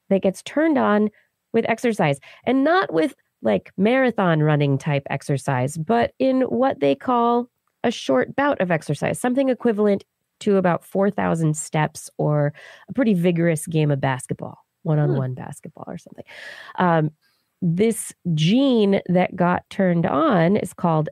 that gets turned on with exercise and not with like marathon running type exercise, but in what they call a short bout of exercise, something equivalent to about 4,000 steps or a pretty vigorous game of basketball, one on one basketball or something. Um, this gene that got turned on is called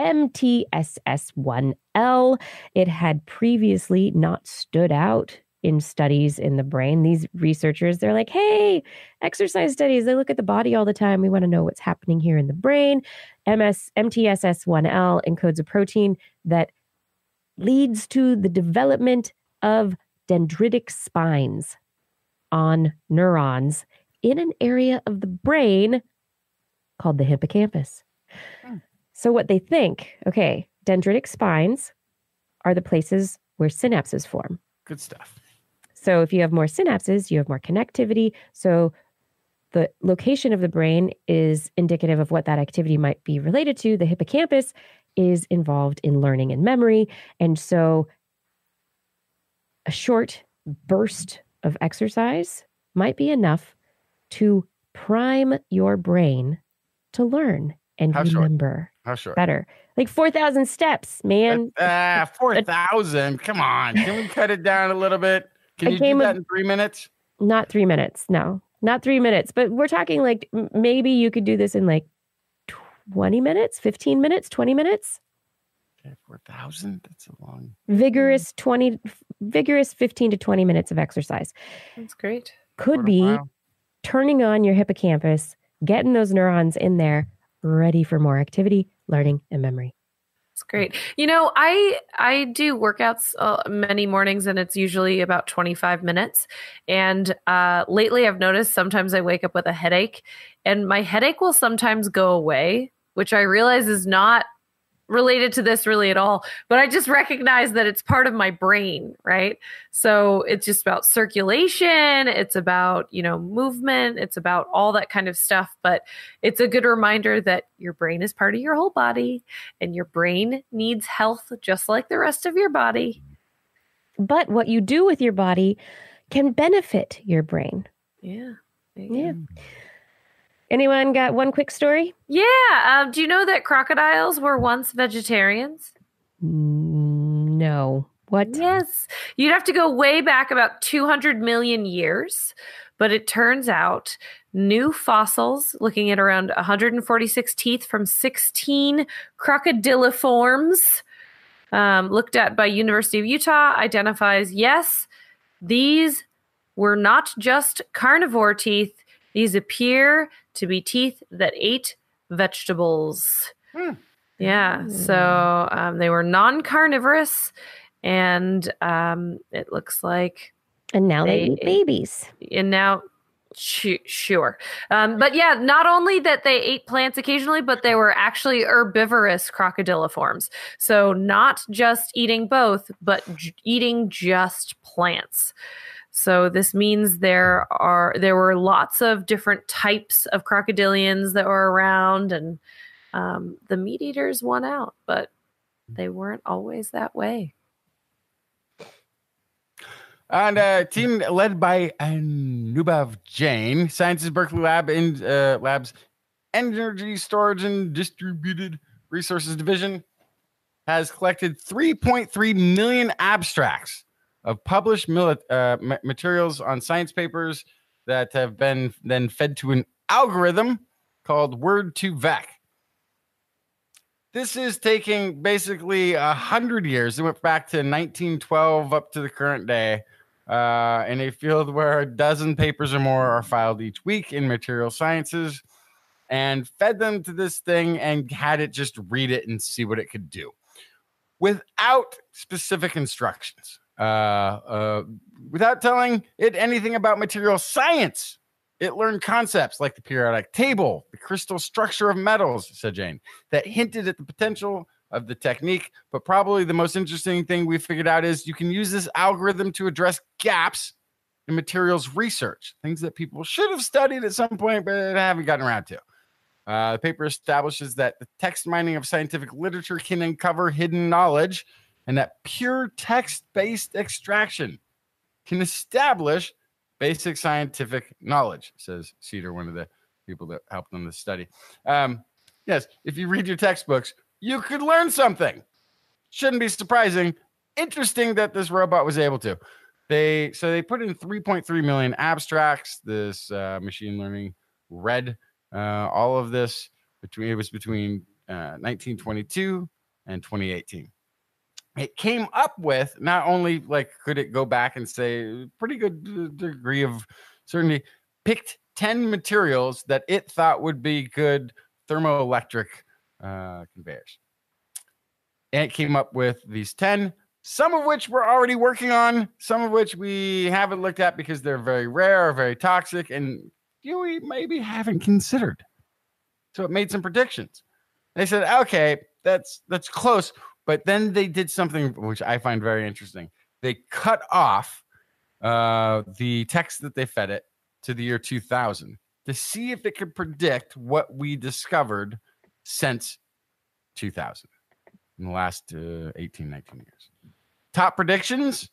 MTSS1L. It had previously not stood out in studies in the brain. These researchers, they're like, hey, exercise studies, they look at the body all the time. We want to know what's happening here in the brain. MS, MTSS1L encodes a protein that leads to the development of dendritic spines on neurons in an area of the brain called the hippocampus. Hmm. So, what they think, okay, dendritic spines are the places where synapses form. Good stuff. So, if you have more synapses, you have more connectivity. So, the location of the brain is indicative of what that activity might be related to. The hippocampus is involved in learning and memory. And so, a short burst of exercise might be enough to prime your brain to learn and How short? remember How short? better. Like 4,000 steps, man. Ah, four thousand. Come on. Can we cut it down a little bit? Can A you do game of- that in three minutes? Not three minutes. No, not three minutes. But we're talking like maybe you could do this in like 20 minutes, 15 minutes, 20 minutes. Okay, four thousand. That's a long. Vigorous 20, vigorous 15 to 20 minutes of exercise That's great. could be mile. Turning on your hippocampus, getting those neurons in there, ready for more activity, learning, and memory. It's great. You know, I I do workouts uh, many mornings, and it's usually about twenty five minutes. And uh, lately, I've noticed sometimes I wake up with a headache, and my headache will sometimes go away, which I realize is not related to this really at all. But I just recognize that it's part of my brain, right? So it's just about circulation. It's about you know movement. It's about all that kind of stuff. But it's a good reminder that your brain is part of your whole body and your brain needs health just like the rest of your body. But what you do with your body can benefit your brain. Yeah. Yeah. Anyone got one quick story? Yeah. Um, do you know that crocodiles were once vegetarians? Mm, No. What? Yes. You'd have to go way back about 200 million years. But it turns out new fossils looking at around 146 teeth from 16 crocodiliforms um, looked at by University of Utah identifies yes, these were not just carnivore teeth. These appear to be teeth that ate vegetables. Hmm. Yeah, so um, they were non carnivorous and um, it looks like And now they, They eat babies. and now sh- sure um, but yeah not only that they ate plants occasionally but they were actually herbivorous crocodiliforms so not just eating both but j- eating just plants so this means there are there were lots of different types of crocodilians that were around and um, the meat eaters won out but they weren't always that way. And a team led by Anubhav Jain, Sciences Berkeley Lab in uh, Labs Energy Storage and Distributed Resources Division has collected 3.3 million abstracts of published mili- uh, materials on science papers that have been then fed to an algorithm called Word2Vec. This is taking basically a hundred years. It went back to 1912 up to the current day uh, in a field where a dozen papers or more are filed each week in material sciences and fed them to this thing and had it just read it and see what it could do without specific instructions, uh, uh, without telling it anything about material science. It learned concepts like the periodic table, the crystal structure of metals, said Jain, that hinted at the potential of the technique. But probably the most interesting thing we figured out is you can use this algorithm to address gaps in materials research, things that people should have studied at some point but haven't gotten around to. Uh, the paper establishes that the text mining of scientific literature can uncover hidden knowledge and that pure text based extraction can establish basic scientific knowledge, says Ceder, one of the people that helped on this study. Um, yes, if you read your textbooks, you could learn something. Shouldn't be surprising. Interesting that this robot was able to. They so they put in 3.3 million abstracts. This uh, machine learning read uh, all of this between it was between uh, 1922 and 2018. It came up with not only like could it go back and say pretty good degree of certainty, picked 10 materials that it thought would be good thermoelectric uh, conveyors. And it came up with these 10, some of which we're already working on, some of which we haven't looked at because they're very rare or very toxic, and you know, we maybe haven't considered. So it made some predictions. They said, okay, that's that's close. But then they did something which I find very interesting. They cut off uh, the text that they fed it to the year 2000 to see if it could predict what we discovered since 2000 in the last uh, 18, 19 years. Top predictions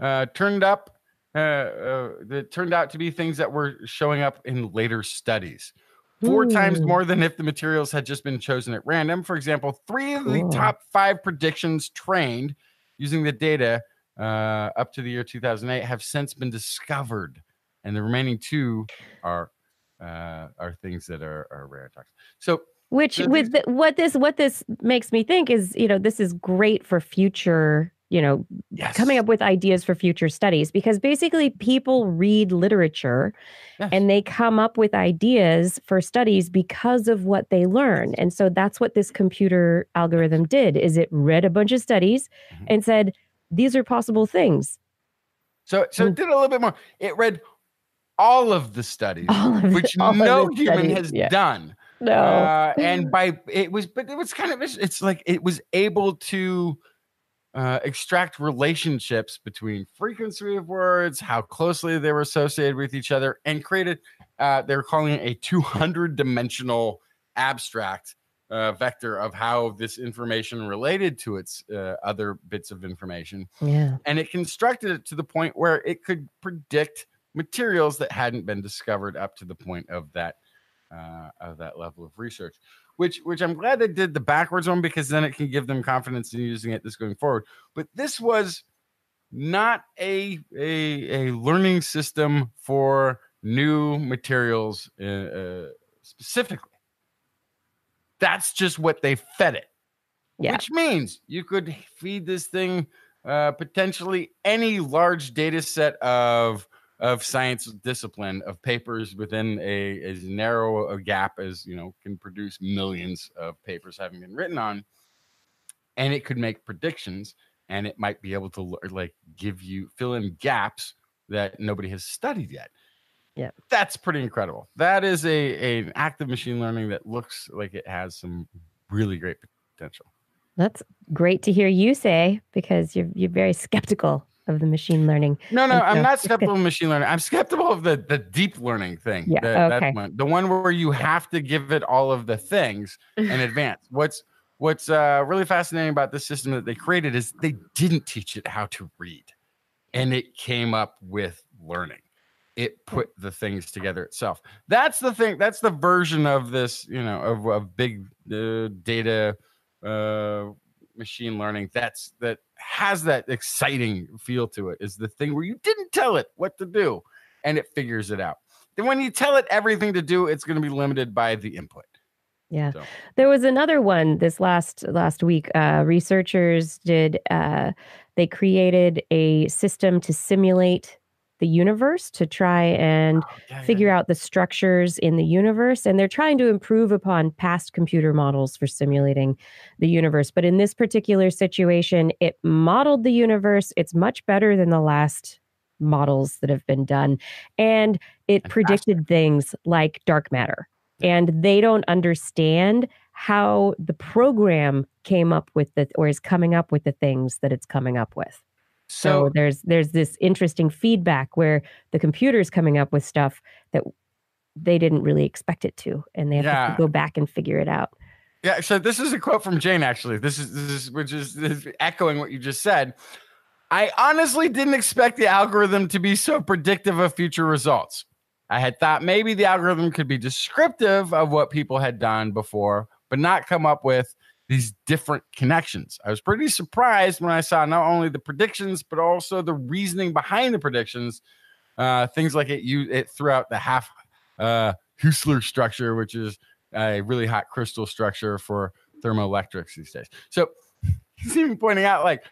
uh, turned up, uh, uh, that turned out to be things that were showing up in later studies. Four times more than if the materials had just been chosen at random. For example, three of the top five predictions trained using the data uh, up to the year 2008 have since been discovered, and the remaining two are uh, are things that are, are rare toxic. So Which So with the, what this what this makes me think is, you know, this is great for future, you know, yes, coming up with ideas for future studies because basically people read literature Yes. and they come up with ideas for studies because of what they learn. And so that's what this computer algorithm did is it read a bunch of studies Mhm. and said these are possible things. So so it Mm. did a little bit more. It read all of the studies, of which no human studies, has yeah. done. No. Uh, and by it was, but it was kind of it's like it was able to uh, extract relationships between frequency of words, how closely they were associated with each other, and created. Uh, they were calling it a 200 dimensional abstract uh, vector of how this information related to its uh, other bits of information yeah. and it constructed it to the point where it could predict materials that hadn't been discovered up to the point of that uh, of that level of research which which i'm glad they did the backwards one because then it can give them confidence in using it this going forward. But this was not a a, a learning system for new materials uh, uh, specifically. That's just what they fed it. Yeah. which means you could feed this thing uh, potentially any large data set of of science discipline of papers within a as narrow a gap as you know can produce millions of papers having been written on and it could make predictions and it might be able to like give you fill in gaps that nobody has studied yet. Yeah. That's pretty incredible. That is a, a an active machine learning that looks like it has some really great potential. That's great to hear you say because you're you're very skeptical of the machine learning. No, no, And I'm so not skeptical of machine learning. I'm skeptical of the the deep learning thing. Yeah, The- that okay. one. the one where you have to give it all of the things in advance. What's what's uh, really fascinating about this system that they created is they didn't teach it how to read, and it came up with learning. It put the things together itself. That's the thing. That's the version of this, you know, of, of big uh, data uh, machine learning. That's that has that exciting feel to it. Is the thing where you didn't tell it what to do, and it figures it out. Then when you tell it everything to do, it's going to be limited by the input. Yeah. So. There was another one this last last week. Uh, researchers did uh, they created a system to simulate the universe to try and figure out the structures in the universe and they're trying to improve upon past computer models for simulating the universe but in this particular situation it modeled the universe. It's much better than the last models that have been done and it And predicted things like dark matter and they don't understand how the program came up with the or is coming up with the things that it's coming up with so, So there's there's this interesting feedback where the computer is coming up with stuff that they didn't really expect it to, and they have Yeah. to go back and figure it out. Yeah, so this is a quote from Jain actually. This is this is which is, this is echoing what you just said. I honestly didn't expect the algorithm to be so predictive of future results. I had thought maybe the algorithm could be descriptive of what people had done before, but not come up with these different connections. I was pretty surprised when I saw not only the predictions but also the reasoning behind the predictions. Uh, things like it you it threw out the half uh, Heusler structure, which is a really hot crystal structure for thermoelectrics these days. So he's even pointing out, like,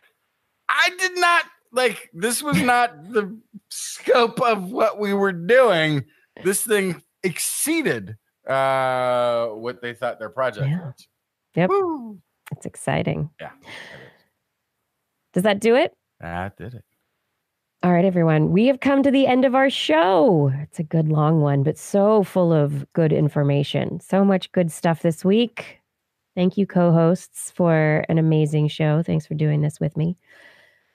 I did not like this was not the scope of what we were doing. This thing exceeded uh what they thought their project Yeah. was. Yep. Woo! It's exciting. Yeah, Does that do it? that did it. All right, everyone. We have come to the end of our show. It's a good long one, but so full of good information. So much good stuff this week. Thank you, co hosts, for an amazing show. Thanks for doing this with me.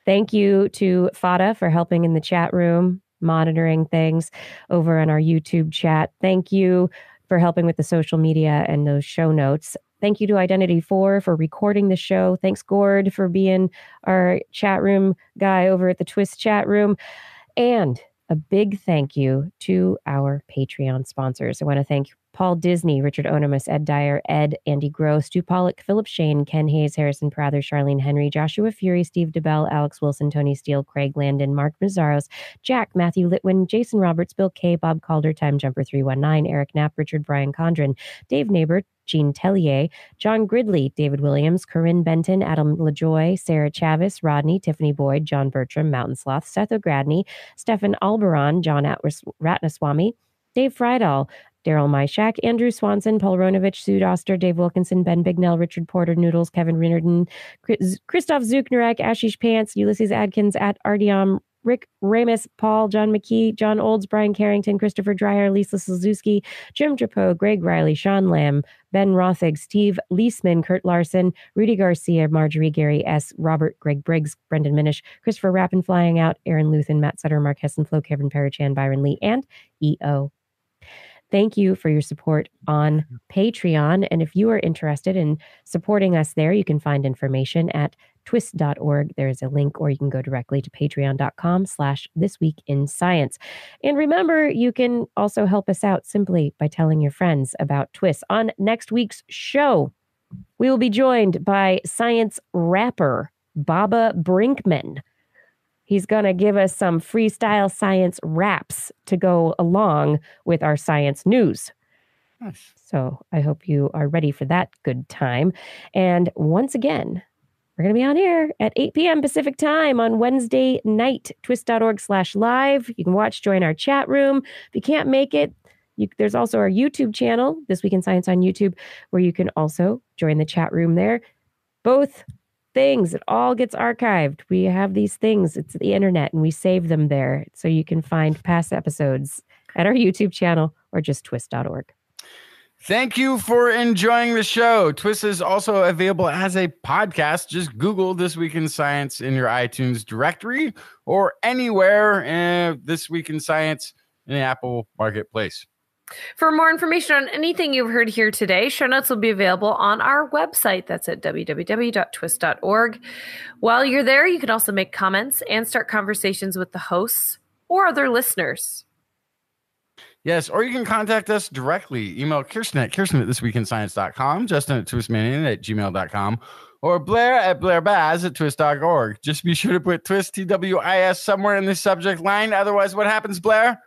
Thank you to Fada for helping in the chat room, monitoring things over on our YouTube chat. Thank you for helping with the social media and those show notes. Thank you to Identity 4 for recording the show. Thanks, Gord, for being our chat room guy over at the TWIS chat room. And a big thank you to our Patreon sponsors. I want to thank Paul Disney, Richard Onemus, Ed Dyer, Ed, Andy Gross, Stu Pollock, Philip Shane, Ken Hayes, Harrison Prather, Charlene Henry, Joshua Fury, Steve DeBell, Alex Wilson, Tony Steele, Craig Landon, Mark Mazzaros, Jack, Matthew Litwin, Jason Roberts, Bill K, Bob Calder, Time Jumper 319, Eric Knapp, Richard Brian Condren, Dave Neighbor, Gene Tellier, John Gridley, David Williams, Corinne Benton, Adam LaJoy, Sarah Chavis, Rodney, Tiffany Boyd, John Bertram, Mountain Sloth, Seth O'Gradney, Stefan Alberon, John Ratnaswamy, Dave Friedall, Daryl Myshak, Andrew Swanson, Paul Ronovich, Sue Doster, Dave Wilkinson, Ben Bignell, Richard Porter, Noodles, Kevin Rinerden, Chris- Christoph Zucknerek, Ashish Pants, Ulysses Adkins, at Artyom, Rick Ramus, Paul, John McKee, John Olds, Brian Carrington, Christopher Dreyer, Lisa Suzuki, Jim Drapeau, Greg Riley, Sean Lamb, Ben Rothig, Steve Leisman, Kurt Larson, Rudy Garcia, Marjorie Gary S., Robert, Greg Briggs, Brendan Minish, Christopher Rappin Flying Out, Aaron Luthen, Matt Sutter, Mark Hessen, Flo, Kevin Parachan, Byron Lee, and EO. Thank you for your support on Patreon. And if you are interested in supporting us there, you can find information at twis.org. There's a link, or you can go directly to patreon.com slash this week in science. And remember, you can also help us out simply by telling your friends about TWIS. On next week's show, we will be joined by science rapper Baba Brinkman. He's going to give us some freestyle science raps to go along with our science news. Nice. So I hope you are ready for that good time. And once again, we're going to be on air at 8 p.m. Pacific time on Wednesday night, twis.org slash live. You can watch, join our chat room. If you can't make it, you, there's also our YouTube channel, This Week in Science on YouTube, where you can also join the chat room there. Both things. It all gets archived. We have these things. It's the internet and we save them there. So you can find past episodes at our YouTube channel or just twis.org. Thank you for enjoying the show. TWIS is also available as a podcast. Just Google This Week in Science in your iTunes directory or anywhere uh, This Week in Science in the Apple Marketplace. For more information on anything you've heard here today, show notes will be available on our website. That's at www.twis.org. While you're there, you can also make comments and start conversations with the hosts or other listeners. Yes, or you can contact us directly. Email Kirsten at Kirsten at thisweekinscience.com, Justin at twistmanian at gmail.com, or Blair at blairbaz at twis.org. Just be sure to put TWIS T-W-I-S somewhere in the subject line. Otherwise, what happens, Blair?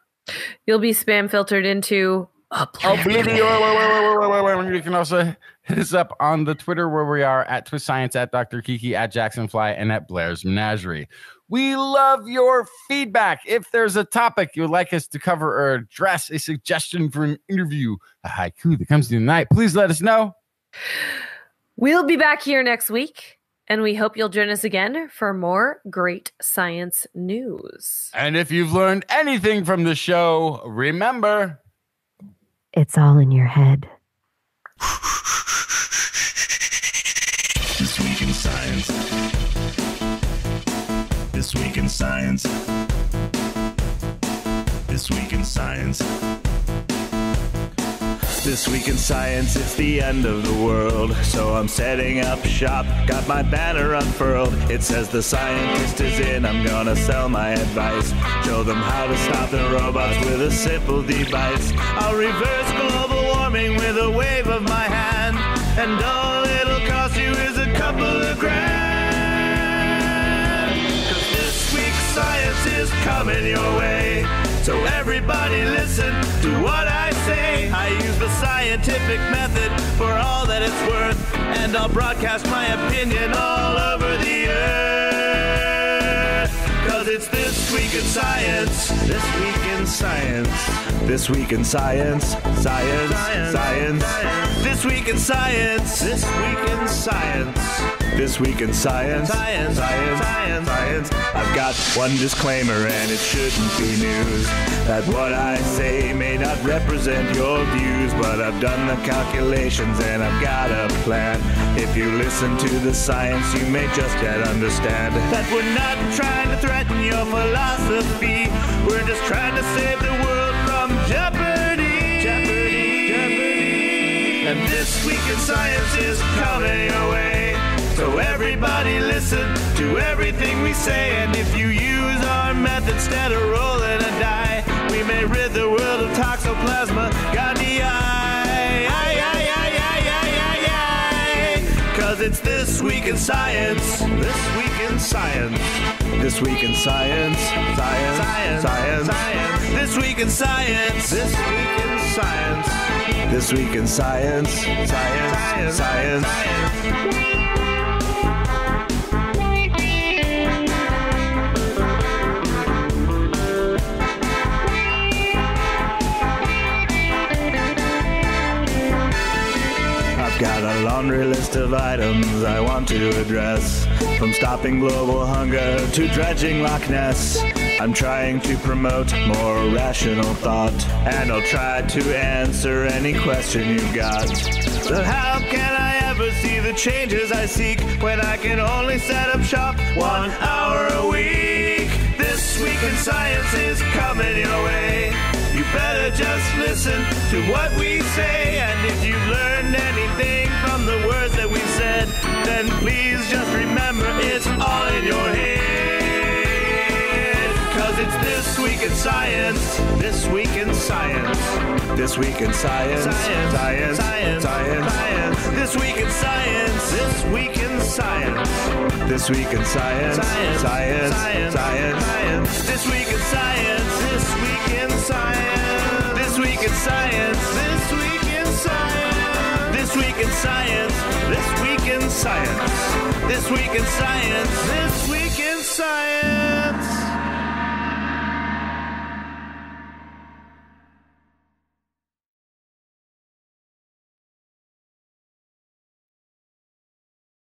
You'll be spam filtered into Oblivion. Oh, you can also hit us up on the Twitter where we are at Twist Science, at Dr. Kiki, at Jacksonfly, and at Blair's Menagerie. We love your feedback. If there's a topic you would like us to cover or address, a suggestion for an interview, a haiku that comes to you tonight, please let us know. We'll be back here next week, and we hope you'll join us again for more great science news. And if you've learned anything from the show, remember It's all in your head. This week in science. This week in science. This week in science, it's the end of the world. So I'm setting up shop, got my banner unfurled. It says the scientist is in, I'm gonna sell my advice. Show them how to stop the robots with a simple device. I'll reverse global warming with a wave of my hand. And all it'll cost you is a couple of grand. Science is coming your way. So everybody listen to what I say. I use the scientific method for all that it's worth. And I'll broadcast my opinion all over the earth. Cause it's this week in science. This week in science. This week in science. Science. Science. This week in science. This week in science. This week in science. Science. Science. Science. Science. I've got one disclaimer and it shouldn't be news. That what I say may not represent your views, but I've done the calculations and I've got a plan. If you listen to the science, you may just yet understand that we're not trying to threaten your philosophy. We're just trying to save the world from jeopardy. Jeopardy. Jeopardy. And this week in science is coming your way. So everybody listen to everything we say. And if you use our method instead of rolling a die, we may rid the world of toxoplasma gondii. It's this week in science. This week in science. This week in science. Science. Science. Science. science. This week in science. This week in science. This week in science. Science. Science. science. I've got a laundry list of items I want to address. From stopping global hunger to dredging Loch Ness. I'm trying to promote more rational thought. And I'll try to answer any question you've got. But how can I ever see the changes I seek when I can only set up shop one hour a week? This week in science is coming your way. You better just listen to what we say. And if you've learned anything from the words that we said, then please just remember it's all in your head. Cause it's this week in science. This week in science. This week in science. Science. Science. Science. Science. This week in science. This week in science. This week in science. Science. Science. Science. Science. This week in science. This week in science. This week in science. This week in science. This week in science. This week in science. This week in science. This week in science.